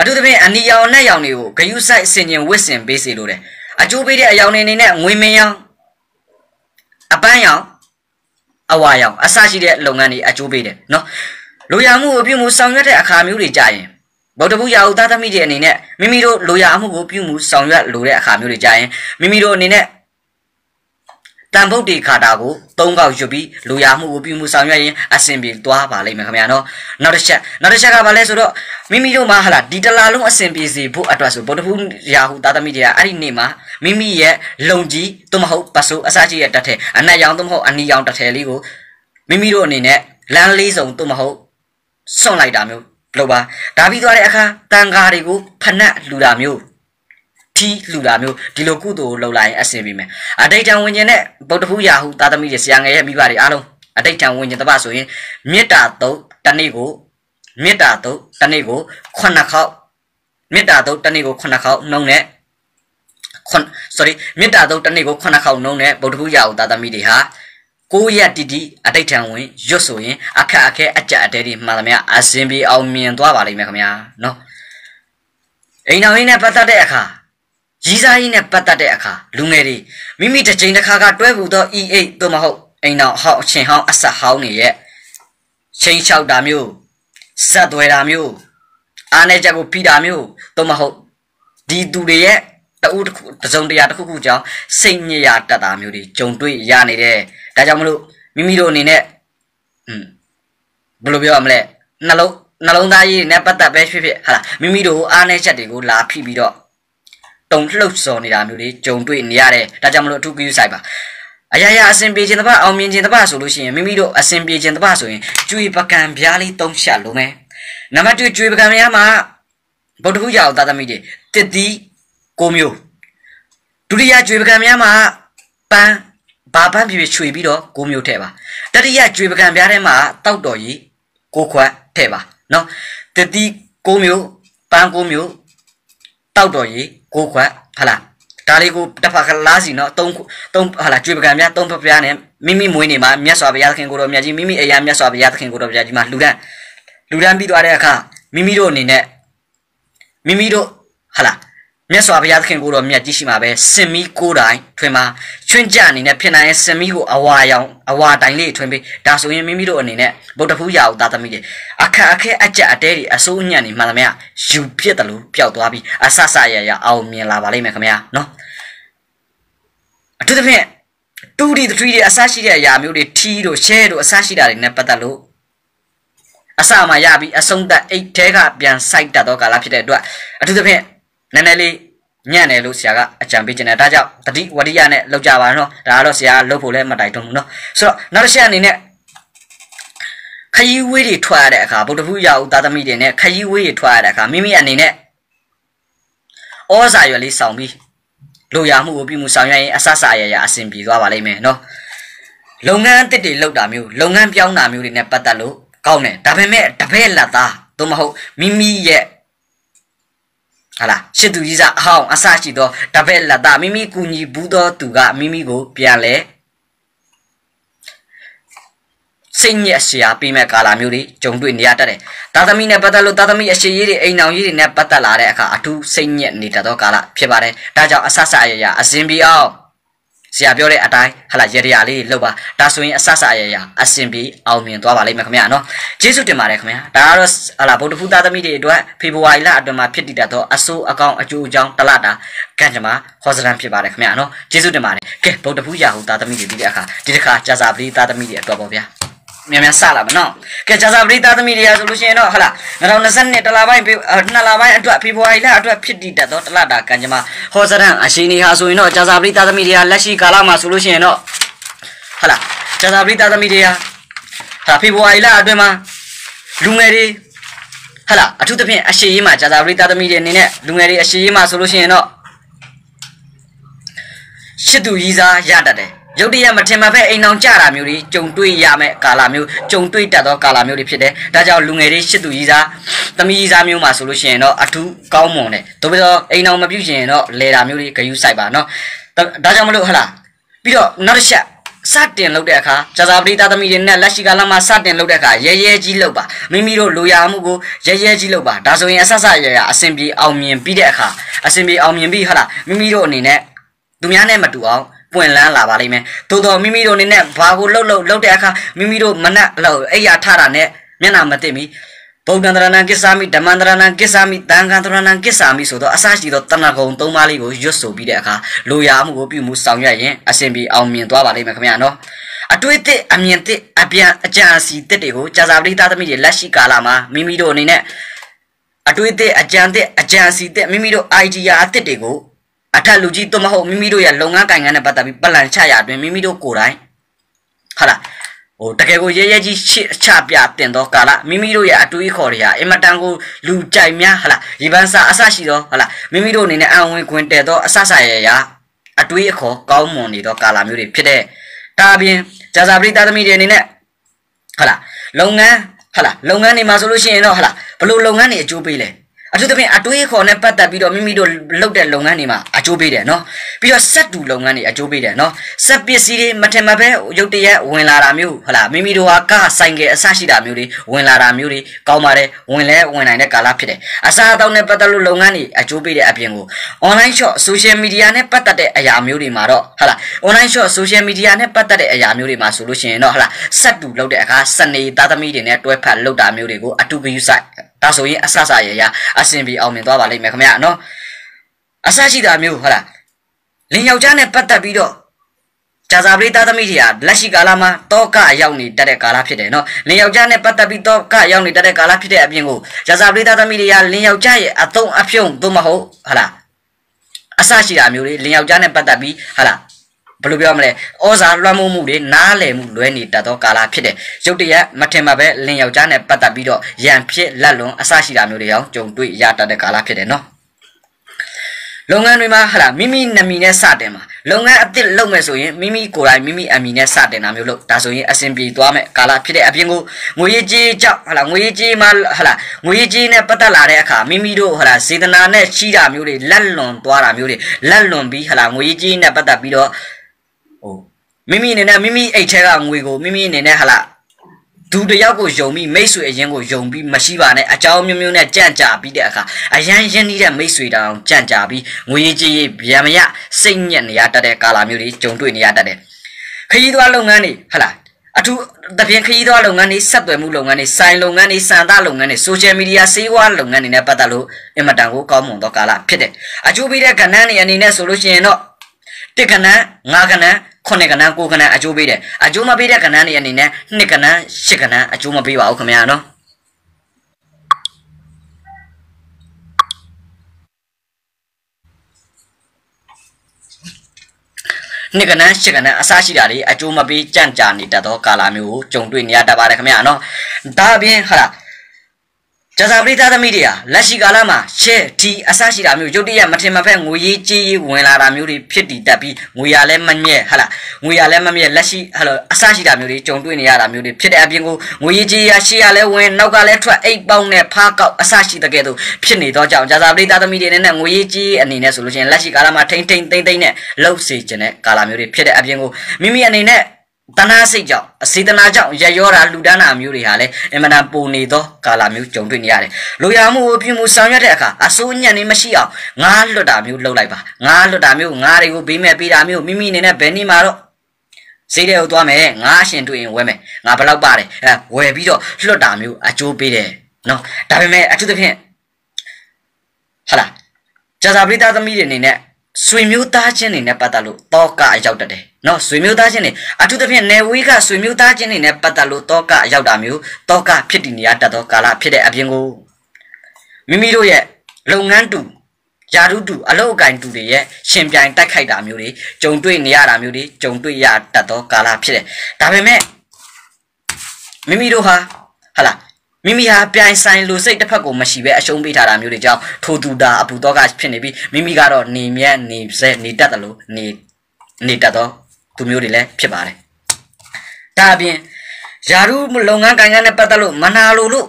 အထူးသဖြင့်အနီရောင်နဲ့ရောင်တွေကိုဂယုဆိုင်ဆင်ကျင်ဝစ်စင်ပေးစီလို့တယ်အကျိုးပေးတဲ့အယောင်နေနေနဲ့ငွေမင်းရောင်အပန်းရောင်အဝါရောင်အစရှိတဲ့လုပ်ငန်းတွေအကျိုးပေးတယ်နော်လူရမှုအပြုမှုဆောင်ရွက်တဲ့အခါမျိုးတွေကြရင်ဗဗုဒ္ဓဘုရားဦးသားသမီးတွေအနေနဲ့မိမိတို့လိုရာအမှုကိုပြုမှုဆောင်ရွက်လိုတဲ့အခါမျိုးတွေကြာရင်မိမိတို့အနေနဲ့ တန်ဗုဒ္ဓေခါတာကိုသုံးကောက်ရွတ်ပြီးလူရမှုကိုပြုမှုဆောင်ရွက်ရင်အဆင်ပြေသွားပါလိမ့်မယ်ခင်ဗျာနော်နောက်တစ်ချက်နောက်တစ်ချက်ကဘာလဲဆိုတော့မိမိတို့မှာဟလာဒီတလာလုံးအဆင်ပြေစေဖို့အတွက်ဆိုဗုဒ္ဓဘုရားဟုသာသမီတွေကအဲ့ဒီနေ့မှာမိမိရဲ့လုံကြီးသို့မဟုတ်ပတ်စိုးအစကြီးရဲ့တက်ထဲအနက်ရောင်သို့မဟုတ်အနီရောင်တက်ထဲလေးကိုမိမိတို့အနေနဲ့လမ်းလေးစုံသို့မဟုတ်စွန့်လိုက်တာမျိုးလုပ်ပါဒါပြီးသွားတဲ့အခါတန်ဃာတွေကိုဖဏတ်လူတာမျိုး ထီးလူတာမျိုးဒီလိုကုသိုလ်လုပ်လိုက်ရင်အဆင်ပြေမယ်အတိတ်တံဝင်ကျင်တဲ့ဗုဒ္ဓဖူးရာဟုသာသမီတွေဆရာငယ်ရဲ့မိဘတွေအားလုံးအတိတ်တံဝင်ကျင်တပတ်ဆိုရင်မေတ္တာတုတ်တနေ့ကိုမေတ္တာတုတ်တနေ့ကို9ခေါက်မေတ္တာတုတ်တနေ့ကို9ခေါက်နှုံးနဲ့ခွန် sorry မေတ္တာတုတ်တနေ့ကို9ခေါက်နှုံးနဲ့ဗုဒ္ဓဖူးရာဟုသာသမီတွေဟာကိုရက်တီတီအတိတ်ထံဝင်ရွတ်ဆိုရင်အခက်အခဲအကြအတဲတွေမှန်သမျှအစင်ပြေအောင်မြင်သွားပါလိမ့်မယ်ခင်ဗျာနော်အိမ်တော်ရင်းနဲ့ပတ်သက်တဲ့အခါ ကြီးစားကြီးနဲ့ပတ်သက်တဲ့အခါလူငယ်တွေမိမိတစ်ချိန်တစ်ခါကတွဲပူသော E8 သို့မဟုတ်အိမ်တော်ဟောက်အချင်းဟောင်းအဆက်ဟောင်းနေရဲ့ချင်းလျှောက်တာမျိုးဆက်သွဲတာမျိုးအားနေချက်ကိုဖိတာမျိုးသို့မဟုတ်ဒီသူတွေရဲ့တူတခုတစုံတရာတစ်ခုခုကြောင့်စိတ်ညစ်ရတတ်တာမျိုးတွေကြုံတွေ့ရနေတယ်ဒါကြောင့်မလို့မိမိတို့အနေနဲ့อืมဘယ်လိုပြောရမလဲနှလုံးနှလုံးသားကြီးနဲ့ပတ်သက်ပဲဖြစ်ဖြစ်ဟာလားမိမိတို့အားနေချက်တွေကိုလာဖိပြီးတော့ တုံလှုပ်စော်နေတာမျိုးတွေကြုံတွေ့နေရတယ်ဒါကြောင့်မလို့အထူးကြီးဆိုင်ပါအရာရာအစဉ်ပြေခြင်းတပတ်အောင်မြင်ခြင်းတပတ်ဆိုလို့ရှိရင်မိမိတို့အစဉ်ပြေခြင်းတပတ်ဆိုရင်ကျွေပကံပြားလေးသုံးရှလုံးမယ်နံပါတ်2ကျွေပကံပြားမှာဗုဒ္ဓဘုရားသာသမီတွေတစ်သီး6မျိုးဒုတိယကျွေပကံများမှာပန်းဘာပန်းပြည့်ချွေပြီးတော့6မျိုးထည့်ပါတတိယကျွေပကံပြားထဲမှာတောက်တော်ကြီး6ခွက်ထည့်ပါနော်တတိ6မျိုးပန်း6မျိုး တောက်တော်ကြီး6ခွက်ဟလားဒါလေးကိုတစ်ဖက်ကလားစီနော်3 3ဟာလားကျွေပကံပြား3ဖက်ပြားနဲ့မိမိမွေးနေမှာမြတ်စွာဘုရားသခင်ကိုတော်မြတ်ကြီးမိမိအရာမြတ်စွာဘုရားသခင်ကိုတော်မြတ်ကြီးမှာလူဒန်းလူဒန်းပြီးသွားတဲ့အခါမိမိတို့အနေနဲ့မိမိတို့ဟာလား မြတ်စွာဘုရားသခင်ကိုတော်မြတ်ကြီးရှိမှာပဲစင်မီကိုတိုင်ထွင်မှာချွင်းကြအနေနဲ့ဖြစ်နိုင်ရဲ့စင်မီကိုအဝါရောင်အဝါတိုင်လေးထွင်ပြီးဒါဆိုရင်မိမိတို့အနေနဲ့ဗုဒ္ဓဖူးရာဦးသားသမီးတွေအခက်အခဲအကြက်အတဲတွေအစိုးအညံ့နေမှန်သမျှယူဖြစ်တယ်လို့ပျောက်သွားပြီးအဆဆရရအောင်မြင်လာပါလိမ့်မယ်ခင်ဗျာနော်အထူးသဖြင့်တူဒီသထရီတွေအဆရှိတဲ့အရာမျိုးတွေထီးတို့ရှဲတို့အဆရှိတာတွေနဲ့ပတ်သက်လို့အစမှရပြီးအဆုံးသက်အိတ်ထဲကပြန်စိုက်တတ်သောကာလဖြစ်တဲ့အတွက်အထူးသဖြင့် နည်းနည်းလေးညံ့တယ်လို့ဆရာကအကြံပေးခြင်းတယ်ဒါကြောင့်တတိဝရိယနဲ့လောက်ကြပါနော်ဒါကတော့ဆရာလုပ်ဖို့လည်းမတိုက်တွန်းဘူးနော်ဆိုတော့နောက်တစ်ချက်အနေနဲ့ခရီးဝေးတွေထွက်ရတဲ့အခါဗုဒ္ဓဘုရားဦးသားသမီးတွေနဲ့ခရီးဝေးတွေထွက်ရတဲ့အခါမိမိအနေနဲ့ဩဇာရွယ်လေးဆောင်ပြီးလိုရာမှုကိုပြုမှုဆောင်ရွက်ရင်အဆဆအရရအဆင်ပြေသွားပါလိမ့်မယ်နော်လုပ်ငန်းအသစ်တွေလုပ်တာမျိုးလုပ်ငန်းပြောင်းတာမျိုးတွေနဲ့ပတ်သက်လို့ကောင်းတယ်ဒါပေမဲ့တပည့်လက်သားသို့မဟုတ်မိမိရဲ့ ဟာလားရှစ်သူကြီးစားအဟောင်းအဆရှိသောတပည့်လက်သားမိမိကူညီဘူးသောသူကမိမိကိုပြန်လဲစိတ်ညက်စရာပြီးမဲ့ကာလာမျိုးတွေကြုံတွေ့နေရတတ်တယ်။သာသမီနဲ့ပတ်သက်လို့သာသမီအရှိရေးတွေအိမ်အောင်ရေးတွေနဲ့ပတ်သက်လာတဲ့အခါအထူးစိတ်ညက်နေတတ်သောကာလဖြစ်ပါတယ်။ဒါကြောင့်အဆဆအရရအစဉ်ပြေအောင် ဆရာပြောတဲ့အတိုင်းဟလာရရလေးလှုပ်ပါဒါဆိုရင်အဆဆအရရအစဉ်ပြေအောင်မြင်သွားပါလိမ့်မယ်ခင်ဗျာနော်ကျေးဇူးတင်ပါတယ်ခင်ဗျာဒါကတော့ဟလာဗုဒ္ဓဖူးသားသမီးတွေအတွက်ဖေဖော်ဝါရီလအတွင်းမှာဖြစ်တည်တတ်သောအဆိုးအကောင်အကျိုးအကြောင်းတလတာကံကြမ္မာဟောစရန်ဖြစ်ပါတယ်ခင်ဗျာနော်ကျေးဇူးတင်ပါတယ်ကဲဗုဒ္ဓဖူးရာဟုသားသမီးတွေပြီးတဲ့အခါဒီတစ်ခါကြာစာပတိသားသမီးတွေအတွက်ပေါ့ဗျာ မြန်မြန်စလာမနော်ကဲဂျာဇာပရိသသမီးတွေကဆိုလို့ရှိရင်တော့ဟလာ2020တလပိုင်းနှစ်လပိုင်းအတွက်ဖေဖော်ဝါရီလအတွက်ဖြစ်တည်တတ်သောတလတာကံကြမ္မာဟောစရန်အရှိန်နေဟာဆိုရင်တော့ဂျာဇာပရိသသမီးတွေကလက်ရှိကာလမှာဆိုလို့ရှိရင်တော့ဟလာဂျာဇာပရိသသမီးတွေကဟာဖေဖော်ဝါရီလအတွင်းမှာလူငယ်တွေဟလာအထူးသဖြင့်အရှိရေးမှာဂျာဇာပရိသသမီးတွေအနေနဲ့လူငယ်တွေအရှိရေးမှာဆိုလို့ရှိရင်တော့ရှစ်သူကြီးစားရတတ်တယ် ရုတ်တရက်မထင်မှတ်ဖက်အိမ်အောင်ကြတာမျိုးတွေကြုံတွေ့ရမယ့်ကာလမျိုးကြုံတွေ့တတ်သောကာလမျိုးတွေဖြစ်တယ်။ဒါကြောင့်လူငယ်တွေရှစ်သူကြီးစားသမီးကြီးစားမျိုးမှာဆိုလို့ရှိရင်တော့အထူးကောင်းမွန်တယ်။သို့ပြီးတော့အိမ်အောင်မပြုတ်ရင်တော့လေတာမျိုးတွေဂယုစိုက်ပါနော်။ဒါကြောင့်မလို့ဟလားပြီးတော့နောက်တစ်ချက်စတင်လုပ်တဲ့အခါဇာဇာပရိသသမီးတွေနဲ့လက်ရှိကာလမှာစတင်လုပ်တဲ့အခါရဲရဲကြီးလုပ်ပါမိမိတို့လိုရာမှုကိုရဲရဲကြီးလုပ်ပါဒါဆိုရင်အဆက်ဆက်ရရအဆင်ပြေအောင်မြင်ပြီးတဲ့အခါအဆင်ပြေအောင်မြင်ပြီးဟလားမိမိတို့အနေနဲ့သူများနဲ့မတူအောင် ပွင့်လန်းလာပါလိမ့်မယ်သို့တော်မိမိတို့အနေနဲ့ဘာကိုလှုပ်လှုပ်လှုပ်တဲ့အခါမိမိတို့မနှက်လှုပ်အိယာထတာနဲ့မျက်နှာမသိမီဗုဒ္ဓံတရဏံကိစ္ဆာမိဓမ္မံတရဏံကိစ္ဆာမိတန်ခံတရဏံကိစ္ဆာမိဆိုတော့အစရှိသောတဏ္ဍကုံသုံးပါးလေးကိုရွတ်ဆိုပြီးတဲ့အခါလိုရာမှုကိုပြုမှုဆောင်ရွက်ရင်အစဉ်ပြေအောင်မြင်သွားပါလိမ့်မယ်ခင်ဗျာနော်အတွေ့အသည့်အမြင်သည့်အပြန်အကြံအစီသစ်တွေကိုကြာစာပရိသသမီးတွေလက်ရှိကာလမှာမိမိတို့အနေနဲ့အတွေ့အသည့်အကြံသည့်အကြံအစီသစ်မိမိတို့ idea အသစ်တွေကို အထက်လူကြီးတို့မဟုတ်မိမိတို့ရဲ့လုပ်ငန်းကိုင်ငန်းနဲ့ပတ်သက်ပြီးပလန်ချရအတွင်မိမိတို့ကိုယ်တိုင်ဟုတ်လားဟိုတကယ်ကိုရဲရဲကြီးချချပြတင်တော့ကာလမိမိတို့ရဲ့အတွေးခေါ်တွေဟာအင်မတန်ကိုလူကြိုက်များဟလားရေပန်းစားအဆရှိတော့ဟလားမိမိတို့အနေနဲ့အံဝင်ခွင်တဲ့တော့အဆဆရရအတွေးအခေါ်ကောင်းမွန်နေတော့ကာလမျိုးတွေဖြစ်တဲ့ဒါပြင်ဂျာဇာပရိသသမီးတွေအနေနဲ့ဟလားလုပ်ငန်းဟလားလုပ်ငန်းတွေမှာဆိုလို့ရှိရင်တော့ဟလားဘလို့လုပ်ငန်းတွေအကျိုးပေးလဲ အထူးသဖြင့်အတွေးခေါ်နဲ့ပတ်သက်ပြီးတော့မိမိတို့လုပ်တဲ့လုပ်ငန်းတွေမှာအကျိုးပေးတယ်နော်ပြီးတော့စက်တူလုပ်ငန်းတွေအကျိုးပေးတယ်နော်စက်ပစ္စည်းတွေမထင်မှပဲရုပ်တရက်ဝင်လာတာမျိုးဟလာမိမိတို့ဟာကဆိုင်ကယ်အဆရှိတာမျိုးတွေဝင်လာတာမျိုးတွေကောင်းပါတယ်ဝင်လဲဝင်နိုင်တဲ့ကာလဖြစ်တယ်အစားအသောက်နဲ့ပတ်သက်လို့လုပ်ငန်းတွေအကျိုးပေးတဲ့အပြင်ကို online shop social media နဲ့ပတ်သက်တဲ့အရာမျိုးတွေမှာတော့ဟလာ online shop social media နဲ့ပတ်သက်တဲ့အရာမျိုးတွေမှာဆိုလို့ရှိရင်တော့ဟလာစက်တူလုပ်တဲ့အခါစနေသားသမီးတွေနဲ့တွဲဖက်လုပ်တာမျိုးတွေကိုအတူဂယူဆိုင် ဒါဆိုရင်အဆဆရရအဆင်ပြေအောင်မြင်သွားပါလိမ့်မယ်ခင်ဗျာနော်အဆရှိတာမျိုးဟုတ်လားလင်ယောက်ျားနဲ့ပတ်သက်ပြီးတော့ဂျာဇာပရိသားသမီးတွေကလက်ရှိကာလမှာတောကအရောက်နေတတ်တဲ့ကာလဖြစ်တယ်နော်လင်ယောက်ျားနဲ့ပတ်သက်ပြီးတောကအရောက်နေတတ်တဲ့ကာလဖြစ်တဲ့အပြင်ကိုဂျာဇာပရိသားသမီးတွေကလင်ယောက်ျားရဲ့အသုံးအဖြုံသို့မဟုတ်ဟုတ်လားအဆရှိတာမျိုးတွေလင်ယောက်ျားနဲ့ပတ်သက်ပြီးဟုတ်လား ဘယ်လိုပြောမလဲဩဇာလွှမ်းမိုးမှုတွေနားလည်မှုလွဲနေတတ်သောကာလဖြစ်တယ်ရုတ်တရက်မထင်မှပဲလင်ယောက်ျားနဲ့ပတ်သက်ပြီးတော့ရန်ဖြစ်လက်လွန်အဆရှိတာမျိုးတွေအောင်ကြုံတွေ့ရတတ်တဲ့ကာလဖြစ်တယ်နော်လုပ်ငန်းတွေမှာဟာမိမိနာမည်နဲ့စတင်မှာလုပ်ငန်းအသစ်လုပ်မယ်ဆိုရင်မိမိကိုယ်တိုင်မိမိအမည်နဲ့စတင်တာမျိုးလို့ဒါဆိုရင်အဆင်ပြေသွားမယ်ကာလဖြစ်တဲ့အပြင်ကိုငွေရေးကြေးကြောက်ဟာလားငွေရေးကြေးမှာဟာလားငွေရေးကြေးနဲ့ပတ်သက်လာတဲ့အခါမိမိတို့ဟာလားစေတနာနဲ့ချီးတာမျိုးတွေလက်လွန်သွားတာမျိုးတွေလက်လွန်ပြီးဟာလားငွေရေးကြေးနဲ့ပတ်သက်ပြီးတော့ ဟိုမိမိအနေနဲ့မိမိအိတ်ထဲကငွေကိုမိမိအနေနဲ့ဟာလားဒူတယောက်ကိုယုံပြီးမိတ်ဆွေအရင်ကိုယုံပြီးမရှိပါနဲ့အကြောင်းမျိုးမျိုးနဲ့ကြန့်ကြာပြီးတဲ့အခါအရန်ရင်းနှီးတဲ့မိတ်ဆွေတောင်ကြန့်ကြာပြီးငွေရေးကြေးရေးဗျာမရစိတ်ညက်နေရတတ်တဲ့ကာလမျိုးတွေကြုံတွေ့နေရတတ်တယ်ခရီးသွားလုပ်ငန်းတွေဟလာအထူးတပြင်းခရီးသွားလုပ်ငန်းတွေဆက်သွယ်မှုလုပ်ငန်းတွေစိုင်လုပ်ငန်းတွေစံသားလုပ်ငန်းတွေဆိုရှယ်မီဒီယာစေဝါလုပ်ငန်းတွေနဲ့ပတ်သက်လို့အင်မတန်ကိုကောင်းမွန်သောကာလဖြစ်တယ်အကျိုးပေးတဲ့ကဏ္ဍတွေအနေနဲ့ဆိုလို့ရှိရင်တော့တစ်ကဏ္ဍငါးကဏ္ဍ ခုနှစ်ကဏ္ဍကိုကဏ္ဍအကျိုးပေးတယ်အကျိုးမပေးတဲ့ကဏ္ဍတွေအနေနဲ့နှစ်ကဏ္ဍရှစ်ကဏ္ဍအကျိုးမပေးပါဘူးခင်ဗျာနော်နှစ်ကနန်းရှစ်ကနန်းအစရှိတာတွေအကျိုးမပေးကြန့်ကြာနေတတ်သောကာလမျိုးကိုကြုံတွေ့နေရတတ်ပါတယ်ခင်ဗျာနော်ဒါအပြင်ဟာလား ဂျာဇာပရိသသမီးတွေဟာလက်ရှိကာလမှာရှဲဒီအဆရှိတာမျိုးရုတ်တရက်မထင်မဖက်ငွေရေးကြေးရေးဝင်လာတာမျိုးတွေဖြစ်တည်တတ်ပြီးငွေရလည်းမမြဲဟာလားငွေရလည်းမမြဲလက်ရှိဟာလို့အဆရှိတာမျိုးတွေကြုံတွေ့နေရတာမျိုးတွေဖြစ်တဲ့အပြင်ကိုငွေရေးကြေးရရှေ့ရလည်းဝင်နောက်ကလည်းထွက်အိတ်ပေါင်းနဲ့ဖားကောက်အဆရှိတဲ့ကဲ့သို့ဖြစ်နေတော့ကြောင့်ဂျာဇာပရိသသမီးတွေနဲ့ငွေရေးကြေးအနေနဲ့ဆိုလို့ရှိရင်လက်ရှိကာလမှာထိမ့်ထိမ့်သိမ့်သိမ့်နဲ့လှုပ်စေခြင်းတဲ့ကာလမျိုးတွေဖြစ်တဲ့အပြင်ကိုမိမိအနေနဲ့ တဏှာစိတ်ကြောင့်အစေတနာကြောင့်ရရောတာလူဒန်းတာမျိုးတွေဟာလည်းအင်မတန်ပုံနေသောကာလမျိုးကြုံတွေ့နေရတယ်။လိုရာမှုကိုပြုမှုဆောင်ရွက်တဲ့အခါအစိုးညံ့နေမရှိအောင်ငားလွတ်တာမျိုးလုပ်လိုက်ပါ။ငားလွတ်တာမျိုးငားတွေကိုဘေးမဲ့ပေးတာမျိုးမိမိအနေနဲ့ဘယ်နည်းမှာတော့ဈေးတွေကိုသွားမယ်ငားရှင်တွေ့ရင်ဝယ်မယ်ငါဘယ်လောက်ပါတယ်အဲဝယ်ပြီးတော့လွတ်တာမျိုးအကျိုးပေးတယ်နော်ဒါပေမဲ့အထူးသဖြင့်ဟာလားကြာစာပရိသသမီးတွေအနေနဲ့ ဆွေမျိုးသားချင်းတွေနဲ့ပတ်သက်လို့တောကအရောက်တတ်တယ်နော်ဆွေမျိုးသားချင်းတွေအထူးသဖြင့်နယ်ဝေးကဆွေမျိုးသားချင်းတွေနဲ့ပတ်သက်လို့တောကအရောက်တာမျိုးတောကဖြစ်တည်နေရတတ်သောကာလဖြစ်တဲ့အပြင်ကိုမိမိတို့ရဲ့လုပ်ငန်းတူယာရုတူအလုပ်အကင်တူတွေရဲ့ရှင်ပြိုင်တိုက်ခိုက်တာမျိုးတွေကြုံတွေ့နေရတာမျိုးတွေကြုံတွေ့ရတတ်သောကာလဖြစ်တယ်ဒါပေမဲ့မိမိတို့ဟာဟလာ မိမိဟာပြိုင်ဆိုင်လူစိတ်တစ်ဖက်ကိုမရှိပဲအရှုံးပေးထားတာမျိုးတွေကြောင့်ထိုသူတာအပူတော့ကဖြစ်နေပြီးမိမိကတော့နေမြတ်နေစဲနေတတ်တယ်လို့နေနေတတ်တော့သူမျိုးတွေလည်းဖြစ်ပါတယ်ဒါအပြင်ယာရုလုပ်ငန်းကိုင်ငန်းနဲ့ပတ်သက်လို့မနာလိုလို့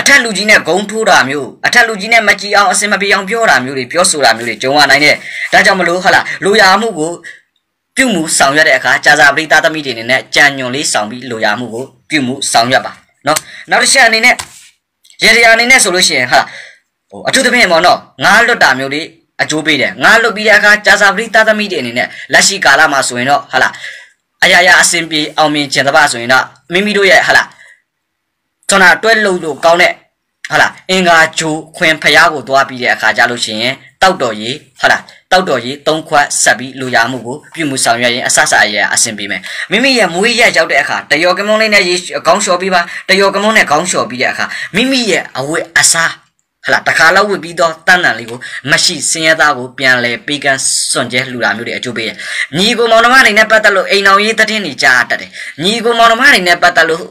အထက်လူကြီးနဲ့ဂုံထိုးတာမျိုးအထက်လူကြီးနဲ့မကြည်အောင်အစင်မပြေအောင်ပြောတာမျိုးတွေပြောဆိုတာမျိုးတွေကြုံရနိုင်တဲ့ဒါကြောင့်မလို့ဟလာလိုရာမှုကိုပြုမှုဆောင်ရွက်တဲ့အခါကြာစာပရိသသမီးတွေအနေနဲ့ကြံညွန်လေးဆောင်ပြီးလိုရာမှုကိုပြုမှုဆောင်ရွက်ပါ နော်နောက်တစ်ချက်အနေနဲ့ရေရအနေနဲ့ဆိုလို့ရှိရင်ဟာဟိုအထူးသဖြင့်ပေါ့နော်ငားလွတ်တာမျိုးလေးအကျိုးပေးတယ်ငားလွတ်ပြီးတဲ့အခါကြာစာပရိသသမီးတွေအနေနဲ့လက်ရှိကာလမှာဆိုရင်တော့ဟာလားအရာရာအစဉ်ပြေအောင်မြင်ကျင်တပါဆိုရင်တော့မိမိတို့ရဲ့ဟာလားထကျွန်တော်တွဲလို့လို့ကောင်းတဲ့ဟာလားအင်္ဂါဂျိုခွင်ဖျားကိုသွားပြီးတဲ့အခါကြလို့ရှိရင်တောက်တော်ကြီးဟာလား တောက်တော်ကြီးသုံးခွက်ဆက်ပြီးလူရမှုကိုပြုမှုဆောင်ရွက်ရင်အဆဆအရအဆင်ပြေမယ်မိမိရဲ့မွေးရက်ရောက်တဲ့အခါတယောကမုန်းလေးနဲ့ရေခေါင်းလျှော်ပြီးပါတယောကမုန်းနဲ့ခေါင်းလျှော်ပြီးတဲ့အခါမိမိရဲ့အဝတ်အစားဟလာတခါလောက်ဝစ်ပြီးတော့တန်းတန်လေးကိုမရှိစင်ရသားကိုပြန်လဲပေးကန်းစွန့်ကျဲလှူတာမျိုးတွေအကျိုးပေးရညီကိုမောင်နှမအနေနဲ့ပတ်သက်လို့အိမ်အောင်ရေးတည်င်းနေကြားတတ်တယ်ညီကိုမောင်နှမအနေနဲ့ပတ်သက်လို့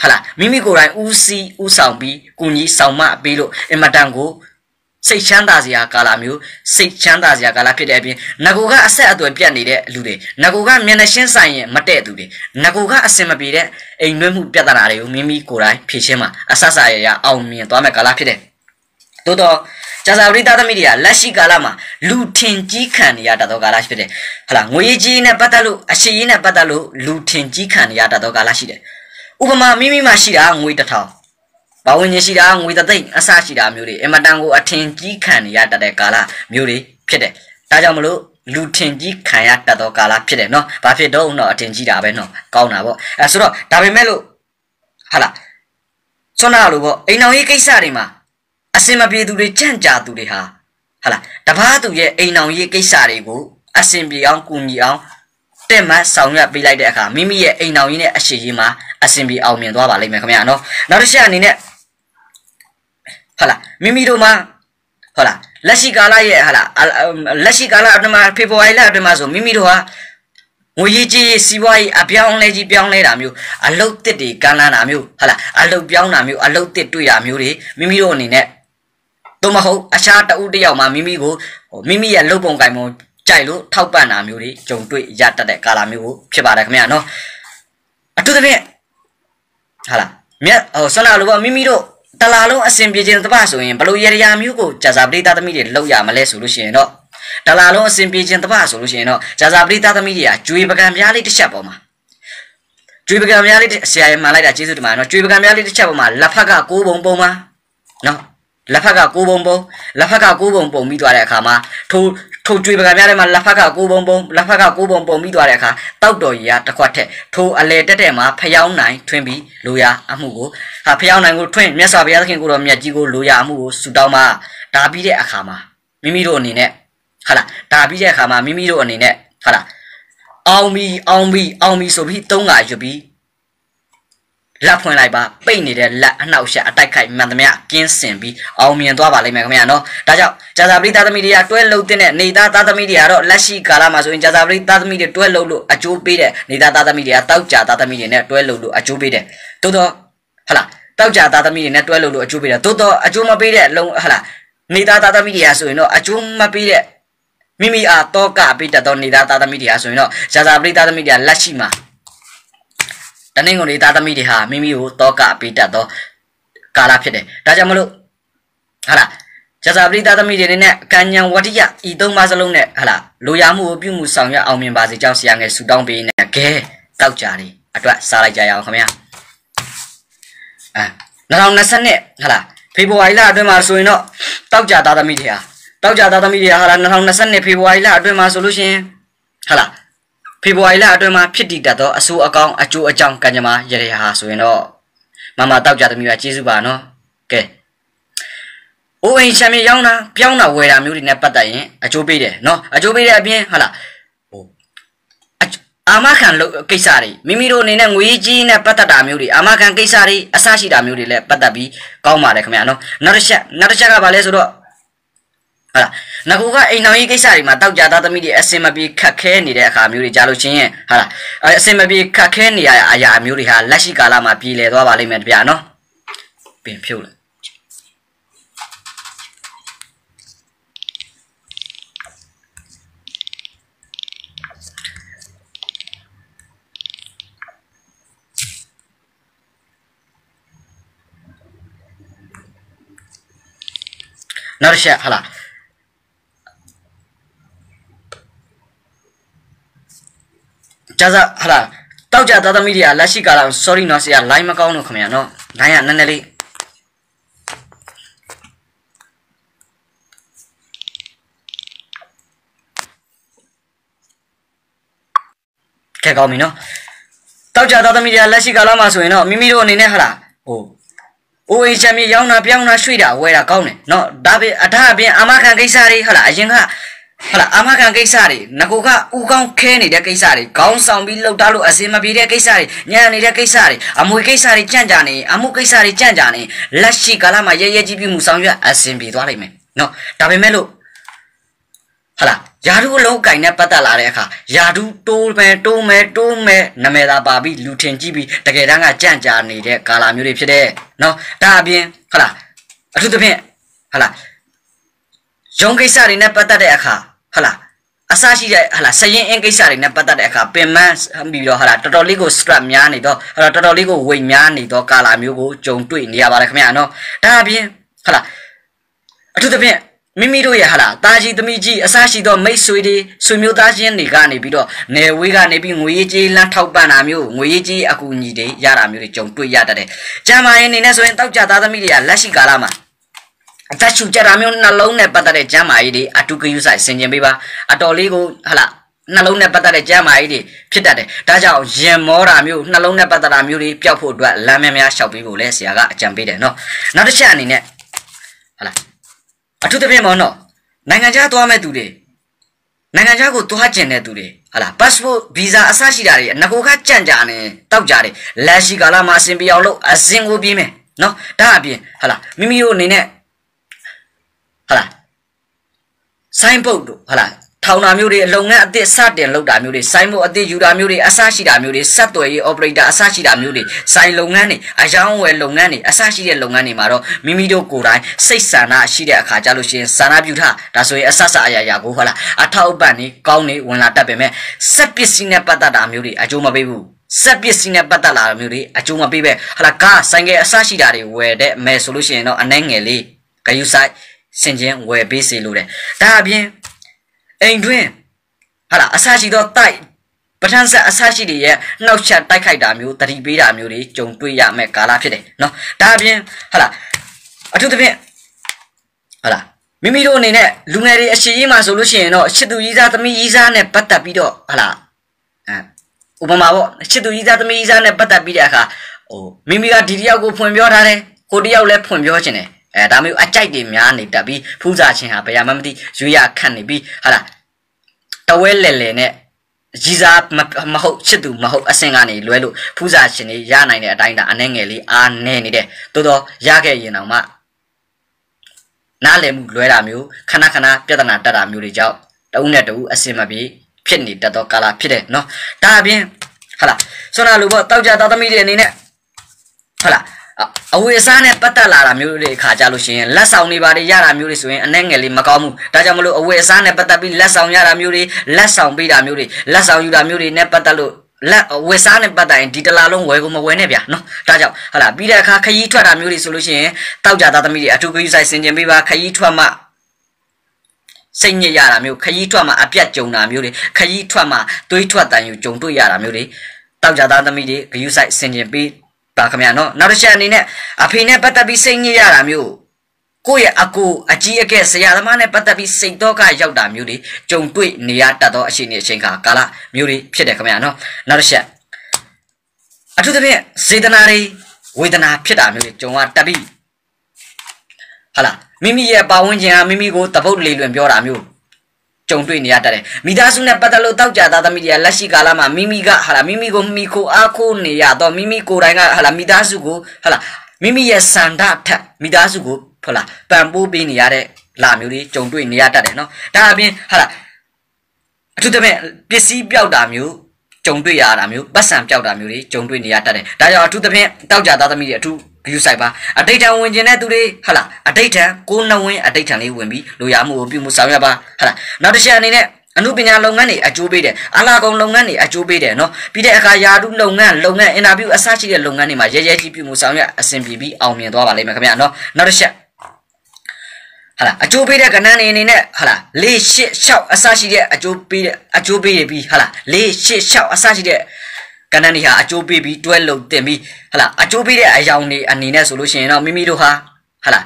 ဟာလားမိမိကိုယ်တိုင်ဦးစီးဦးဆောင်ပြီးကုညီဆောင်မပေးလို့အင်မတန်ကို စိတ်ချမ်းသာစရာကာလမျိုးစိတ်ချမ်းသာစရာကာလဖြစ်တဲ့အပြင်ငကိုကအဆက်အသွယ်ပြတ်နေတဲ့လူတွေငကိုကမျက်နှာရှင်းဆိုင်ရင်မတည့်သူတွေငကိုကအစင်မပြေတဲ့အိမ်နှွေးမှုပြဿနာတွေကိုမိမိကိုယ်တိုင်ဖြေရှင်းမှာအဆက်စာရရအောင်မြင်သွားမဲ့ကာလဖြစ်တယ်သို့တော့ကြာစာရိသားသမီးတွေကလက်ရှိကာလမှာလူထင်ကြီးခံနေရတသောကာလဖြစ်တယ်ဟလာငွေကြီးနဲ့ပတ်သက်လို့အရှိရေးနဲ့ပတ်သက်လို့လူထင်ကြီးခံနေရတသောကာလရှိတယ်ဥပမာမိမိမှာရှိတာငွေ1000 ပါဝင်ခြင်းရှိတာငွေတသိမ့်အဆရှိတာမျိုးတွေအင်မတန်ကိုအထင်ကြီးခံရတတ်တဲ့ကာလမျိုးတွေဖြစ်တယ်။ဒါကြောင့်မလို့လူထင်ကြီးခံရတတ်သောကာလဖြစ်တယ်နော်။ဘာဖြစ်တော့နော်အထင်ကြီးတာပဲနော်။ကောင်းတာပေါ့။အဲဆိုတော့ဒါပေမဲ့လို့ဟာလားဆွမ်းနာလို့ပေါ့အိမ်အောင်ရေးကိစ္စတွေမှာအစင်မပြေသူတွေကြန့်ကြာသူတွေဟာဟာလားတပားသူရဲ့အိမ်အောင်ရေးကိစ္စတွေကိုအစင်ပြေအောင်ကူညီအောင်တက်မှဆောင်ရွက်ပေးလိုက်တဲ့အခါမိမိရဲ့အိမ်အောင်ရေးနဲ့အရှိရေးမှာအစင်ပြေအောင်မြင်သွားပါလိမ့်မယ်ခင်ဗျာနော်။နောက်တစ်ချက်အနေနဲ့ ဟုတ်လားမိမိတို့မှာဟုတ်လားလက်ရှိကာလရဲ့ဟာလားလက်ရှိကာလအတွင်းမှာဖေဖော်ဝါရီလအတွင်းမှာဆိုမိမိတို့ဟာငွေကြီးကြီးစီးပွားရေးအပြောင်းလဲကြီးပြောင်းလဲတာမျိုးအလုတ်တစ်တွေကမ်းလန်းတာမျိုးဟာလားအလုတ်ပြောင်းတာမျိုးအလုတ်တစ်တွေ့တာမျိုးတွေမိမိတို့အနေနဲ့သို့မဟုတ်အခြားတဦးတယောက်မှမိမိကိုမိမိရဲ့လုပ်ပုံကင်ပုံကြိုက်လို့ထောက်ပံ့တာမျိုးတွေကြုံတွေ့ရတတ်တဲ့ကာလမျိုးကိုဖြစ်ပါတယ်ခင်ဗျာနော်အထူးသဖြင့်ဟာလားမြတ်ဟိုဆွမ်းနာလိုပေါ့မိမိတို့ တလာလုံးအစဉ်ပြေခြင်းတပဆိုရင်ဘလို့ရရမျိုးကိုကြာစာပရိသသမီးတွေလောက်ရမလဲဆိုလို့ရှိရင်တော့တလာလုံးအစဉ်ပြေခြင်းတပဆိုလို့ရှိရင်တော့ကြာစာပရိသသမီးတွေကကျွေပကံပြားလေးတစ်ချက်ပေါ်မှာကျွေပကံပြားလေးဆရာရဲ့မှလိုက်တာကျေးဇူးတင်ပါတယ်နော်ကျွေပကံပြားလေးတစ်ချက်ပေါ်မှာလက်ဖက်ကကိုးပုံပုံမှာနော်လက်ဖက်ကကိုးပုံပုံလက်ဖက်ကကိုးပုံပုံပြီးသွားတဲ့အခါမှာထိုး ထိုကျွေပကံများထဲမှာလက်ဖက်ကကိုးပုံပုံလက်ဖက်ကကိုးပုံပုံပြီးသွားတဲ့အခါတောက်တော်ကြီးကတစ်ခွက်ထက်ထိုအလဲတက်တဲ့မှာဖျောင်းနိုင်ထွင်းပြီးလိုရာအမှုကိုဟာဖျောင်းနိုင်ကိုထွင်းမြတ်စွာဘုရားသခင်ကိုတော်မြတ်ကြီးကိုလိုရာအမှုကိုဆူတောင်းမှာဒါပြီးတဲ့အခါမှာမိမိတို့အနေနဲ့ဟာလားဒါပြီးတဲ့အခါမှာမိမိတို့အနေနဲ့ဟာလားအောင်ပြီအောင်ပြီအောင်ပြီဆိုပြီးသုံးကရွတ်ပြီး လက်ဖွင့်လိုက်ပါပိတ်နေတဲ့လက်အနှောက်ရှက်အတိုက်ခိုက်မှန်သမျှကင်းစင်ပြီးအောင်မြင်သွားပါလိမ့်မယ်ခင်ဗျာနော်ဒါကြောင့်ဂျာဇာပရိသသမီတွေကတွဲလှုပ်တဲ့နေသားသားသမီတွေကတော့လက်ရှိကာလမှာဆိုရင်ဂျာဇာပရိသသမီတွေတွဲလှုပ်လို့အကျိုးပေးတဲ့နေသားသားသမီတွေကတောက်ကြသားသမီတွေနဲ့တွဲလှုပ်လို့အကျိုးပေးတယ်သို့တော့ဟလာတောက်ကြသားသမီတွေနဲ့တွဲလှုပ်လို့အကျိုးပေးတယ်သို့တော့အကျိုးမပေးတဲ့လုံဟလာနေသားသားသမီတွေကဆိုရင်တော့အကျိုးမပေးတဲ့မိမိအားတော့ကပေးတတ်သောနေသားသားသမီတွေကဆိုရင်တော့ဂျာဇာပရိသသမီတွေကလက်ရှိမှာ တနင်္ဂနွေသားသမီးတွေဟာမိမိကိုတောကပေးတတ်သောကာလဖြစ်တယ်ဒါကြောင့်မလို့ဟာလားကျစာပရိသသမီးတွေနဲ့ကံညာဝတ္တယဤသုံးပါးစလုံးနဲ့ဟာလားလိုရာမှုကိုပြုမှုဆောင်ရွက်အောင်မြင်ပါစေကြောင်းဆရာငယ်ဆုတောင်းပေးနေကဲတောက်ကြတယ်အတွက်စားလိုက်ကြရအောင်ခင်ဗျာအဲ2020ဟာလားဖေဖော်ဝါရီလအတွင်းမှာဆိုရင်တော့တောက်ကြသားသမီးတွေဟာတောက်ကြသားသမီးတွေဟာလား2020ဖေဖော်ဝါရီလအတွင်းမှာဆိုလို့ရှိရင်ဟာလား ဖေဖော်ဝါရီလအတွင်းမှာဖြစ်တည်တတ်သောအဆိုးအကောင်းအကျိုးအကြောင်းကံကြမ္မာရရဟာဆိုရင်တော့မမတောက်ကြသမီးကကျေးဇူးပါနော်ကဲအိုးအိမ်ချမ်းမြေရောင်းတာပြောင်းတာဝယ်တာမျိုးတွေနဲ့ပတ်သက်ရင်အကျိုးပေးတယ်နော်အကျိုးပေးတဲ့အပြင်ဟာလားဟိုအာမခံလို့ကိစ္စတွေမိမိတို့အနေနဲ့ငွေကြီးနဲ့ပတ်သက်တာမျိုးတွေအာမခံကိစ္စတွေအဆရှိတာမျိုးတွေလည်းပတ်သက်ပြီးကောင်းပါတယ်ခင်ဗျာနော်နောက်တစ်ချက်နောက်တစ်ချက်ကဘာလဲဆိုတော့ ဟုတ်လားငကူကအိမ်တော်ကြီးကိစ္စတွေမှာတောက်ကြသားသမီးတွေအစင်မပြေခက်ခဲနေတဲ့အခါမျိုးတွေကြားလို့ချင်းဟာလားအစင်မပြေခက်ခဲနေရတဲ့အရာမျိုးတွေဟာလက်ရှိကာလမှာပြည်လည်သွားပါလိမ့်မယ်တပြားနော်ပင်ဖြုတ်လိုက်နောက်တစ်ချက်ဟာလား ကျာစားဟာလားတောက်ကြသားသမီးတွေကလက်ရှိကာလ sorry နော်ဆရာ line မကောင်းလို့ခင်ဗျာနော် line ကနည်းနည်းလေးကဲကောင်းပြီနော်တောက်ကြသားသမီးတွေကလက်ရှိကာလမှာဆိုရင်တော့မိမိတို့အနေနဲ့ဟာလားဟိုအိုးအိမ်ချမ်းမြေရောင်းတာပြောင်းတာရွှေ့တာဝယ်တာကောင်းတယ်နော်ဒါပေအထအပြင်အမခံကိစ္စတွေဟာလားအရင်က ဟာလားအမခံကိစ္စတွေငကိုကဥကောင်းခဲနေတဲ့ကိစ္စတွေခေါင်းဆောင်ပြီးလှုပ်တာလို့အစင်မပြေတဲ့ကိစ္စတွေညံနေတဲ့ကိစ္စတွေအမွေကိစ္စတွေကြံ့ကြာနေအမှုကိစ္စတွေကြံ့ကြာနေလက်ရှိကာလမှာရဲရဲကြီးပြမှုဆောင်ရွက်အစင်ပြေသွားလိမ့်မယ်နော်ဒါပေမဲ့လို့ဟာလားယာဒူအလုံးကင်နဲ့ပတ်သက်လာတဲ့အခါယာဒူတိုးမယ်တိုးမယ်တိုးမယ်နမဲသာပါပြီးလူထင်ကြည့်ပြီးတကယ်တမ်းကကြံ့ကြာနေတဲ့ကာလာမျိုးတွေဖြစ်တဲ့နော်ဒါအပြင်ဟာလားအထူးသဖြင့်ဟာလား ရုံးကိစ္စတွေနဲ့ပတ်သက်တဲ့အခါဟာလားအစရှိတဲ့ဟာလားစရင်အင်းကိစ္စတွေနဲ့ပတ်သက်တဲ့အခါပင်မပြီးတော့ဟာလားတော်တော်လေးကို strap များနေတော့ဟာလားတော်တော်လေးကိုဝိတ်များနေတော့ကာလာမျိုးကိုကြုံတွေ့နေရပါတယ်ခင်ဗျာနော်ဒါအပြင်ဟာလားအထူးသဖြင့်မိမိတို့ရဲ့ဟာလားတာကြီးသမီးကြီးအစရှိသောမိတ်ဆွေတွေဆွေမျိုးသားချင်းတွေကနေပြီးတော့နယ်ဝေးကနေပြီးငွေရေးကြေးလမ်းထောက်ပံ့တာမျိုးငွေရေးကြေးအကူအညီတွေရတာမျိုးတွေကြုံတွေ့ရတတ်တယ်။ကျမ်းမာရေးအနေနဲ့ဆိုရင်တောက်ကြသားသမီးတွေကလက်ရှိကာလမှာ အသက်ရှူကြတာမျိုးနှလုံးနဲ့ပတ်သက်တဲ့ကျမ်းမာရေးတွေအတူကယူဆိုင်ဆင်ခြင်ပေးပါအတော်လေးကိုဟာလားနှလုံးနဲ့ပတ်သက်တဲ့ကျမ်းမာရေးတွေဖြစ်တတ်တယ်။ဒါကြောင့်ရင်မောတာမျိုးနှလုံးနဲ့ပတ်သက်တာမျိုးတွေပျောက်ဖို့အတွက်လမ်းများများလျှောက်ပေးဖို့လဲဆရာကအကြံပေးတယ်နော်။နောက်တစ်ချက်အနေနဲ့ဟာလားအထူးသဖြင့်မော်နော်နိုင်ငံခြားသွားမဲ့သူတွေနိုင်ငံခြားကိုသွားကျင်တဲ့သူတွေဟာလား passport visa အစရှိတာတွေငကိုကကြံ့ကြနေတောက်ကြတယ်လက်ရှိကာလမှာအဆင်ပြေအောင်လို့အစင်ကိုပြေးမယ်နော်ဒါအပြင်ဟာလားမိမိတို့အနေနဲ့ ဟာလားဆိုင်းဘုတ်တို့ဟာလားထောင်တာမျိုးတွေလုပ်ငန်းအသစ်စတင်လုပ်တာမျိုးတွေစိုင်းမို့အသစ်ယူတာမျိုးတွေအစရှိတာမျိုးတွေစက်သွယ်ရေး operator အစရှိတာမျိုးတွေစိုင်းလုပ်ငန်းတွေအယောင်းဝယ်လုပ်ငန်းတွေအစရှိတဲ့လုပ်ငန်းတွေမှာတော့မိမိတို့ကိုယ်တိုင်စိတ်ဆန္ဒရှိတဲ့အခါကြလို့ရှိရင်ဆန္ဒပြုထားဒါဆိုရင်အဆဆအရာရာကိုဟုတ်လားအထောက်အပံ့နေကောင်းနေဝင်လာတတ်ပေမဲ့စက်ပစ္စည်းနဲ့ပတ်သက်တာမျိုးတွေအကျိုးမပေးဘူးစက်ပစ္စည်းနဲ့ပတ်သက်လာတာမျိုးတွေအကျိုးမပေးပဲဟလာကားဆိုင်ကယ်အစရှိတာတွေဝယ်တဲ့မယ်ဆိုလို့ရှိရင်တော့အနှဲငယ်လေးဂယုဆိုင် စင်ချင်းဝယ်ပေးစီလို့တယ်ဒါအပြင်အိမ်တွင်းဟာလားအဆရှိသောတိုက်ပထမဆက်အဆရှိတွေရဲ့နှောက်ချက်တိုက်ခိုက်တာမျိုးတတိပေးတာမျိုးတွေကြုံတွေ့ရမယ့်ကာလဖြစ်တယ်နော်ဒါအပြင်ဟာလားအထူးသဖြင့်ဟာလားမိမိတို့အနေနဲ့လူငယ်တွေအရှိကြီးမှဆိုလို့ရှိရင်တော့ချစ်သူကြီးစားသမီးကြီးစားနဲ့ပတ်သက်ပြီးတော့ဟာလားအဲဥပမာပေါ့ချစ်သူကြီးစားသမီးကြီးစားနဲ့ပတ်သက်ပြီးတဲ့အခါဟိုမိမိကဒီတယောက်ကိုဖွင့်ပြောထားတယ်ကိုတယောက်လည်းဖွင့်ပြောခြင်းတယ် အဲဒါမျိုးအကြိုက်တွေများနေတက်ပြီးဖူးစာချင်းဟာဘယ်ရမှမသိရွေးရခန့်နေပြီးဟာလားတဝဲလဲလဲနဲ့ရီစားမဟုတ်ချစ်သူမဟုတ်အစင်ကနေလွဲလို့ဖူးစာရှင်တွေရနိုင်တဲ့အတိုင်းဒါအနှဲငယ်လေးအားနေနေတဲ့တိုးတော့ရခဲ့ရင်တော့မှနားလည်မှုလွဲတာမျိုးခဏခဏပြဿနာတက်တာမျိုးတွေကြောင့်တဦးနဲ့တဦးအစင်မပြေဖြစ်နေတတ်သောကာလဖြစ်တယ်နော်ဒါအပြင်ဟာလားဆွမ်းနာလူပေါ့တောက်ကြသားသမီးတွေအနေနဲ့ဟာလား အဝေအစားနဲ့ပတ်သက်လာတာမျိုးတွေခါကြလို့ရှိရင်လက်ဆောင်တွေပါတွေရတာမျိုးတွေဆိုရင်အနှဲငယ်လေးမကောင်းဘူးဒါကြောင့်မလို့အဝေအစားနဲ့ပတ်သက်ပြီးလက်ဆောင်ရတာမျိုးတွေလက်ဆောင်ပေးတာမျိုးတွေလက်ဆောင်ယူတာမျိုးတွေနဲ့ပတ်သက်လို့လက်ဝယ်စားနဲ့ပတ်သက်ရင်ဒီတလာလုံးဝယ်ကိုမဝယ်နဲ့ဗျာနော်ဒါကြောင့်ဟာလာပြီးတဲ့အခါခရီးထွက်တာမျိုးတွေဆိုလို့ရှိရင်တောက်ကြသားသမီးတွေအထူးဂရုစိုက်ဆင်ခြင်ပေးပါခရီးထွက်မှစိတ်ညစ်ရတာမျိုးခရီးထွက်မှအပြတ်ကြုံတာမျိုးတွေခရီးထွက်မှသွေးထွက်တန်ယူကြုံတွေ့ရတာမျိုးတွေတောက်ကြသားသမီးတွေဂရုစိုက်ဆင်ခြင်ပေး ပါခင်ဗျာနော်နောက်တစ်ချက်အနေနဲ့အဖေနဲ့ပတ်သက်ပြီးစိတ်ညစ်ရတာမျိုးကိုယ့်ရဲ့အကူအကြီးအကဲဆရာသမားနဲ့ပတ်သက်ပြီးစိတ်တော့ကရောက်တာမျိုးတွေကြုံတွေ့နေရတတ်သောအချိန်နဲ့အချိန်ခါကာလမျိုးတွေဖြစ်တယ်ခင်ဗျာနော်နောက်တစ်ချက်အထူးသဖြင့်စေတနာတွေဝေဒနာဖြစ်တာမျိုးတွေကြုံရတတ်ပြီးဟာလားမိမိရဲ့ပါဝင်ခြင်းဟာမိမိကိုတပုတ်လေလွင်ပြောတာမျိုး ကြုံတွေ့နေရတတ်တယ်မိသားစုနဲ့ပတ်သက်လို့တောက်ကြသားသမီးတွေကလက်ရှိကာလမှာမိမိကဟာလာမိမိကိုမိခိုအားခိုးနေရတော့မိမိကိုယ်တိုင်ကဟာလာမိသားစုကိုဟာလာမိမိရဲ့စန္ဒထက်မိသားစုကိုဟာလာပံပိုးပေးနေရတဲ့လာမျိုးတွေကြုံတွေ့နေရတတ်တယ်နော်ဒါအပြင်ဟာလာအထူးသဖြင့်ပစ္စည်းပြောက်တာမျိုးကြုံတွေ့ရတာမျိုးပတ်စံပြောက်တာမျိုးတွေကြုံတွေ့နေရတတ်တယ်ဒါကြောင့်အထူးသဖြင့်တောက်ကြသားသမီးတွေအထူး ဂရုစိုက်ပါအတိတ်ထံဝင်ကျင်တဲ့သူတွေဟာလားအတိတ်ထံကိုနှဝင်းအတိတ်ထံလေးဝင်ပြီးလူရမှုကိုပြုမှုဆောင်ရွက်ပါဟာလားနောက်တစ်ချက်အနေနဲ့အမှုပညာလုပ်ငန်းတွေအကျိုးပေးတယ်အလားကုန်လုပ်ငန်းတွေအကျိုးပေးတယ်နော်ပြီးတဲ့အခါယာတုလုပ်ငန်းလုပ်ငန်းအင်တာဗျူးအစရှိတဲ့လုပ်ငန်းတွေမှာရဲရဲကြီးပြုမှုဆောင်ရွက်အဆင်ပြေပြီးအောင်မြင်သွားပါလိမ့်မယ်ခင်ဗျာနော်နောက်တစ်ချက်ဟာလားအကျိုးပေးတဲ့ကဏ္ဍနေအနေနဲ့ဟာလား၄၈၆အစရှိတဲ့အကျိုးပေးတဲ့အကျိုးပေးရပြီးဟာလား၄၈၆အစရှိတဲ့ ကဏ္ဍတွေဟာအကျိုးပေးပြီးတွဲလုံတင်ပြီးဟာလားအကျိုးပေးတဲ့အယောင်တွေအနေနဲ့ဆိုလို့ရှိရင်တော့မိမိတို့ဟာဟာလား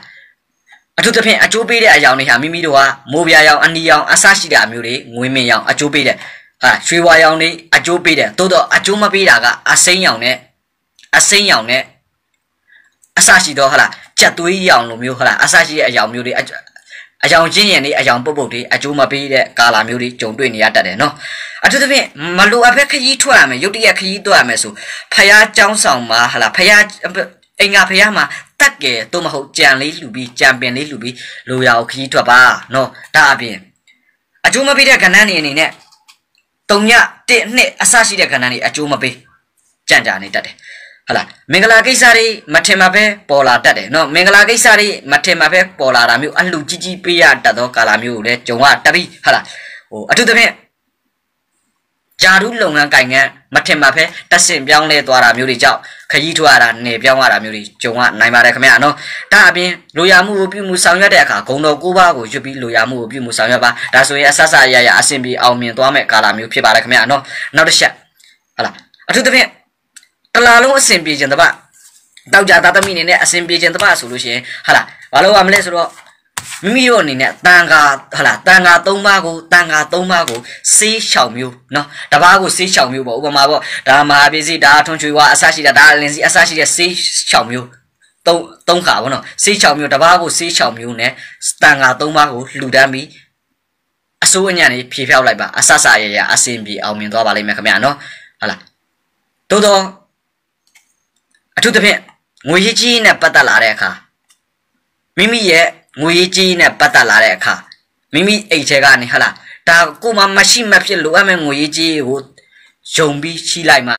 အထူးသဖြင့်အကျိုးပေးတဲ့အယောင်တွေဟာမိမိတို့ဟာမိုးပြာရောင်အနီရောင်အဆရှိတဲ့အမျိုးတွေငွေမင်းရောင်အကျိုးပေးတဲ့ဟာရွှေဝါရောင်တွေအကျိုးပေးတယ်သို့တော့အကျိုးမပေးတာကအစိမ်းရောင်နဲ့အစိမ်းရောင်နဲ့အစရှိတော့ဟလာကြက်သွေးရောင်လိုမျိုးဟလာအစရှိတဲ့အရောင်မျိုးတွေ အယောင်ချင်းရင်လေးအယောင်ပုတ်ပုတ်တွေအကျိုးမပေးတဲ့ကာလာမျိုးတွေကြုံတွေ့နေရတတ်တယ်နော်အထူးသဖြင့်မလိုအပ်ပဲခရီးထွက်ရမယ်ရုတ်တရက်ခရီးထွက်ရမယ်ဆိုဖះเจ้าဆောင်မှာဟလာဖះအင်္ဂါဖះမှာတက်ကဲတော့မဟုတ်ကြံလေးလှူပြီးကြံပင်လေးလှူပြီးလိုရအောင်ခရီးထွက်ပါနော်ဒါအပြင်အကျိုးမပေးတဲ့ကဏ္ဍနေအနေနဲ့တုံညတစ်နှစ်အစရှိတဲ့ကဏ္ဍနေအကျိုးမပေးကြံ့ကြာနေတတ်တယ် ဟလာမင်္ဂလာကိစ္စတွေမထင်မှပဲပေါ်လာတတ်တယ်နော်မင်္ဂလာကိစ္စတွေမထင်မှပဲပေါ်လာတာမျိုးအလှကြီးကြီးပေးရတတ်သောကာလာမျိုးကိုလည်းဂျုံကတပိဟလာဟိုအထူးသဖြင့်ဂျာရုလုပ်ငန်းကိုင်ငန်းမထင်မှပဲတက်ဆင်ပြောင်းလဲသွားတာမျိုးတွေကြောင့်ခရီးထွက်ရတာနေပြောင်းရတာမျိုးတွေဂျုံကနိုင်ပါတယ်ခင်ဗျာနော်ဒါအပြင်လိုရာမှုကိုပြုမှုဆောင်ရွက်တဲ့အခါဂုံတော်ကိုးပါးကိုရွတ်ပြီးလိုရာမှုကိုပြုမှုဆောင်ရွက်ပါဒါဆိုရင်အဆဆရရအဆင်ပြေအောင်မြင်သွားမဲ့ကာလာမျိုးဖြစ်ပါတယ်ခင်ဗျာနော်နောက်တစ်ချက်ဟလာအထူးသဖြင့် တလာလုံးအဆင်ပြေခြင်းတပတ်တောက်ကြသားသမီးအနေနဲ့အဆင်ပြေခြင်းတပတ်ဆိုလို့ရှိရင်ဟာလားဘာလို့ရမလဲဆိုတော့မိမိတို့အနေနဲ့တန်ခါဟာလားတန်ခါ၃ပါးကိုတန်ခါ၃ပါးကိုစေးရှောင်မျိုးเนาะတပါးကိုစေးရှောင်မျိုးပေါ့ဥပမာပေါ့ဒါမဟာပစ္စည်းဒါထွန်ချွေဝါအစရှိတာဒါလင်းစီအစရှိတဲ့စေးရှောင်မျိုးသုံးသုံးခါပေါ့နော်စေးချောင်မျိုးတပားကိုစေးချောင်မျိုးနဲ့တန်ခါသုံးပါးကိုလှူဒန်းပြီးအစိုးအညံ့လေးဖြေဖြောက်လိုက်ပါအဆဆရရအစင်ပြေအောင်မြင်သွားပါလိမ့်မယ်ခင်ဗျာနော်ဟုတ်လားသို့တော့ အထူးသဖြင့်ငွေရေးကြီးနဲ့ပတ်သက်လာတဲ့အခါမိမိရဲ့ငွေရေးကြီးနဲ့ပတ်သက်လာတဲ့အခါမိမိအိတ်ထဲကနေဟလာဒါကိုမှမရှိမဖြစ်လိုအပ်မဲ့ငွေရေးကြီးကိုယုံပြီးရှိလိုက်မှ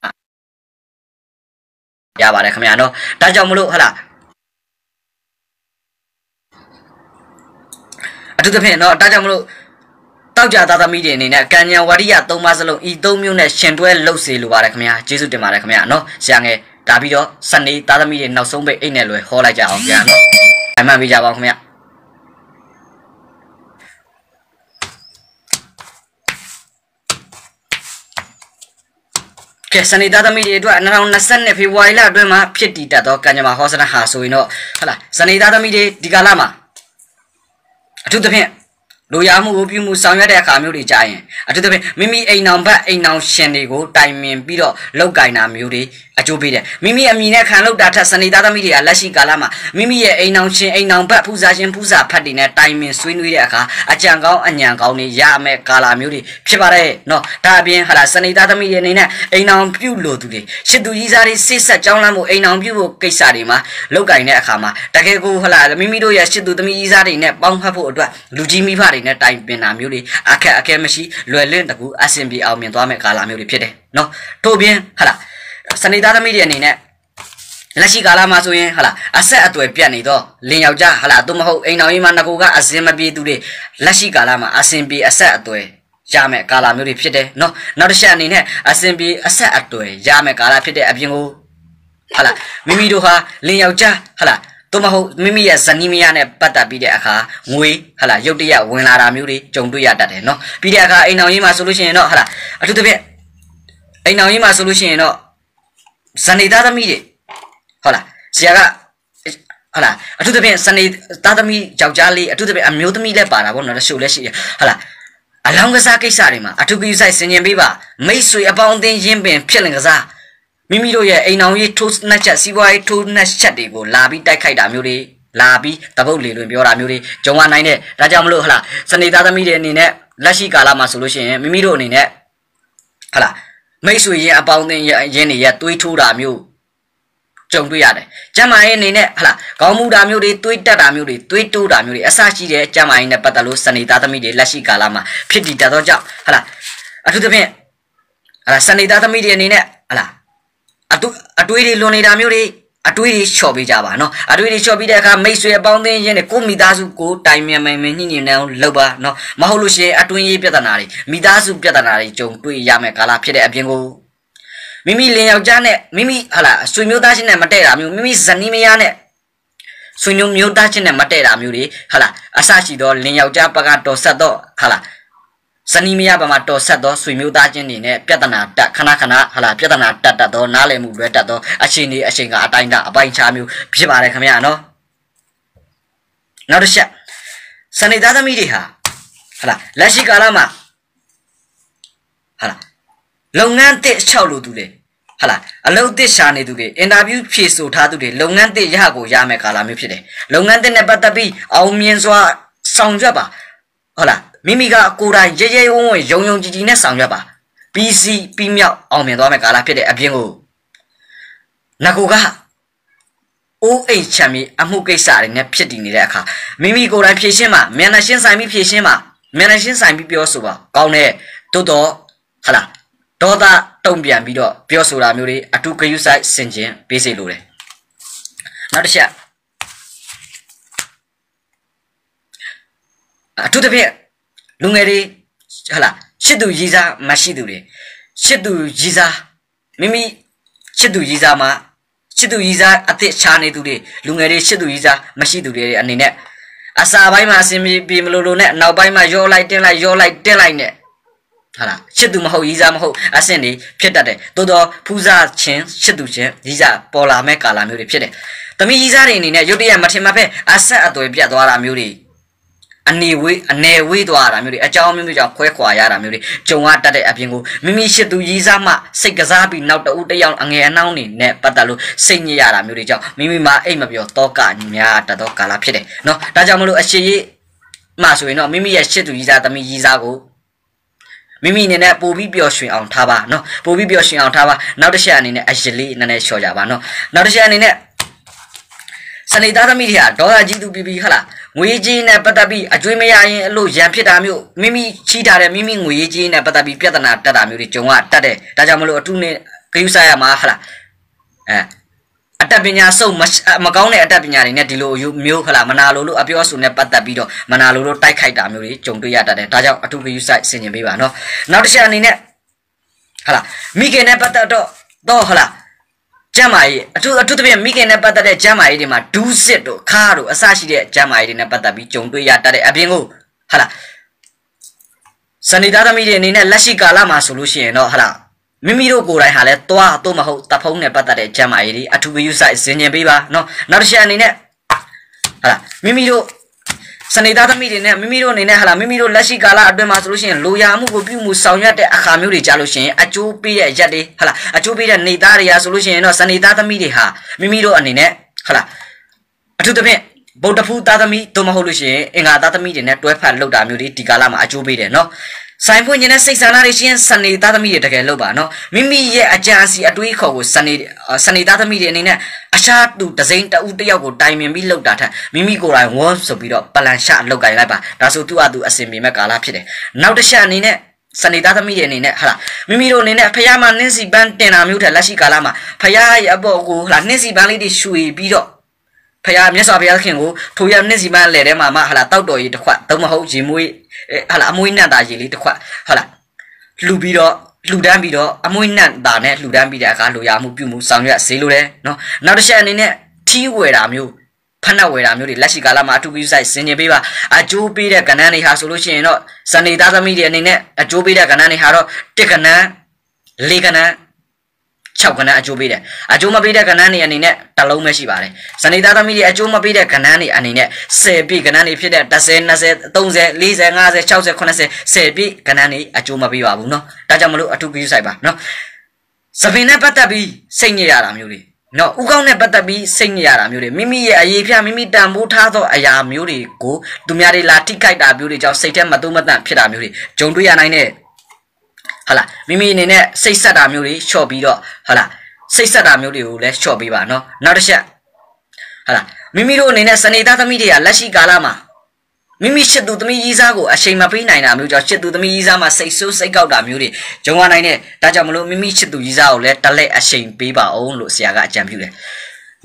ရပါတယ်ခင်ဗျာနော်ဒါကြောင့်မလို့ဟလာအထူးသဖြင့်နော်ဒါကြောင့်မလို့တောက်ကြသားသမီးတွေအနေနဲ့ကံညာဝရိယ၃ပါးစလုံးဤ၃မျိုးနဲ့ရှင်တွဲလှုပ်စေလိုပါတယ်ခင်ဗျာကျေးဇူးတင်ပါတယ်ခင်ဗျာနော်ဆရာငယ် ဒါပြီးတော့စနေသားသမီးတွေနောက်ဆုံးပိတ်အိတ်နဲ့လွယ်ဟောလိုက်ကြအောင်ဗျာနော်အမှန်ပေးကြပါဦးခင်ဗျာကဲစနေသားသမီးတွေအတွက်2022ဖေဖော်ဝါရီလအတွင်းမှာဖြစ်တည်တတ်သောကံကြမ္မာဟောစနဟာဆိုရင်တော့ဟလာစနေသားသမီးတွေဒီကာလမှာအထူးသဖြင့် လိုရာမှုကိုပြုမှုဆောင်ရွက်တဲ့အခါမျိုးတွေကြာရင်အထူးသဖြင့်မိမိအိမ်အောင်ဘက်အိမ်အောင်ရှင်တွေကိုတိုင်ပင်ပြီးတော့လောက်ကင်တာမျိုးတွေအကျိုးပေးတယ်မိမိအမိနဲ့ခံလောက်တာထက်စနေသားသမီးတွေကလက်ရှိကာလမှာမိမိရဲ့အိမ်အောင်ရှင်အိမ်အောင်ဘက်ဖူးစားရှင်ဖူးစားဖတ်တွေနဲ့တိုင်ပင်ဆွေးနွေးတဲ့အခါအကြံကောင်းအညံကောင်းတွေရမယ်ကာလာမျိုးတွေဖြစ်ပါတယ်နော်ဒါအပြင်ဟာလာစနေသားသမီးတွေအနေနဲ့အိမ်အောင်ပြုလို့သူတွေရှစ်သူကြီးစားတွေစိတ်ဆက်ကြောင်းလမ်းမှုအိမ်အောင်ပြုဖို့ကိစ္စတွေမှာလောက်ကင်တဲ့အခါမှာတကယ်ကိုဟာလာမိမိတို့ရဲ့ရှစ်သူသမီးကြီးစားတွေနဲ့ပေါင်းဖက်ဖို့အတွက်လူကြီးမိဖတွေနဲ့တိုင်ပင်တာမျိုးတွေအခက်အခဲမရှိလွယ်လင့်တကူအဆင်ပြေအောင်မြင်သွားမဲ့ကာလာမျိုးတွေဖြစ်တယ်နော်ထို့ပြင်ဟာလာစနေသားသမီးတွေအနေနဲ့လက်ရှိကာလမှာဆိုရင်ဟာလာအဆက်အသွယ်ပြတ်နေတော့လင်ယောက်ျားဟာလာသူမဟုတ်အိမ်တော်ကြီးမှာငကိုကအစင်မပြေသူတွေလက်ရှိကာလမှာအစင်ပြေအဆက်အသွယ်ရမယ်ကာလာမျိုးတွေဖြစ်တယ်နော်နောက်တစ်ချက်အနေနဲ့အစင်ပြေအဆက်အသွယ်ရမယ်ကာလာဖြစ်တဲ့အပြင်ကိုဟာလာမိမိတို့ဟာလင်ယောက်ျားဟာလာ သို့မဟုတ်မိမိရဲ့ဇနီးမယားနဲ့ပတ်သက်ပြီးတဲ့အခါငွေဟလာရုတ်တရက်ဝင်လာတာမျိုးတွေကြုံတွေ့ရတတ်တယ်နော်ပြီးတဲ့အခါအိမ်တော်ကြီးမှာဆိုလို့ရှိရင်တော့ဟလာအထူးသဖြင့်အိမ်တော်ကြီးမှာဆိုလို့ရှိရင်တော့ဇနီးသားသမီးတွေဟုတ်လားဆရာကဟုတ်လားအထူးသဖြင့်ဇနီးသားသမီးယောက်ျားလေးအထူးသဖြင့်အမျိုးသမီးလည်းပါတာပေါ့နော်တချို့လည်းရှိတယ်ဟုတ်လားအလောင်းကစားကိစ္စတွေမှာအထူးကိစ္စဆင်ញင်ပေးပါမိတ်ဆွေအပေါင်းအသင်းရင်းပင်ဖြစ်လင်ကစား မိမိတို့ရဲ့အိမ်အောင်ရေးထိုးနှက်ချက်စီးပွားရေးထိုးနှက်ချက်တွေကိုလာပြီးတိုက်ခိုက်တာမျိုးတွေလာပြီးတပုတ်လေလွင်ပြောတာမျိုးတွေကြုံရနိုင်တဲ့ဒါကြောင့်မလို့ဟလာစနေသားသမီးတွေအနေနဲ့လက်ရှိကာလမှာဆိုလို့ရှိရင်မိမိတို့အနေနဲ့ဟလာမိတ်ဆွေရင်အပေါင်းအသင်းရင်းတွေရဲ့တွေးထိုးတာမျိုးကြုံတွေ့ရတယ်။ကျမ်းမာရေးအနေနဲ့ဟလာခေါင်းမူတာမျိုးတွေတွေးတက်တာမျိုးတွေတွေးတိုးတာမျိုးတွေအစရှိတဲ့ကျမ်းမာရေးနဲ့ပတ်သက်လို့စနေသားသမီးတွေလက်ရှိကာလမှာဖြစ်တည်တတ်သောကြောင့်ဟလာအထူးသဖြင့်ဟလာစနေသားသမီးတွေအနေနဲ့ဟလာ အတူအတွေးတွေလွန်နေတာမျိုးတွေအတွေးတွေလျှော့ပေးကြပါနော်အတွေးတွေလျှော့ပြီးတဲ့အခါမိတ်ဆွေအပေါင်းအသင်းရင်းနဲ့ကိုမိသားစုကိုတိုင်မြန်မြန်ညှိညှိနှံလုပ်ပါနော်မဟုတ်လို့ရှိရင်အတွင်းရေးပြဿနာတွေမိသားစုပြဿနာတွေကြုံတွေ့ရမယ်ကာလဖြစ်တဲ့အပြင်ကိုမိမိလင်ယောက်ျားနဲ့မိမိဟာလာဆွေမျိုးသားချင်းနဲ့မတည့်တာမျိုးမိမိဇနီးမယားနဲ့ဆွေမျိုးမျိုးသားချင်းနဲ့မတည့်တာမျိုးတွေဟာလာအဆရှိသောလင်ယောက်ျားပကတော်ဆက်တော့ဟာလာ ဇနီးမယားဘာမှာတော်ဆက်သောဆွေမျိုးသားချင်းတွေနဲ့ပြဿနာတက်ခဏခဏဟာလာပြဿနာတက်တက်သောနားလည်မှုလွဲတက်သောအချိန်ဒီအချိန်ကအတိုင်းကအပိုင်းခြားမျိုးဖြစ်ပါတယ်ခင်ဗျာနော်နောက်တစ်ချက်စနေသားသမီးတွေဟာဟာလာလက်ရှိကာလမှာဟဟာလားလုပ်ငန်းတစ်6လို့သူတွေဟာလားအလုပ်တစ်ရှာနေသူတွေအင်တာဗျူးဖြေဆိုထားသူတွေလုပ်ငန်းတစ်ရကိုရမယ်ကာလမျိုးဖြစ်တယ်လုပ်ငန်းတစ်နဲ့ပတ်သက်ပြီးအောင်မြင်စွာဆောင်ရွက်ပါဟုတ်လား မိမိကကိုယ်တိုင်ရဲရဲဝံ့ဝံ့ယုံယုံကြည်ကြည်နဲ့ဆောင်ရွက်ပါပြီးစီးပြီးမြောက်အောင်မြင်သွားမယ်ကာလဖြစ်တဲ့အပြင်ကိုငါကိုကအိုးအိတ်ချမ်းပြီးအမှုကိစ္စတွေနဲ့ဖြစ်တည်နေတဲ့အခါမိမိကိုယ်တိုင်ဖြည့်ရှင်းမှာမျက်နှာရှင်းဆိုင်ပြီးဖြည့်ရှင်းမှာမျက်နှာရှင်းဆိုင်ပြီးပြောဆိုပါကောင်းတဲ့တိုးတော့ဟလာဒေါသတုံ့ပြန်ပြီးတော့ပြောဆိုတာမျိုးတွေအတူဂယုဆိုင်ဆင်ခြင်ပေးစေလိုတယ်နောက်တစ်ချက်အထူးသဖြင့် လူငယ်တွေဟလာရှစ်သူရည်စားမရှိသူတွေရှစ်သူရည်စားမိမိရှစ်သူရည်စားမှာရှစ်သူရည်စားအသစ်ချာနေသူတွေလူငယ်တွေရှစ်သူရည်စားမရှိသူတွေအနေနဲ့အစာပိုင်းမှာအစင်ပြေမလို့လို့နဲ့နောက်ပိုင်းမှာရောလိုက်တင်းလိုက်ရောလိုက်တင်းလိုက်နဲ့ဟာလားရှစ်သူမဟုတ်ရည်စားမဟုတ်အဆင့်တွေဖြစ်တတ်တယ်သို့တော့ဖူးစားချင်းရှစ်သူချင်းရည်စားပေါ်လာမဲ့ကာလာမျိုးတွေဖြစ်တယ်တမီရည်စားတွေအနေနဲ့ရုတ်တရက်မထင်မှတ်ဖက်အဆက်အသွယ်ပြတ်သွားတာမျိုးတွေ အနေဝေးအနေဝေးသွားတာမျိုးတွေအကြောင်းမျိုးမျိုးကြောင့်ခွဲခွာရတာမျိုးတွေကြုံရတတ်တဲ့အပြင်ကိုမိမိရှိသူရည်စားမှစိတ်ကစားပြီးနောက်တဦးတယောက်အငယ်အနှောင်းနေနဲ့ပတ်သက်လို့စိတ်ညစ်ရတာမျိုးတွေကြောင့်မိမိမှာအိတ်မပြောတောကများတတ်သောကာလဖြစ်တယ်เนาะဒါကြောင့်မလို့အရှိရေးမှဆိုရင်တော့မိမိရဲ့ရှိသူရည်စားသမီးရည်စားကိုမိမိအနေနဲ့ပို့ပြီးပျော်ရွှင်အောင်ထားပါเนาะပို့ပြီးပျော်ရွှင်အောင်ထားပါနောက်တစ်ချက်အနေနဲ့အရလေးနည်းနည်းလျှော့ကြပါเนาะနောက်တစ်ချက်အနေနဲ့စနေသားသမီးတွေကဒေါ်လာကြီးသူပြီးပြီးဟလား ငွေကြီးနဲ့ပတ်သက်ပြီးအကျွေးမရရင်အလို့ရန်ဖြစ်တာမျိုးမိမိချီးထားတဲ့မိမိငွေကြီးနဲ့ပတ်သက်ပြီးပြဿနာတက်တာမျိုးတွေကြုံရတတ်တယ်ဒါကြောင့်မလို့အထုနဲ့ဂရုစိုက်ရမှာဟလားအဲအတတ်ပညာစုံမကောင်းတဲ့အတတ်ပညာတွေနဲ့ဒီလိုမျိုးခလားမနာလိုလို့အပြောအဆိုနဲ့ပတ်သက်ပြီးတော့မနာလိုလို့တိုက်ခိုက်တာမျိုးတွေကြုံတွေ့ရတတ်တယ်ဒါကြောင့်အထုဂရုစိုက်ဆင်ခြင်ပေးပါနော်နောက်တစ်ချက်အနေနဲ့ဟလားမိခင်နဲ့ပတ်သက်တော့တော့ဟလား ကျမ်းမာရေးအထူးအထူးသဖြင့်မိခင်နဲ့ပတ်သက်တဲ့ကျမ်းမာရေးတွေမှာဒူးစစ်တို့ခါတို့အစရှိတဲ့ကျမ်းမာရေးတွေနဲ့ပတ်သက်ပြီးကြုံတွေ့ရတတ်တဲ့အပြင်ကိုဟာလားစနေသားသမီးတွေအနေနဲ့လက်ရှိကာလမှာဆိုလို့ရှိရင်တော့ဟာလားမိမိတို့ကိုယ်တိုင်ဟာလဲသွားတော့မဟုတ်တဖုံးနဲ့ပတ်သက်တဲ့ကျမ်းမာရေးတွေအထူးဂရုစိုက်ဆင်ခြင်ပေးပါနော်နောက်တစ်ချက်အနေနဲ့ဟာလားမိမိတို့ စနေသားသမီးတွေနဲ့မိမိတို့အနေနဲ့ဟာလာမိမိတို့လက်ရှိကာလအတွင်းမှာဆိုလို့ရှိရင်လိုရာမှုကိုပြုမှုဆောင်ရွက်တဲ့အခါမျိုးတွေကြားလို့ရှိရင်အကျိုးပေးတဲ့ရက်တွေဟာလာအကျိုးပေးတဲ့နေသားတွေရာဆိုလို့ရှိရင်တော့စနေသားသမီးတွေဟာမိမိတို့အနေနဲ့ဟာလာအထူးသဖြင့်ဗုဒ္ဓဖူးသားသမီးတို့မဟုတ်လို့ရှိရင်အင်္ဂါသားသမီးတွေနဲ့တွဲဖက်လောက်တာမျိုးတွေဒီကာလမှာအကျိုးပေးတယ်နော် ဆိုင်ဖွင့်ခြင်းနဲ့စိတ်ဆန္ဒတွေရှင်စနေသားသမီးတွေတကယ်လုပ်ပါနော်မိမိရဲ့အကြံစီအတွေးခေါ်ကိုစနေစနေသားသမီးတွေအနေနဲ့အရှားသူဒစိမ့်တဦးတယောက်ကိုတိုင်ပင်ပြီးလုပ်တာထက်မိမိကိုယ်တိုင်ဝန်းဆိုပြီးတော့ပလန်ရှလုပ်ကြလိုက်ပါဒါဆိုသူ့အတူအစင်ပြေမဲ့ကာလဖြစ်တယ်နောက်တစ်ချက်အနေနဲ့စနေသားသမီးတွေအနေနဲ့ဟာလားမိမိတို့အနေနဲ့ဖះမှာနှင်းစီပန်းတင်တာမျိုးထက်လက်ရှိကာလမှာဖះရဲ့အပေါ်ကိုဟာလားနှင်းစီပန်းလေးတွေရွှေပြီးတော့ ဖះမြတ်စွာဘုရားခင်ကိုထိုရနှင်းစီပန်းလဲထဲမှာမှဟာလားတောက်တော်ကြီးတစ်ခွက်သုံးမဟုတ်ရေမွေးဟာလားအမွေးနတ်သားရေလေးတစ်ခွက်ဟာလားလှူပြီးတော့လှူဒန်းပြီးတော့အမွေးနတ်သားနဲ့လှူဒန်းပြီးတဲ့အခါလိုရမှုပြုမှုဆောင်ရွက်စေလိုတယ်နော်နောက်တစ်ချက်အနေနဲ့ထီးဝယ်တာမျိုးဖက်နှက်ဝယ်တာမျိုးတွေလက်ရှိကာလမှာအထူးပြုဆိုင်ဆင်ခြင်ပေးပါအကျိုးပေးတဲ့ကဏ္ဍတွေဟာဆိုလို့ရှိရင်တော့စနေသားသမီးတွေအနေနဲ့အကျိုးပေးတဲ့ကဏ္ဍတွေဟာတော့တစ်ကဏ္ဍလေးကဏ္ဍ 6ကဏ္ဍအကျိုးပေးတယ်အကျိုးမပေးတဲ့ကဏ္ဍတွေအနေနဲ့တစ်လုံးပဲရှိပါတယ်စနေသားသမီးတွေအကျိုးမပေးတဲ့ကဏ္ဍတွေအနေနဲ့10ပြည့်ကဏ္ဍတွေဖြစ်တဲ့30 20 30 40 50 60 80 10ပြည့်ကဏ္ဍတွေအကျိုးမပေးပါဘူးเนาะဒါကြောင့်မလို့အထူးပြုဆိုင်ပါเนาะစပင်နဲ့ပတ်သက်ပြီးစိတ်ညစ်ရတာမျိုးတွေနော်ဥကောင်းနဲ့ပတ်သက်ပြီးစိတ်ညစ်ရတာမျိုးတွေမိမိရဲ့အရေးဖြာမိမိတန်ဖိုးထားသောအရာမျိုးတွေကိုသူများတွေလာထိခိုက်တာမျိုးတွေကြောင့်စိတ်ထဲမတုံ့မတန့်ဖြစ်တာမျိုးတွေဂျုံတွေ့ရနိုင်တဲ့ ဟာလားမိမိအနေနဲ့စိတ်ဆက်တာမျိုးတွေလျှော့ပြီးတော့ဟာလားစိတ်ဆက်တာမျိုးတွေကိုလည်းလျှော့ပေးပါနော်နောက်တစ်ချက်ဟာလားမိမိတို့အနေနဲ့စနေသားသမီးတွေကလက်ရှိကာလမှာမိမိရှစ်သူသမီးကြီးစားကိုအချိန်မပေးနိုင်တာမျိုးကြောင့်ရှစ်သူသမီးကြီးစားမှာစိတ်ဆိုးစိတ်ကောက်တာမျိုးတွေဂျုံရနိုင်တဲ့ဒါကြောင့်မလို့မိမိရှစ်သူကြီးစားကိုလည်းတလက်အချိန်ပေးပါအောင်လို့ဆရာကအကြံပြုတယ်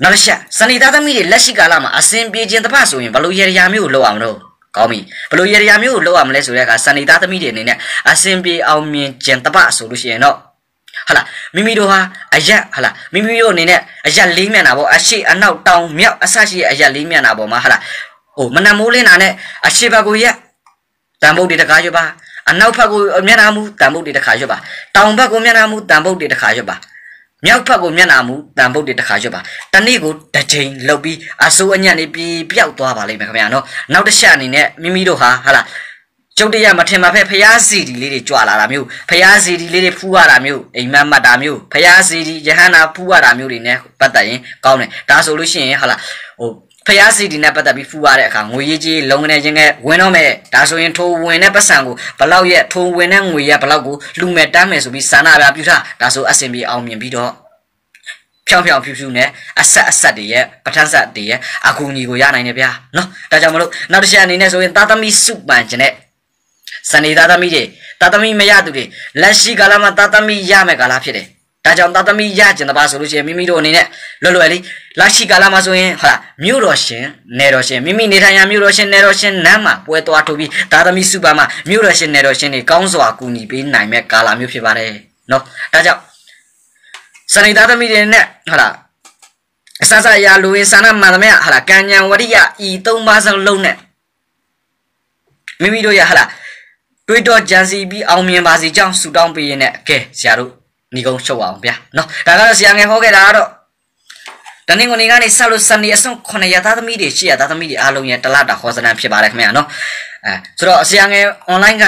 နောက်တစ်ချက်စနေသားသမီးတွေလက်ရှိကာလမှာအစဉ်ပြေခြင်းတပတ်ဆိုရင်ဘလို့ရရမျိုးကိုလုပ်အောင်လို့ ကောင်းပြီဘလို့ရရမျိုးကိုလုပ်အောင်မလဲဆိုတဲ့အခါစနေသားသမီးတွေအနေနဲ့အစဉ်ပြေအောင်မြင်ခြင်းတပတ်ဆိုလို့ရှိရင်တော့ဟလာမိမိတို့ဟာအရက်ဟလာမိမိတို့အနေနဲ့အရက်လေးမျက်နှာပေါ့အရှိအနောက်တောင်မြောက်အဆရှိအရက်လေးမျက်နှာပေါ်မှာဟလာဟိုမနမိုးလင်းတာနဲ့အရှိဘက်ကိုရက်တန်ပုတ်တွေတကားရွတ်ပါအနောက်ဘက်ကိုမျက်နှာမူတန်ပုတ်တွေတခါရွတ်ပါတောင်ဘက်ကိုမျက်နှာမူတန်ပုတ်တွေတခါရွတ်ပါ မြောက်ဘက်ကိုမျက်နှာမူတန်ပုတ်တွေတခါရွတ်ပါတနေ့ကိုတစ်ချိန်လှုပ်ပြီးအစိုးအညံ့နေပြီးပျောက်သွားပါလိမ့်မယ်ခင်ဗျာနော်နောက်တစ်ချက်အနေနဲ့မိမိတို့ဟာဟာလားကျုပ်တရမထင်မှဖက်ဖျားစီဒီလေးတွေကြွလာတာမျိုးဖျားစီဒီလေးတွေဖူးရတာမျိုးအိမ်မက်မတ်တာမျိုးဖျားစီဒီယဟန္တာဖူးရတာမျိုးတွေ ਨੇ ပတ်သက်ရင်ကောင်းတယ်ဒါဆိုလို့ရှိရင်ဟာလာဟို ဖျားစီဒီနဲ့ပတ်သက်ပြီးဖူးရတဲ့အခါငွေရေးကြီးလုံနေခြင်းကဝင်တော့မယ်ဒါဆိုရင်ထိုးဝင်တဲ့ပတ်စံကိုဘလောက်ရဲ့ထိုးဝင်တဲ့ငွေရဘလောက်ကိုလူမဲ့တမ်းမယ်ဆိုပြီးစာနာပြပြထားဒါဆိုအဆင်ပြေအောင်မြင်ပြီးတော့ဖြောင်ဖြောင်ဖြူဖြူနဲ့အဆက်အဆက်တွေရဲ့ပဋ္ဌာန်းဆက်တွေရဲ့အကူအညီကိုရနိုင်တယ်ဗျာနော်ဒါကြောင့်မလို့နောက်တစ်ချက်အနေနဲ့ဆိုရင်သာသမီစုပန်ခြင်းနဲ့စနေသားသမီးတွေသားသမီးမရသူတွေလက်ရှိကာလမှာသားသမီးရမယ်ကာလဖြစ်တယ် ဒါကြောင့်သားသမီးရကျင်တပါဆိုလို့ရှိရင်မိမိတို့အနေနဲ့လွယ်လွယ်လေးလက်ရှိကာလမှာဆိုရင်ဟာမြို့တော်ရှင်နေတော်ရှင်မိမိနေထိုင်ရာမြို့တော်ရှင်နေတော်ရှင်နမ်းမှာပွဲသွားထုတ်ပြီးသားသမီးစုပါမှာမြို့တော်ရှင်နေတော်ရှင်တွေကောင်းစွာကူညီပေးနိုင်မဲ့ကာလမျိုးဖြစ်ပါတယ်နော်ဒါကြောင့်စနေသားသမီးတွေနဲ့ဟာလားအစစရာလူဝင်ဆန္ဒမှန်သမျှဟာလားကံဉဏ်ဝရိယဤသုံးပါးစလုံးနဲ့မိမိတို့ရဟာလားတွေးတော့ကြံစီပြီးအောင်မြင်ပါစေကြောင်းဆုတောင်းပေးရင်းနဲ့ကဲဆရာတို့ ညီကုန်းချုပ်အောင်ဗျာနော်ဒါကတော့ဆရာငယ်ဟောခဲ့တာကတော့တနင်္ဂနွေကနေဆက်လို့စနေအစွန်9ရက်သားသမီးတွေရှိရသားသမီးတွေအားလုံးရဲ့တလတာဟောစနံဖြစ်ပါတယ်ခင်ဗျာနော်အဲဆိုတော့ဆရာငယ် online က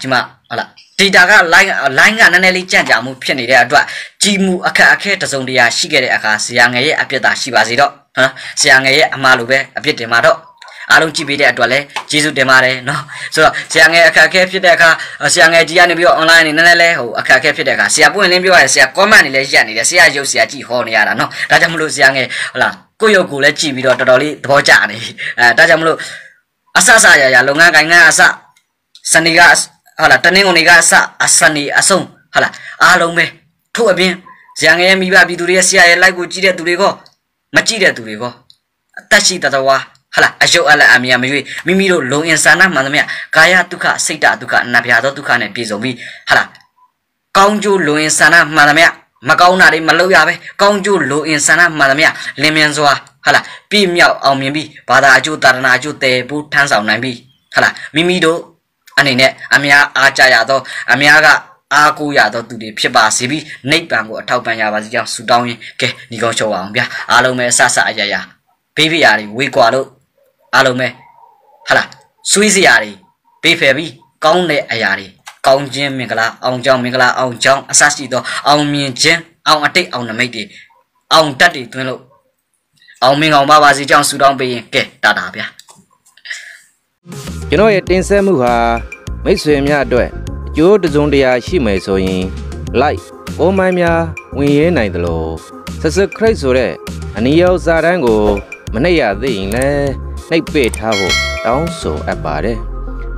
ဒီမှာဟုတ်လား data က line line ကနည်းနည်းလေးကြန့်ကြာမှုဖြစ်နေတဲ့အတွက်ကြီးမှုအခက်အခဲတစုံတရာရှိခဲ့တဲ့အခါဆရာငယ်ရဲ့အပြစ်သာရှိပါစေတော့နော်ဆရာငယ်ရဲ့အမှားလိုပဲအပြစ်တင်ပါတော့ အားလုံးကြည့်ပေးတဲ့အတွက်လည်းကျေးဇူးတင်ပါတယ်နော်ဆိုတော့ဆရာငယ်အခက်အခဲဖြစ်တဲ့အခါဆရာငယ်ကြီးကနေပြီးတော့ online နေနည်းနည်းလေးဟိုအခက်အခဲဖြစ်တဲ့အခါဆရာပွင့်လင်းပြောရတယ်ဆရာ comment နေလည်းရက်နေတယ်ဆရာရုပ်ဆရာကြည့်ဟောနေရတာနော်ဒါကြောင့်မလို့ဆရာငယ်ဟုတ်လားကိုယ့်ရုပ်ကိုလည်းကြည့်ပြီးတော့တော်တော်လေးသဘောကျနေအဲဒါကြောင့်မလို့အဆအဆရရလုပ်ငန်းကိုင်ငန်းအဆစနေကဟုတ်လားတနင်္ဂနွေကအဆအစနေအဆုံးဟုတ်လားအားလုံးပဲထို့အပြင်ဇံငယ်ရဲ့မိဘပြည်သူတွေရဲ့ဆရာရဲ့ like ကိုကြည့်တဲ့သူတွေကမကြည့်တဲ့သူတွေကအသက်ရှိတတဝါ ဟလာအယုတ်အလအမြာမရွေမိမိတို့လုံအင်ဆာနာမှန်သမျှကာယဒုက္ခစိတ်တဒုက္ခအနာပြာသောဒုက္ခနဲ့ပြည့်စုံပြီးဟလာကောင်းကျိုးလုံအင်ဆာနာမှန်သမျှမကောင်းတာတွေမလုပ်ရပဲကောင်းကျိုးလုံအင်ဆာနာမှန်သမျှလင်းမြန်စွာဟလာပြည့်မြောက်အောင်မြင်ပြီးဘာသာအကျိုးတာရဏအကျိုးတည်ဖို့ထမ်းဆောင်နိုင်ပြီးဟလာမိမိတို့အနေနဲ့အများအားကြရသောအများကအားကိုးရသောသူတွေဖြစ်ပါစေပြီးနိဗ္ဗာန်ကိုအထောက်ပံ့ရပါစေကြောင်းဆုတောင်းရင်ကဲညီကောင်းချုပ်အောင်ဗျာအားလုံးပဲအဆဆအရရဘေးဖရာတွေဝေကွာလို့ အားလုံးပဲဟာလားဆွေးစရာတွေဘေးဖယ်ပြီးကောင်းတဲ့အရာတွေကောင်းခြင်းမင်္ဂလာအောင်ကြောင်းမင်္ဂလာအောင်ကြောင်းအဆရှိသောအောင်မြင်ခြင်းအောင်အတိတ်အောင်နမိတ်တွေအောင်တတ်တွေတွင်းလို့အောင်မင်္ဂအောင်ပါပါစေကြောင်းဆုတောင်းပေးရင်ကဲတာတာဗျာကျွန်တော်ရဲ့တင်ဆက်မှုဟာမိတ်ဆွေများအတွက်အကျိုးတစုံတရာရှိမယ်ဆိုရင် like ပုံမှန်များဝင်ရဲနိုင်တယ်လို့ subscribe ဆိုတဲ့အနည်းရောက်စာတန်းကို မနှိပ်ရသေးရင်လည်း နှိပ်ပေးထားဖို့တောင်းဆိုအပ်ပါတယ်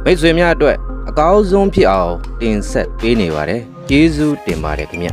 မိတ်ဆွေများအတွက်အကောင်းဆုံးဖြစ်အောင်တင်ဆက်ပေးနေပါတယ်ကျေးဇူးတင်ပါတယ်ခင်ဗျ